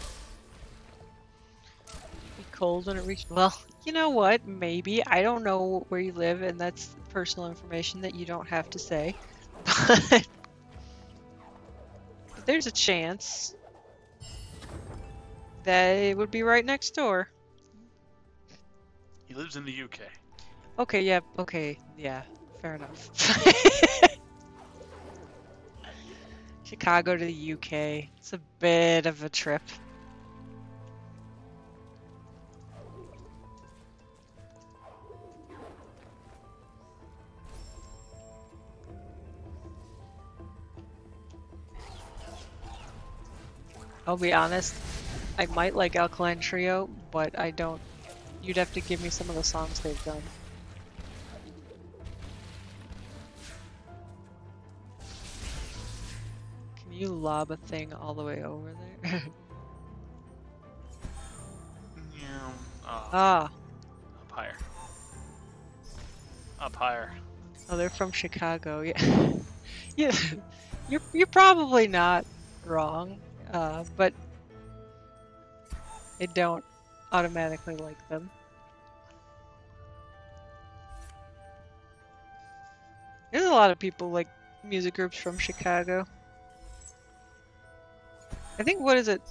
Be cold when it reaches. Well, you know what? Maybe I don't know where you live, and that's personal information that you don't have to say. But but there's a chance that it would be right next door. He lives in the UK. Okay, yeah, okay, yeah, fair enough. Chicago to the UK. It's a bit of a trip. I'll be honest, I might like Alkaline Trio, but I don't. You'd have to give me some of the songs they've done. You lob a thing all the way over there? Yeah. Oh, ah, up higher. Up higher. oh, they're from Chicago. Yeah, yeah. You're you're probably not wrong, uh, but I don't automatically like them. There's a lot of people like music groups from Chicago. I think what is it?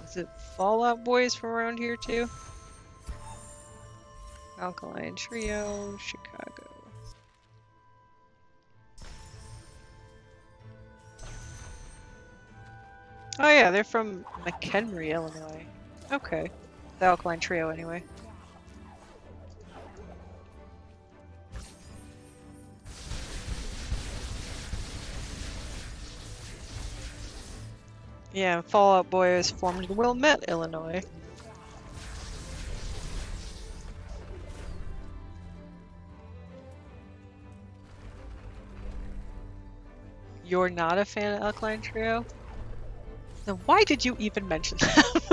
Was it Fall Out Boys from around here too? Alkaline Trio, Chicago. Oh yeah, they're from McHenry, Illinois. Okay. The Alkaline Trio anyway. Yeah, Fall Out Boy is formed in Wilmette, Illinois. You're not a fan of Alkaline Trio? Then why did you even mention them?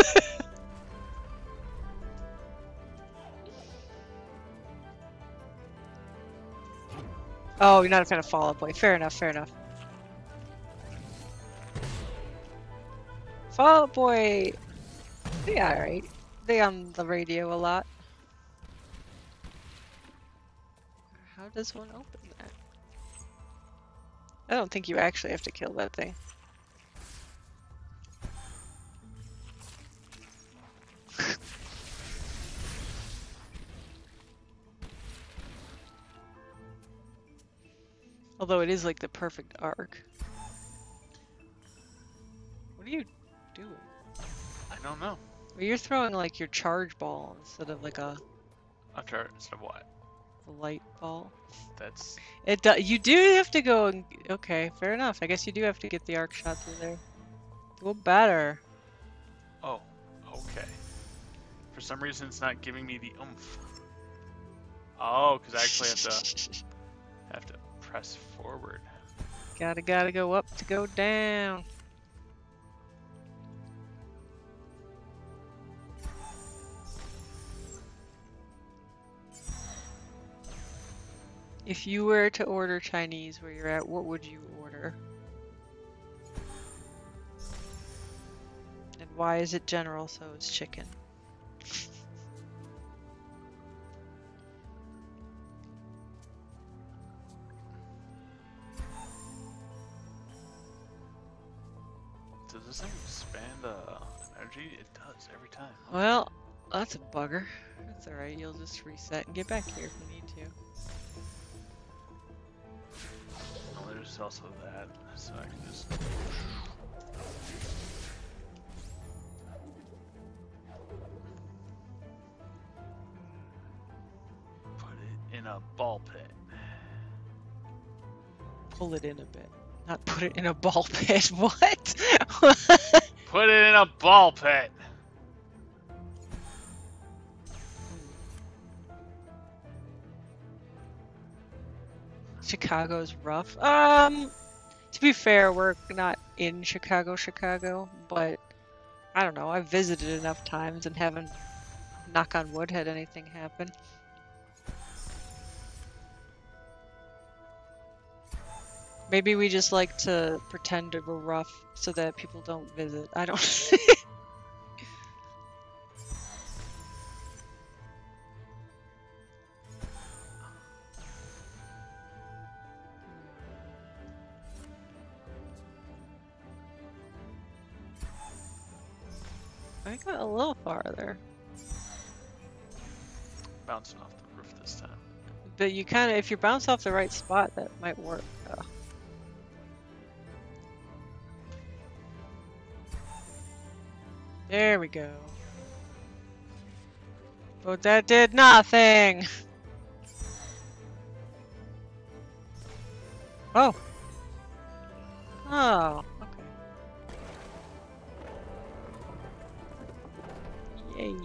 Oh, you're not a fan of Fall Out Boy. Fair enough, fair enough. Fall Out Boy, they alright. They on the radio a lot. How does one open that? I don't think you actually have to kill that thing. Although it is like the perfect arc. What are you doing? I don't know. Well, you're throwing like your charge ball instead of like a. A charge instead of what? The light ball. That's It do, you do have to go and okay, fair enough. I guess you do have to get the arc shot through there. Go better. oh, okay. For some reason, it's not giving me the oomph. Oh, because I actually have to have to press forward. gotta gotta go up to go down. If you were to order Chinese where you're at, what would you order? And why is it general so it's chicken? Does this thing expand uh, energy? It does every time. Well, that's a bugger. That's alright, you'll just reset and get back here if you need to. There's also that, so I can just. Put it in a ball pit. Pull it in a bit. Not put it in a ball pit. What? Put it in a ball pit. Chicago's rough. Um, to be fair, we're not in Chicago, Chicago, but I don't know. I've visited enough times and haven't, knock on wood, had anything happen. Maybe we just like to pretend we're rough so that people don't visit. I don't. little farther, Bouncing off the roof this time. but you kind of, if you bounce off the right spot, that might work. Uh, there we go. But that did nothing. Oh. Oh, Yay.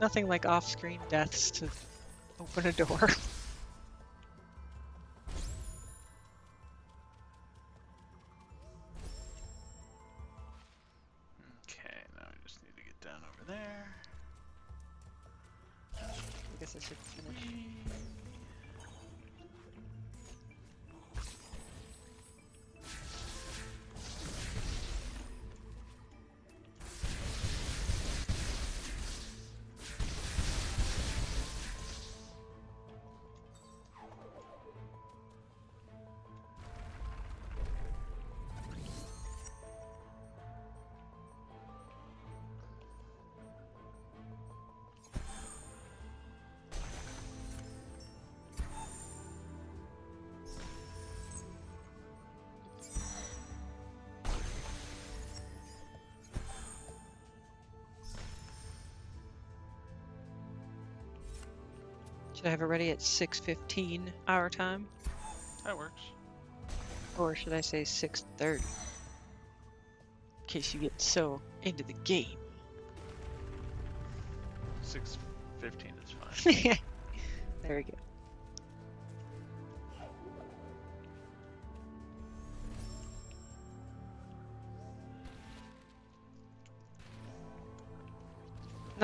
Nothing like off-screen deaths to open a door. Should I have it ready at 6.15 our time? That works. Or should I say 6.30? In case you get so into the game. 615 is fine. there we go.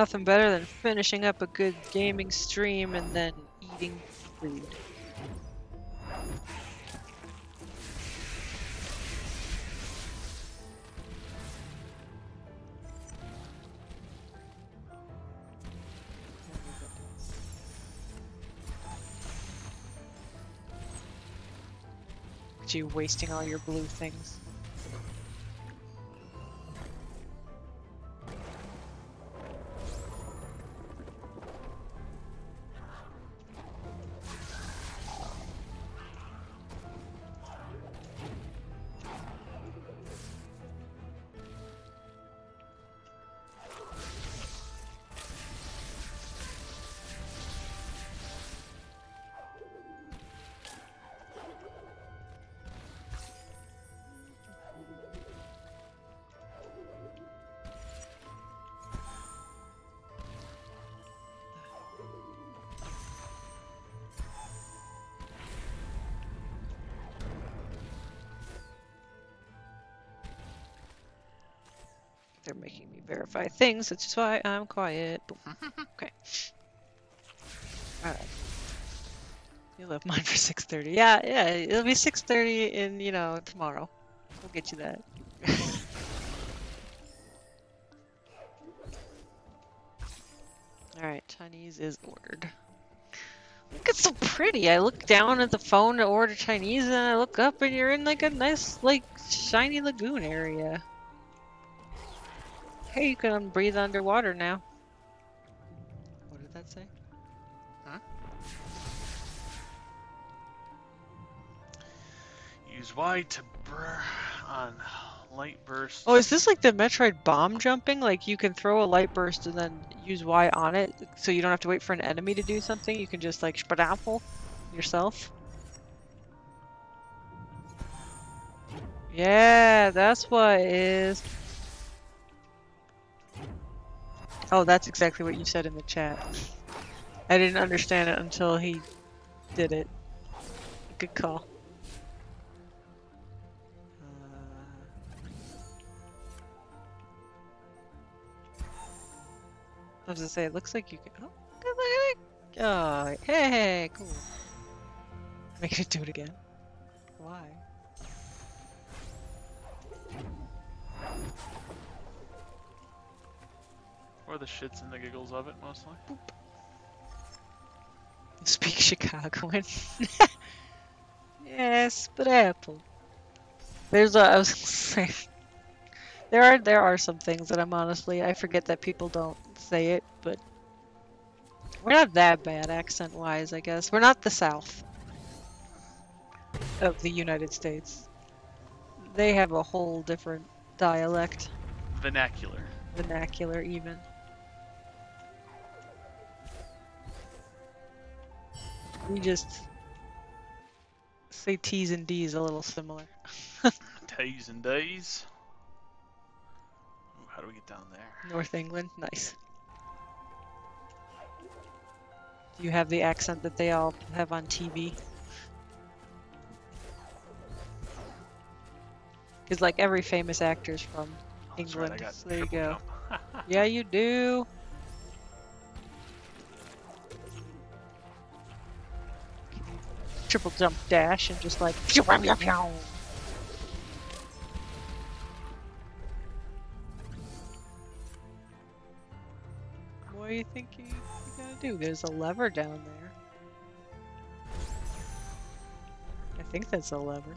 Nothing better than finishing up a good gaming stream and then eating food. you wasting all your blue things. Things, which is why I'm quiet. Okay. Alright. You left mine for 6.30. Yeah, yeah, it'll be 6.30 in, you know, tomorrow. We'll get you that. Alright, Chinese is ordered. Look, it's so pretty. I look down at the phone to order Chinese and I look up and you're in like a nice, like, shiny lagoon area. Hey, you can breathe underwater now. What did that say? Huh? Use Y to brr on light burst. Oh, is this like the Metroid bomb jumping? Like you can throw a light burst and then use Y on it, so you don't have to wait for an enemy to do something. You can just like spadapple yourself. Yeah, that's what it is. Oh, that's exactly what you said in the chat. I didn't understand it until he did it. Good call. Uh, I was gonna say, it looks like you can. Oh, look at that! Oh, hey, hey, cool. Make it do it again. Why? Or the shits and the giggles of it, mostly. Speak Chicagoan. yes, but Apple. There's a, I was saying, there are there are some things that I'm honestly I forget that people don't say it, but we're not that bad accent wise, I guess. We're not the South of the United States. They have a whole different dialect. Vernacular. Vernacular even. We just say T's and D's a little similar. T's and D's. How do we get down there? North England, nice. Do you have the accent that they all have on TV? Because like every famous actor's from Oh, right, England. got so there you go. Yeah, you do. Triple jump dash and just like pew, pew, pew, pew. What do you think you, you gotta do? There's a lever down there. I think that's a lever.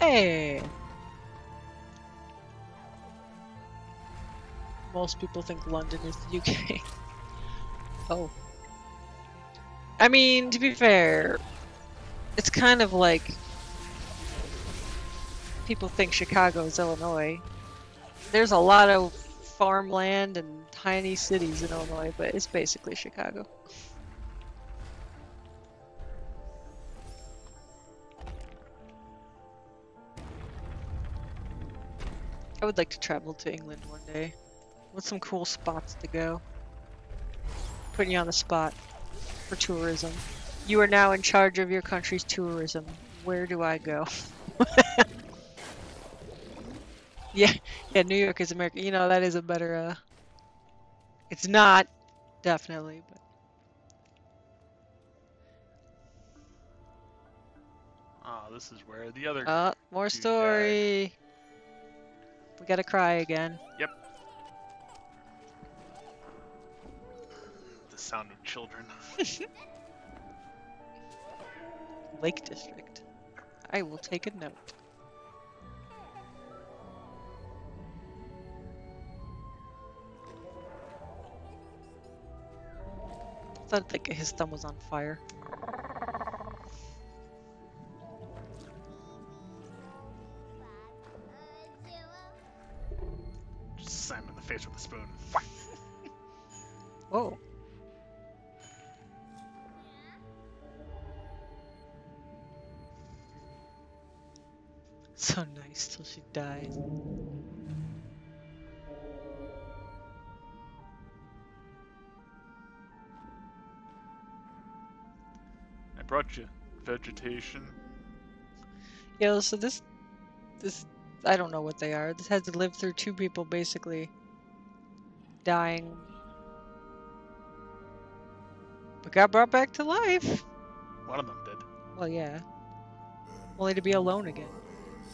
Hey! Most people think London is the UK. oh. I mean, to be fair, it's kind of like people think Chicago is Illinois. There's a lot of farmland and tiny cities in Illinois, but it's basically Chicago. I would like to travel to England one day. With some cool spots to go. Putting you on the spot for tourism. You are now in charge of your country's tourism. Where do I go? Yeah, yeah, New York is America. You know, that is a better, uh... It's not, definitely, but... Oh, this is where the other. Uh, more Dude died. story! We gotta cry again. The sound of children. Lake District. I will take a note. I Thought like his thumb was on fire. Vegetation. Yeah, so this, this, I don't know what they are. This had to live through two people basically dying, but got brought back to life. One of them did. Well, yeah, only to be alone again.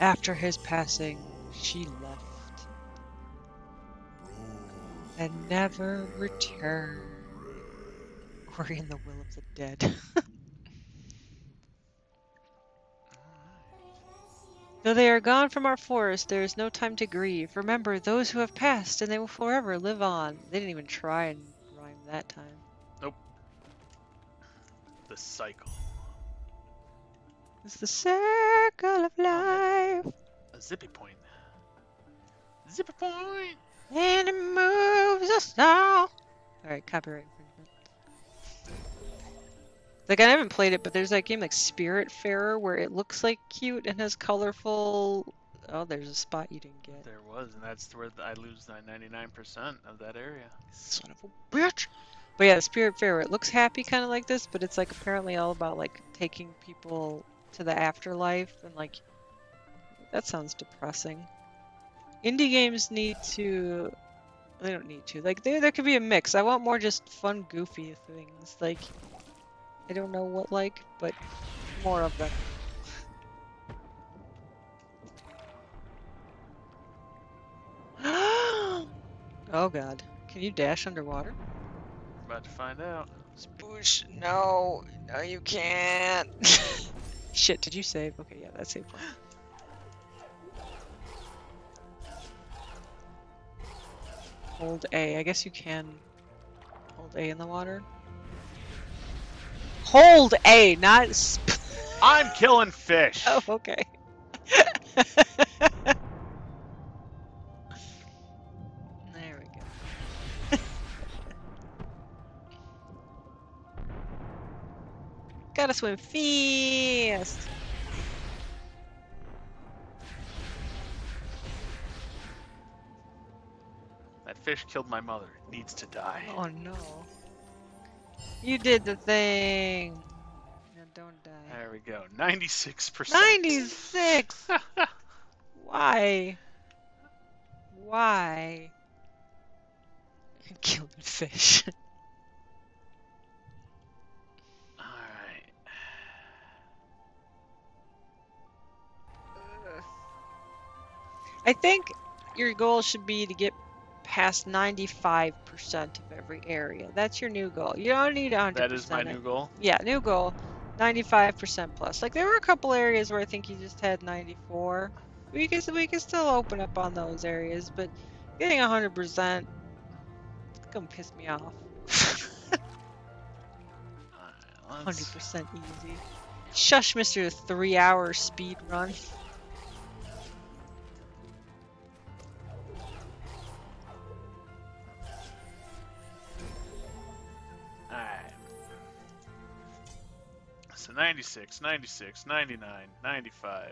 After his passing, she left and never returned. Glory in the will of the dead. Though they are gone from our forest, there is no time to grieve. Remember those who have passed, and they will forever live on. They didn't even try and rhyme that time. Nope. The cycle. It's the circle of life, A zippy point. Zippy point! and it moves us all. Alright, copyright infringement. Like, I haven't played it, but there's that game like Spirit Spiritfarer where it looks like cute and has colorful. Oh, there's a spot you didn't get. There was, and that's where I lose that 99% of that area. Son of a bitch. But yeah, the Spiritfarer, it looks happy kind of like this, but it's like apparently all about like taking people to the afterlife and like that sounds depressing. Indie games need to they don't need to. Like there there could be a mix. I want more just fun goofy things. Like I don't know what like, but more of them. oh god. Can you dash underwater? About to find out. Spoosh, no, no, you can't. Shit, did you save? Okay, yeah, that's save point. Hold A. I guess you can hold A in the water. Hold A, not sp- I'm killing fish! Oh, okay. there we go. Gotta swim fast. That fish killed my mother. It needs to die. Oh no. You did the thing. Now don't die. There we go. 96%. 96! Why? Why? Killing fish. Alright. I think your goal should be to get past 95% of every area. That's your new goal. You don't need 100%. That is my it. new goal. Yeah, new goal. 95% plus. Like there were a couple areas where I think you just had 94. We can we can still open up on those areas, but getting 100% it's gonna piss me off. 100% easy. Shush, Mr. Three Hour Speed Run. So 96, 96, 99, 95,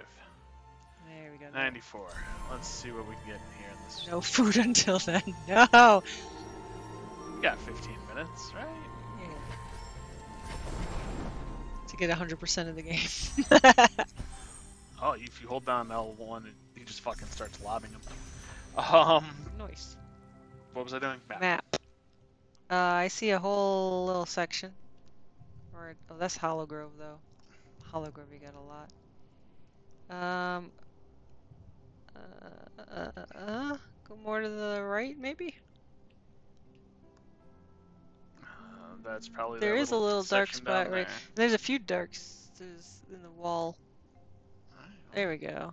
There we go. 94. Let's see what we can get in here in this. No food until then. No. We got 15 minutes, right? Yeah. To get 100% of the game. Oh, if you hold down L1, it- he just fucking starts lobbing them. Um, Noise. what was I doing? Map. Map. Uh, I see a whole little section. Or oh, that's Hollow Grove though. Hollow Grove, you got a lot. Um. Uh, uh, uh, go more to the right, maybe. Uh, that's probably There is a little dark spot down right- There's a few darks in the wall. Well, There we go.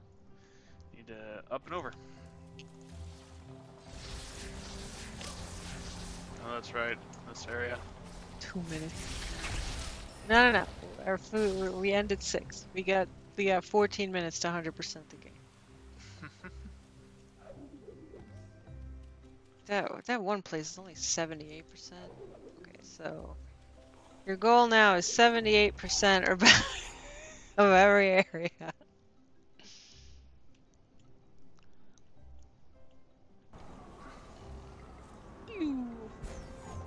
Need to up and over. Oh, that's right. This area. Two minutes. No, no, no. Our food. We ended six. We got we got 14 minutes to 100% the game. That that one place is only 78%. Okay, so your goal now is 78% or better of every area.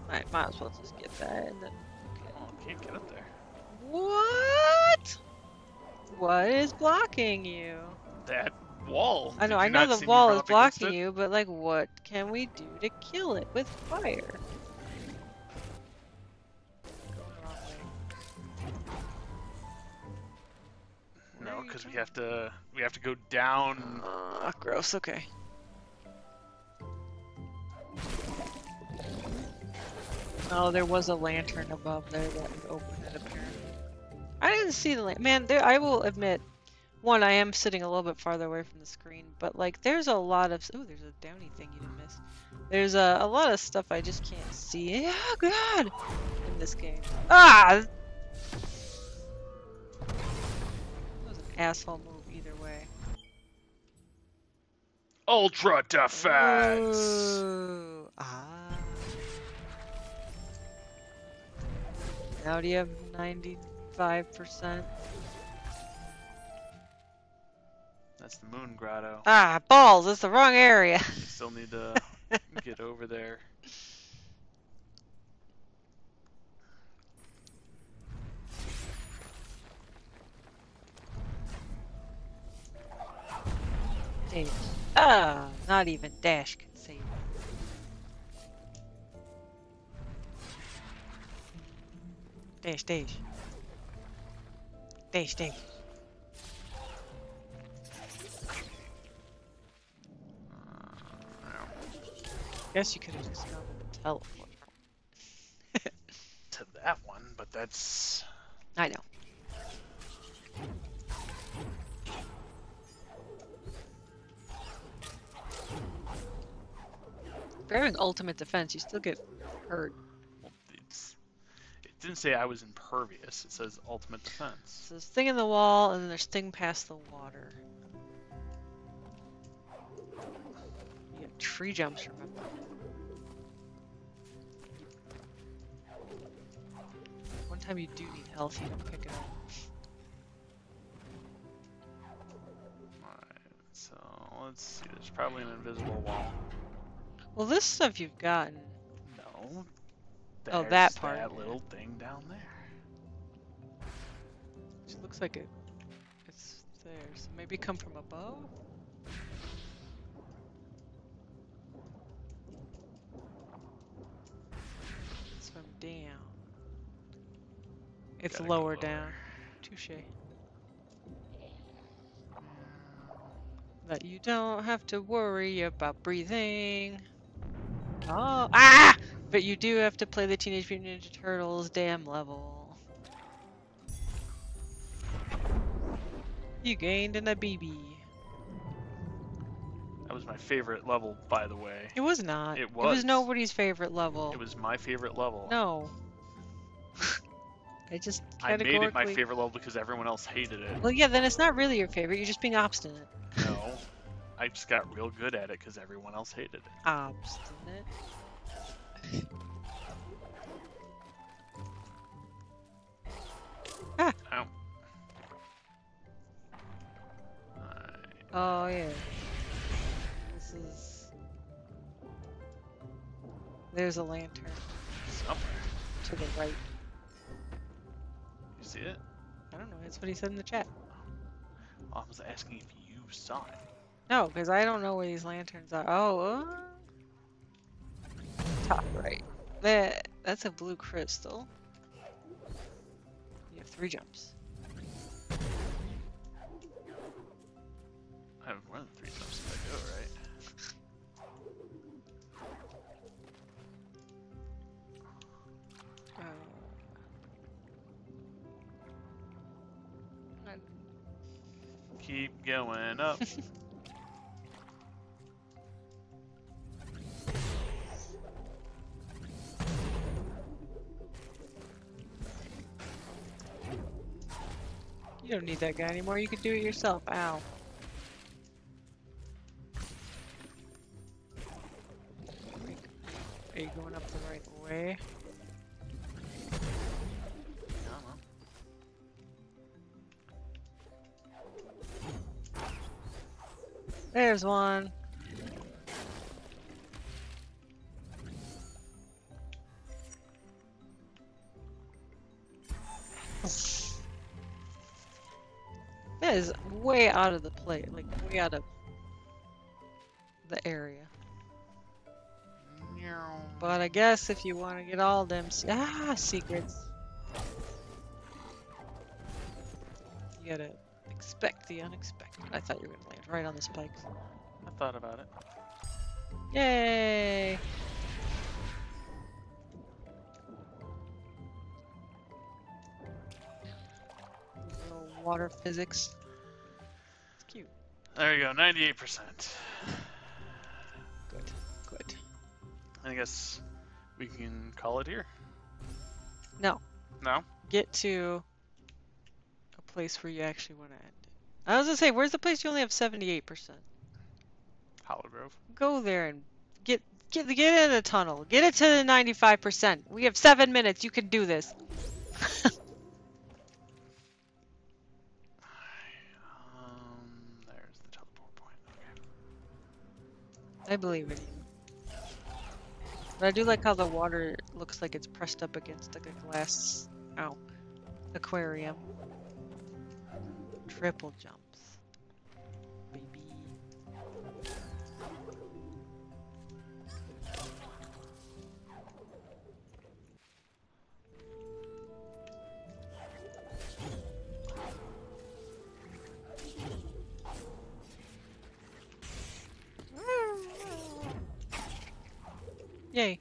Might, might as well just get that and then. Okay. Oh, can't get up there. What? What is blocking you? That wall. I know, I know the wall is blocking you, but like, what can we do to kill it with fire? No, because we have to. We have to go down. Uh, gross. Okay. Oh, there was a lantern above there that would open it apparently. I didn't see the lantern. Man, there. I will admit, one, I am sitting a little bit farther away from the screen, but like, there's a lot of. Oh, there's a downy thing you didn't miss. There's a, a lot of stuff I just can't see. Oh God! In this game. Ah! That was an asshole move either way. Ultra defense. Ooh, ah. Now do you have 95%? That's the moon grotto. Ah, balls! That's the wrong area. Still need to get over there. Dash. Ah, not even Dash can save it. Dash, dash. Dash, dash. Guess you could have just gone with the teleport. To that one, but that's. I know. Bearing ultimate defense, you still get hurt. Well, It's. It didn't say I was impervious. It says ultimate defense. So there's thing in the wall, and then there's thing past the water. You tree jumps, remember? One time you do need health, you don't pick it up. Alright, so let's see. There's probably an invisible wall. Well, this stuff you've gotten. No. Oh, that part. That little thing down there. It looks like it. It's there. So maybe come from above. It's from down. It's Gotta lower lower. down. Touche. That you don't have to worry about breathing. Oh, ah! But you do have to play the Teenage Mutant Ninja Turtles damn level. You gained an a BB. That was my favorite level, by the way. It was not. It It was was. nobody's favorite level. It was my favorite level. No. I just I made it my favorite level because everyone else hated it. Well, yeah, then it's not really your favorite. You're just being obstinate. No. I just got real good at it because everyone else hated it. Obstinate. Ow. Alright. Oh yeah. This is. There's a lantern Somewhere. to the right. You see it? I don't know. That's what he said in the chat. I was asking if you saw it. No, because I don't know where these lanterns are. Oh, uh, top right. That that's a blue crystal. You have three jumps. I have more than three jumps if I go, right? Uh, Keep going up. you don't need that guy anymore. You can do it yourself. Ow. Are you going up the right way? There's one. That is way out of the play, like way out of the area. But I guess if you want to get all them ah secrets, you gotta expect the unexpected. I thought you were gonna land right on the spikes. I thought about it. Yay! Little water physics. There you go, 98%. Good. Good. I guess we can call it here. No. No? Get to a place where you actually want to end it. I was gonna say, where's the place you only have 78%? Hollow Grove. Go there and get get get in the tunnel. Get it to the 95%. We have seven minutes. You can do this. I believe in you. But I do like how the water looks like it's pressed up against like a glass, ow, aquarium. Triple jumps. Yay.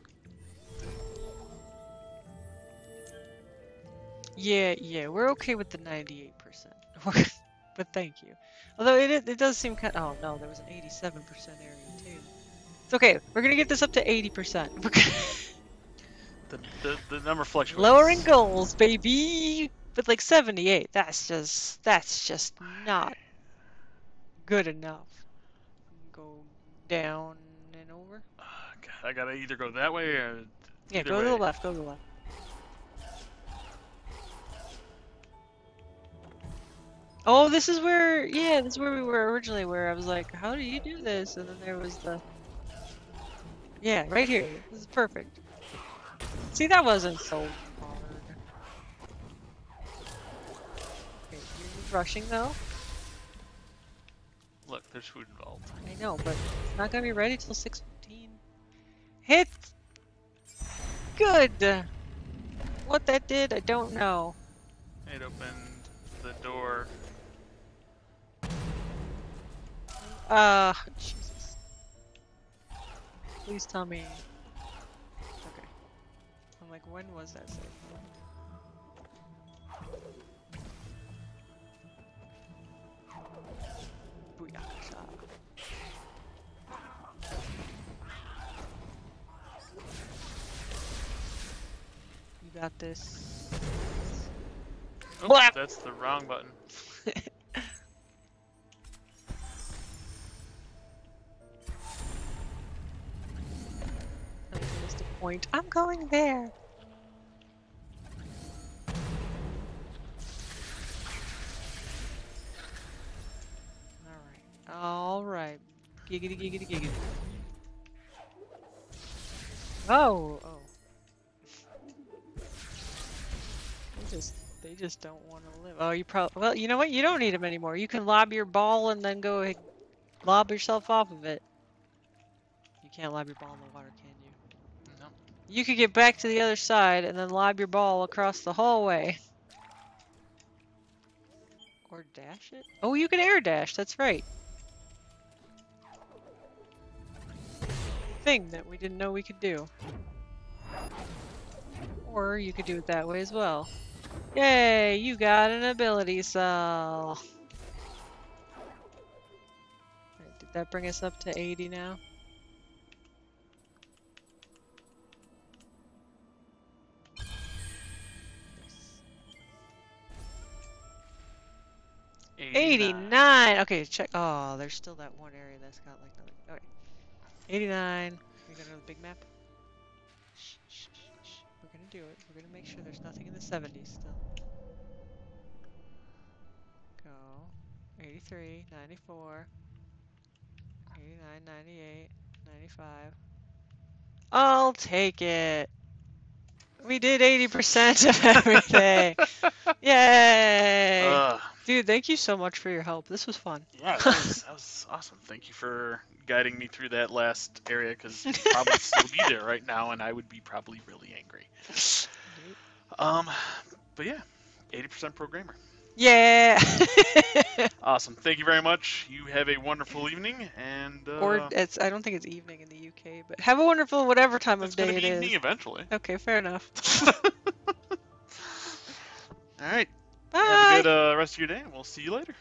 Yeah, yeah, we're okay with the 98%. but thank you. Although it, it does seem kind oh no, there was an 87% area too. It's okay, we're gonna get this up to 80%. The, the, the number fluctuates. Lowering goals, baby! But like 78, that's just, that's just not good enough. Go down and over. Uh, God, I gotta either go that way or. Yeah, go to the left, go to the left. Oh, this is where, yeah, this is where we were originally, where I was like, how do you do this? And then there was the, yeah, right here. This is perfect. See, that wasn't so hard. Okay, you're rushing though. Look, there's food involved. I know, but it's not gonna be ready till 6:15. Hit. Good. What that did, I don't know. It opened the door. Uh, Jesus. Please tell me. Okay. I'm like, when was that save? Booyakasha. You got this. Oh, that's the wrong button. I missed a point. I'm going there. Alright. Alright. Giggity giggity giggity. Oh, oh. Just they just don't want to live. Oh, you probably well, you know what? You don't need them anymore. You can lob your ball and then go ahead lob yourself off of it. You can't lob your ball in the water, can you? No. You could get back to the other side and then lob your ball across the hallway. Or dash it? Oh, you can air dash, that's right. Thing that we didn't know we could do. Or you could do it that way as well. Yay, you got an ability cell. Did that bring us up to 80 now? Eighty-nine. 89! Okay, check. Oh, there's still that one area that's got like. Okay. 89. We go to the big map. Do it. We're gonna make sure there's nothing in the 70s still. Go. 83, 94, 89, 98, 95. I'll take it. We did 80% of everything. Yay! Ugh. Dude, thank you so much for your help. This was fun. Yeah, that was, that was awesome. Thank you for guiding me through that last area because you'd probably still be there right now, and I would be probably really angry. Um, but yeah, 80% programmer. Yeah. Awesome. Thank you very much. You have a wonderful evening, and uh, or it's I don't think it's evening in the UK, but have a wonderful whatever time it's of gonna day be it evening eventually. Okay, fair enough. All right. Bye. Have a good uh, rest of your day, and we'll see you later.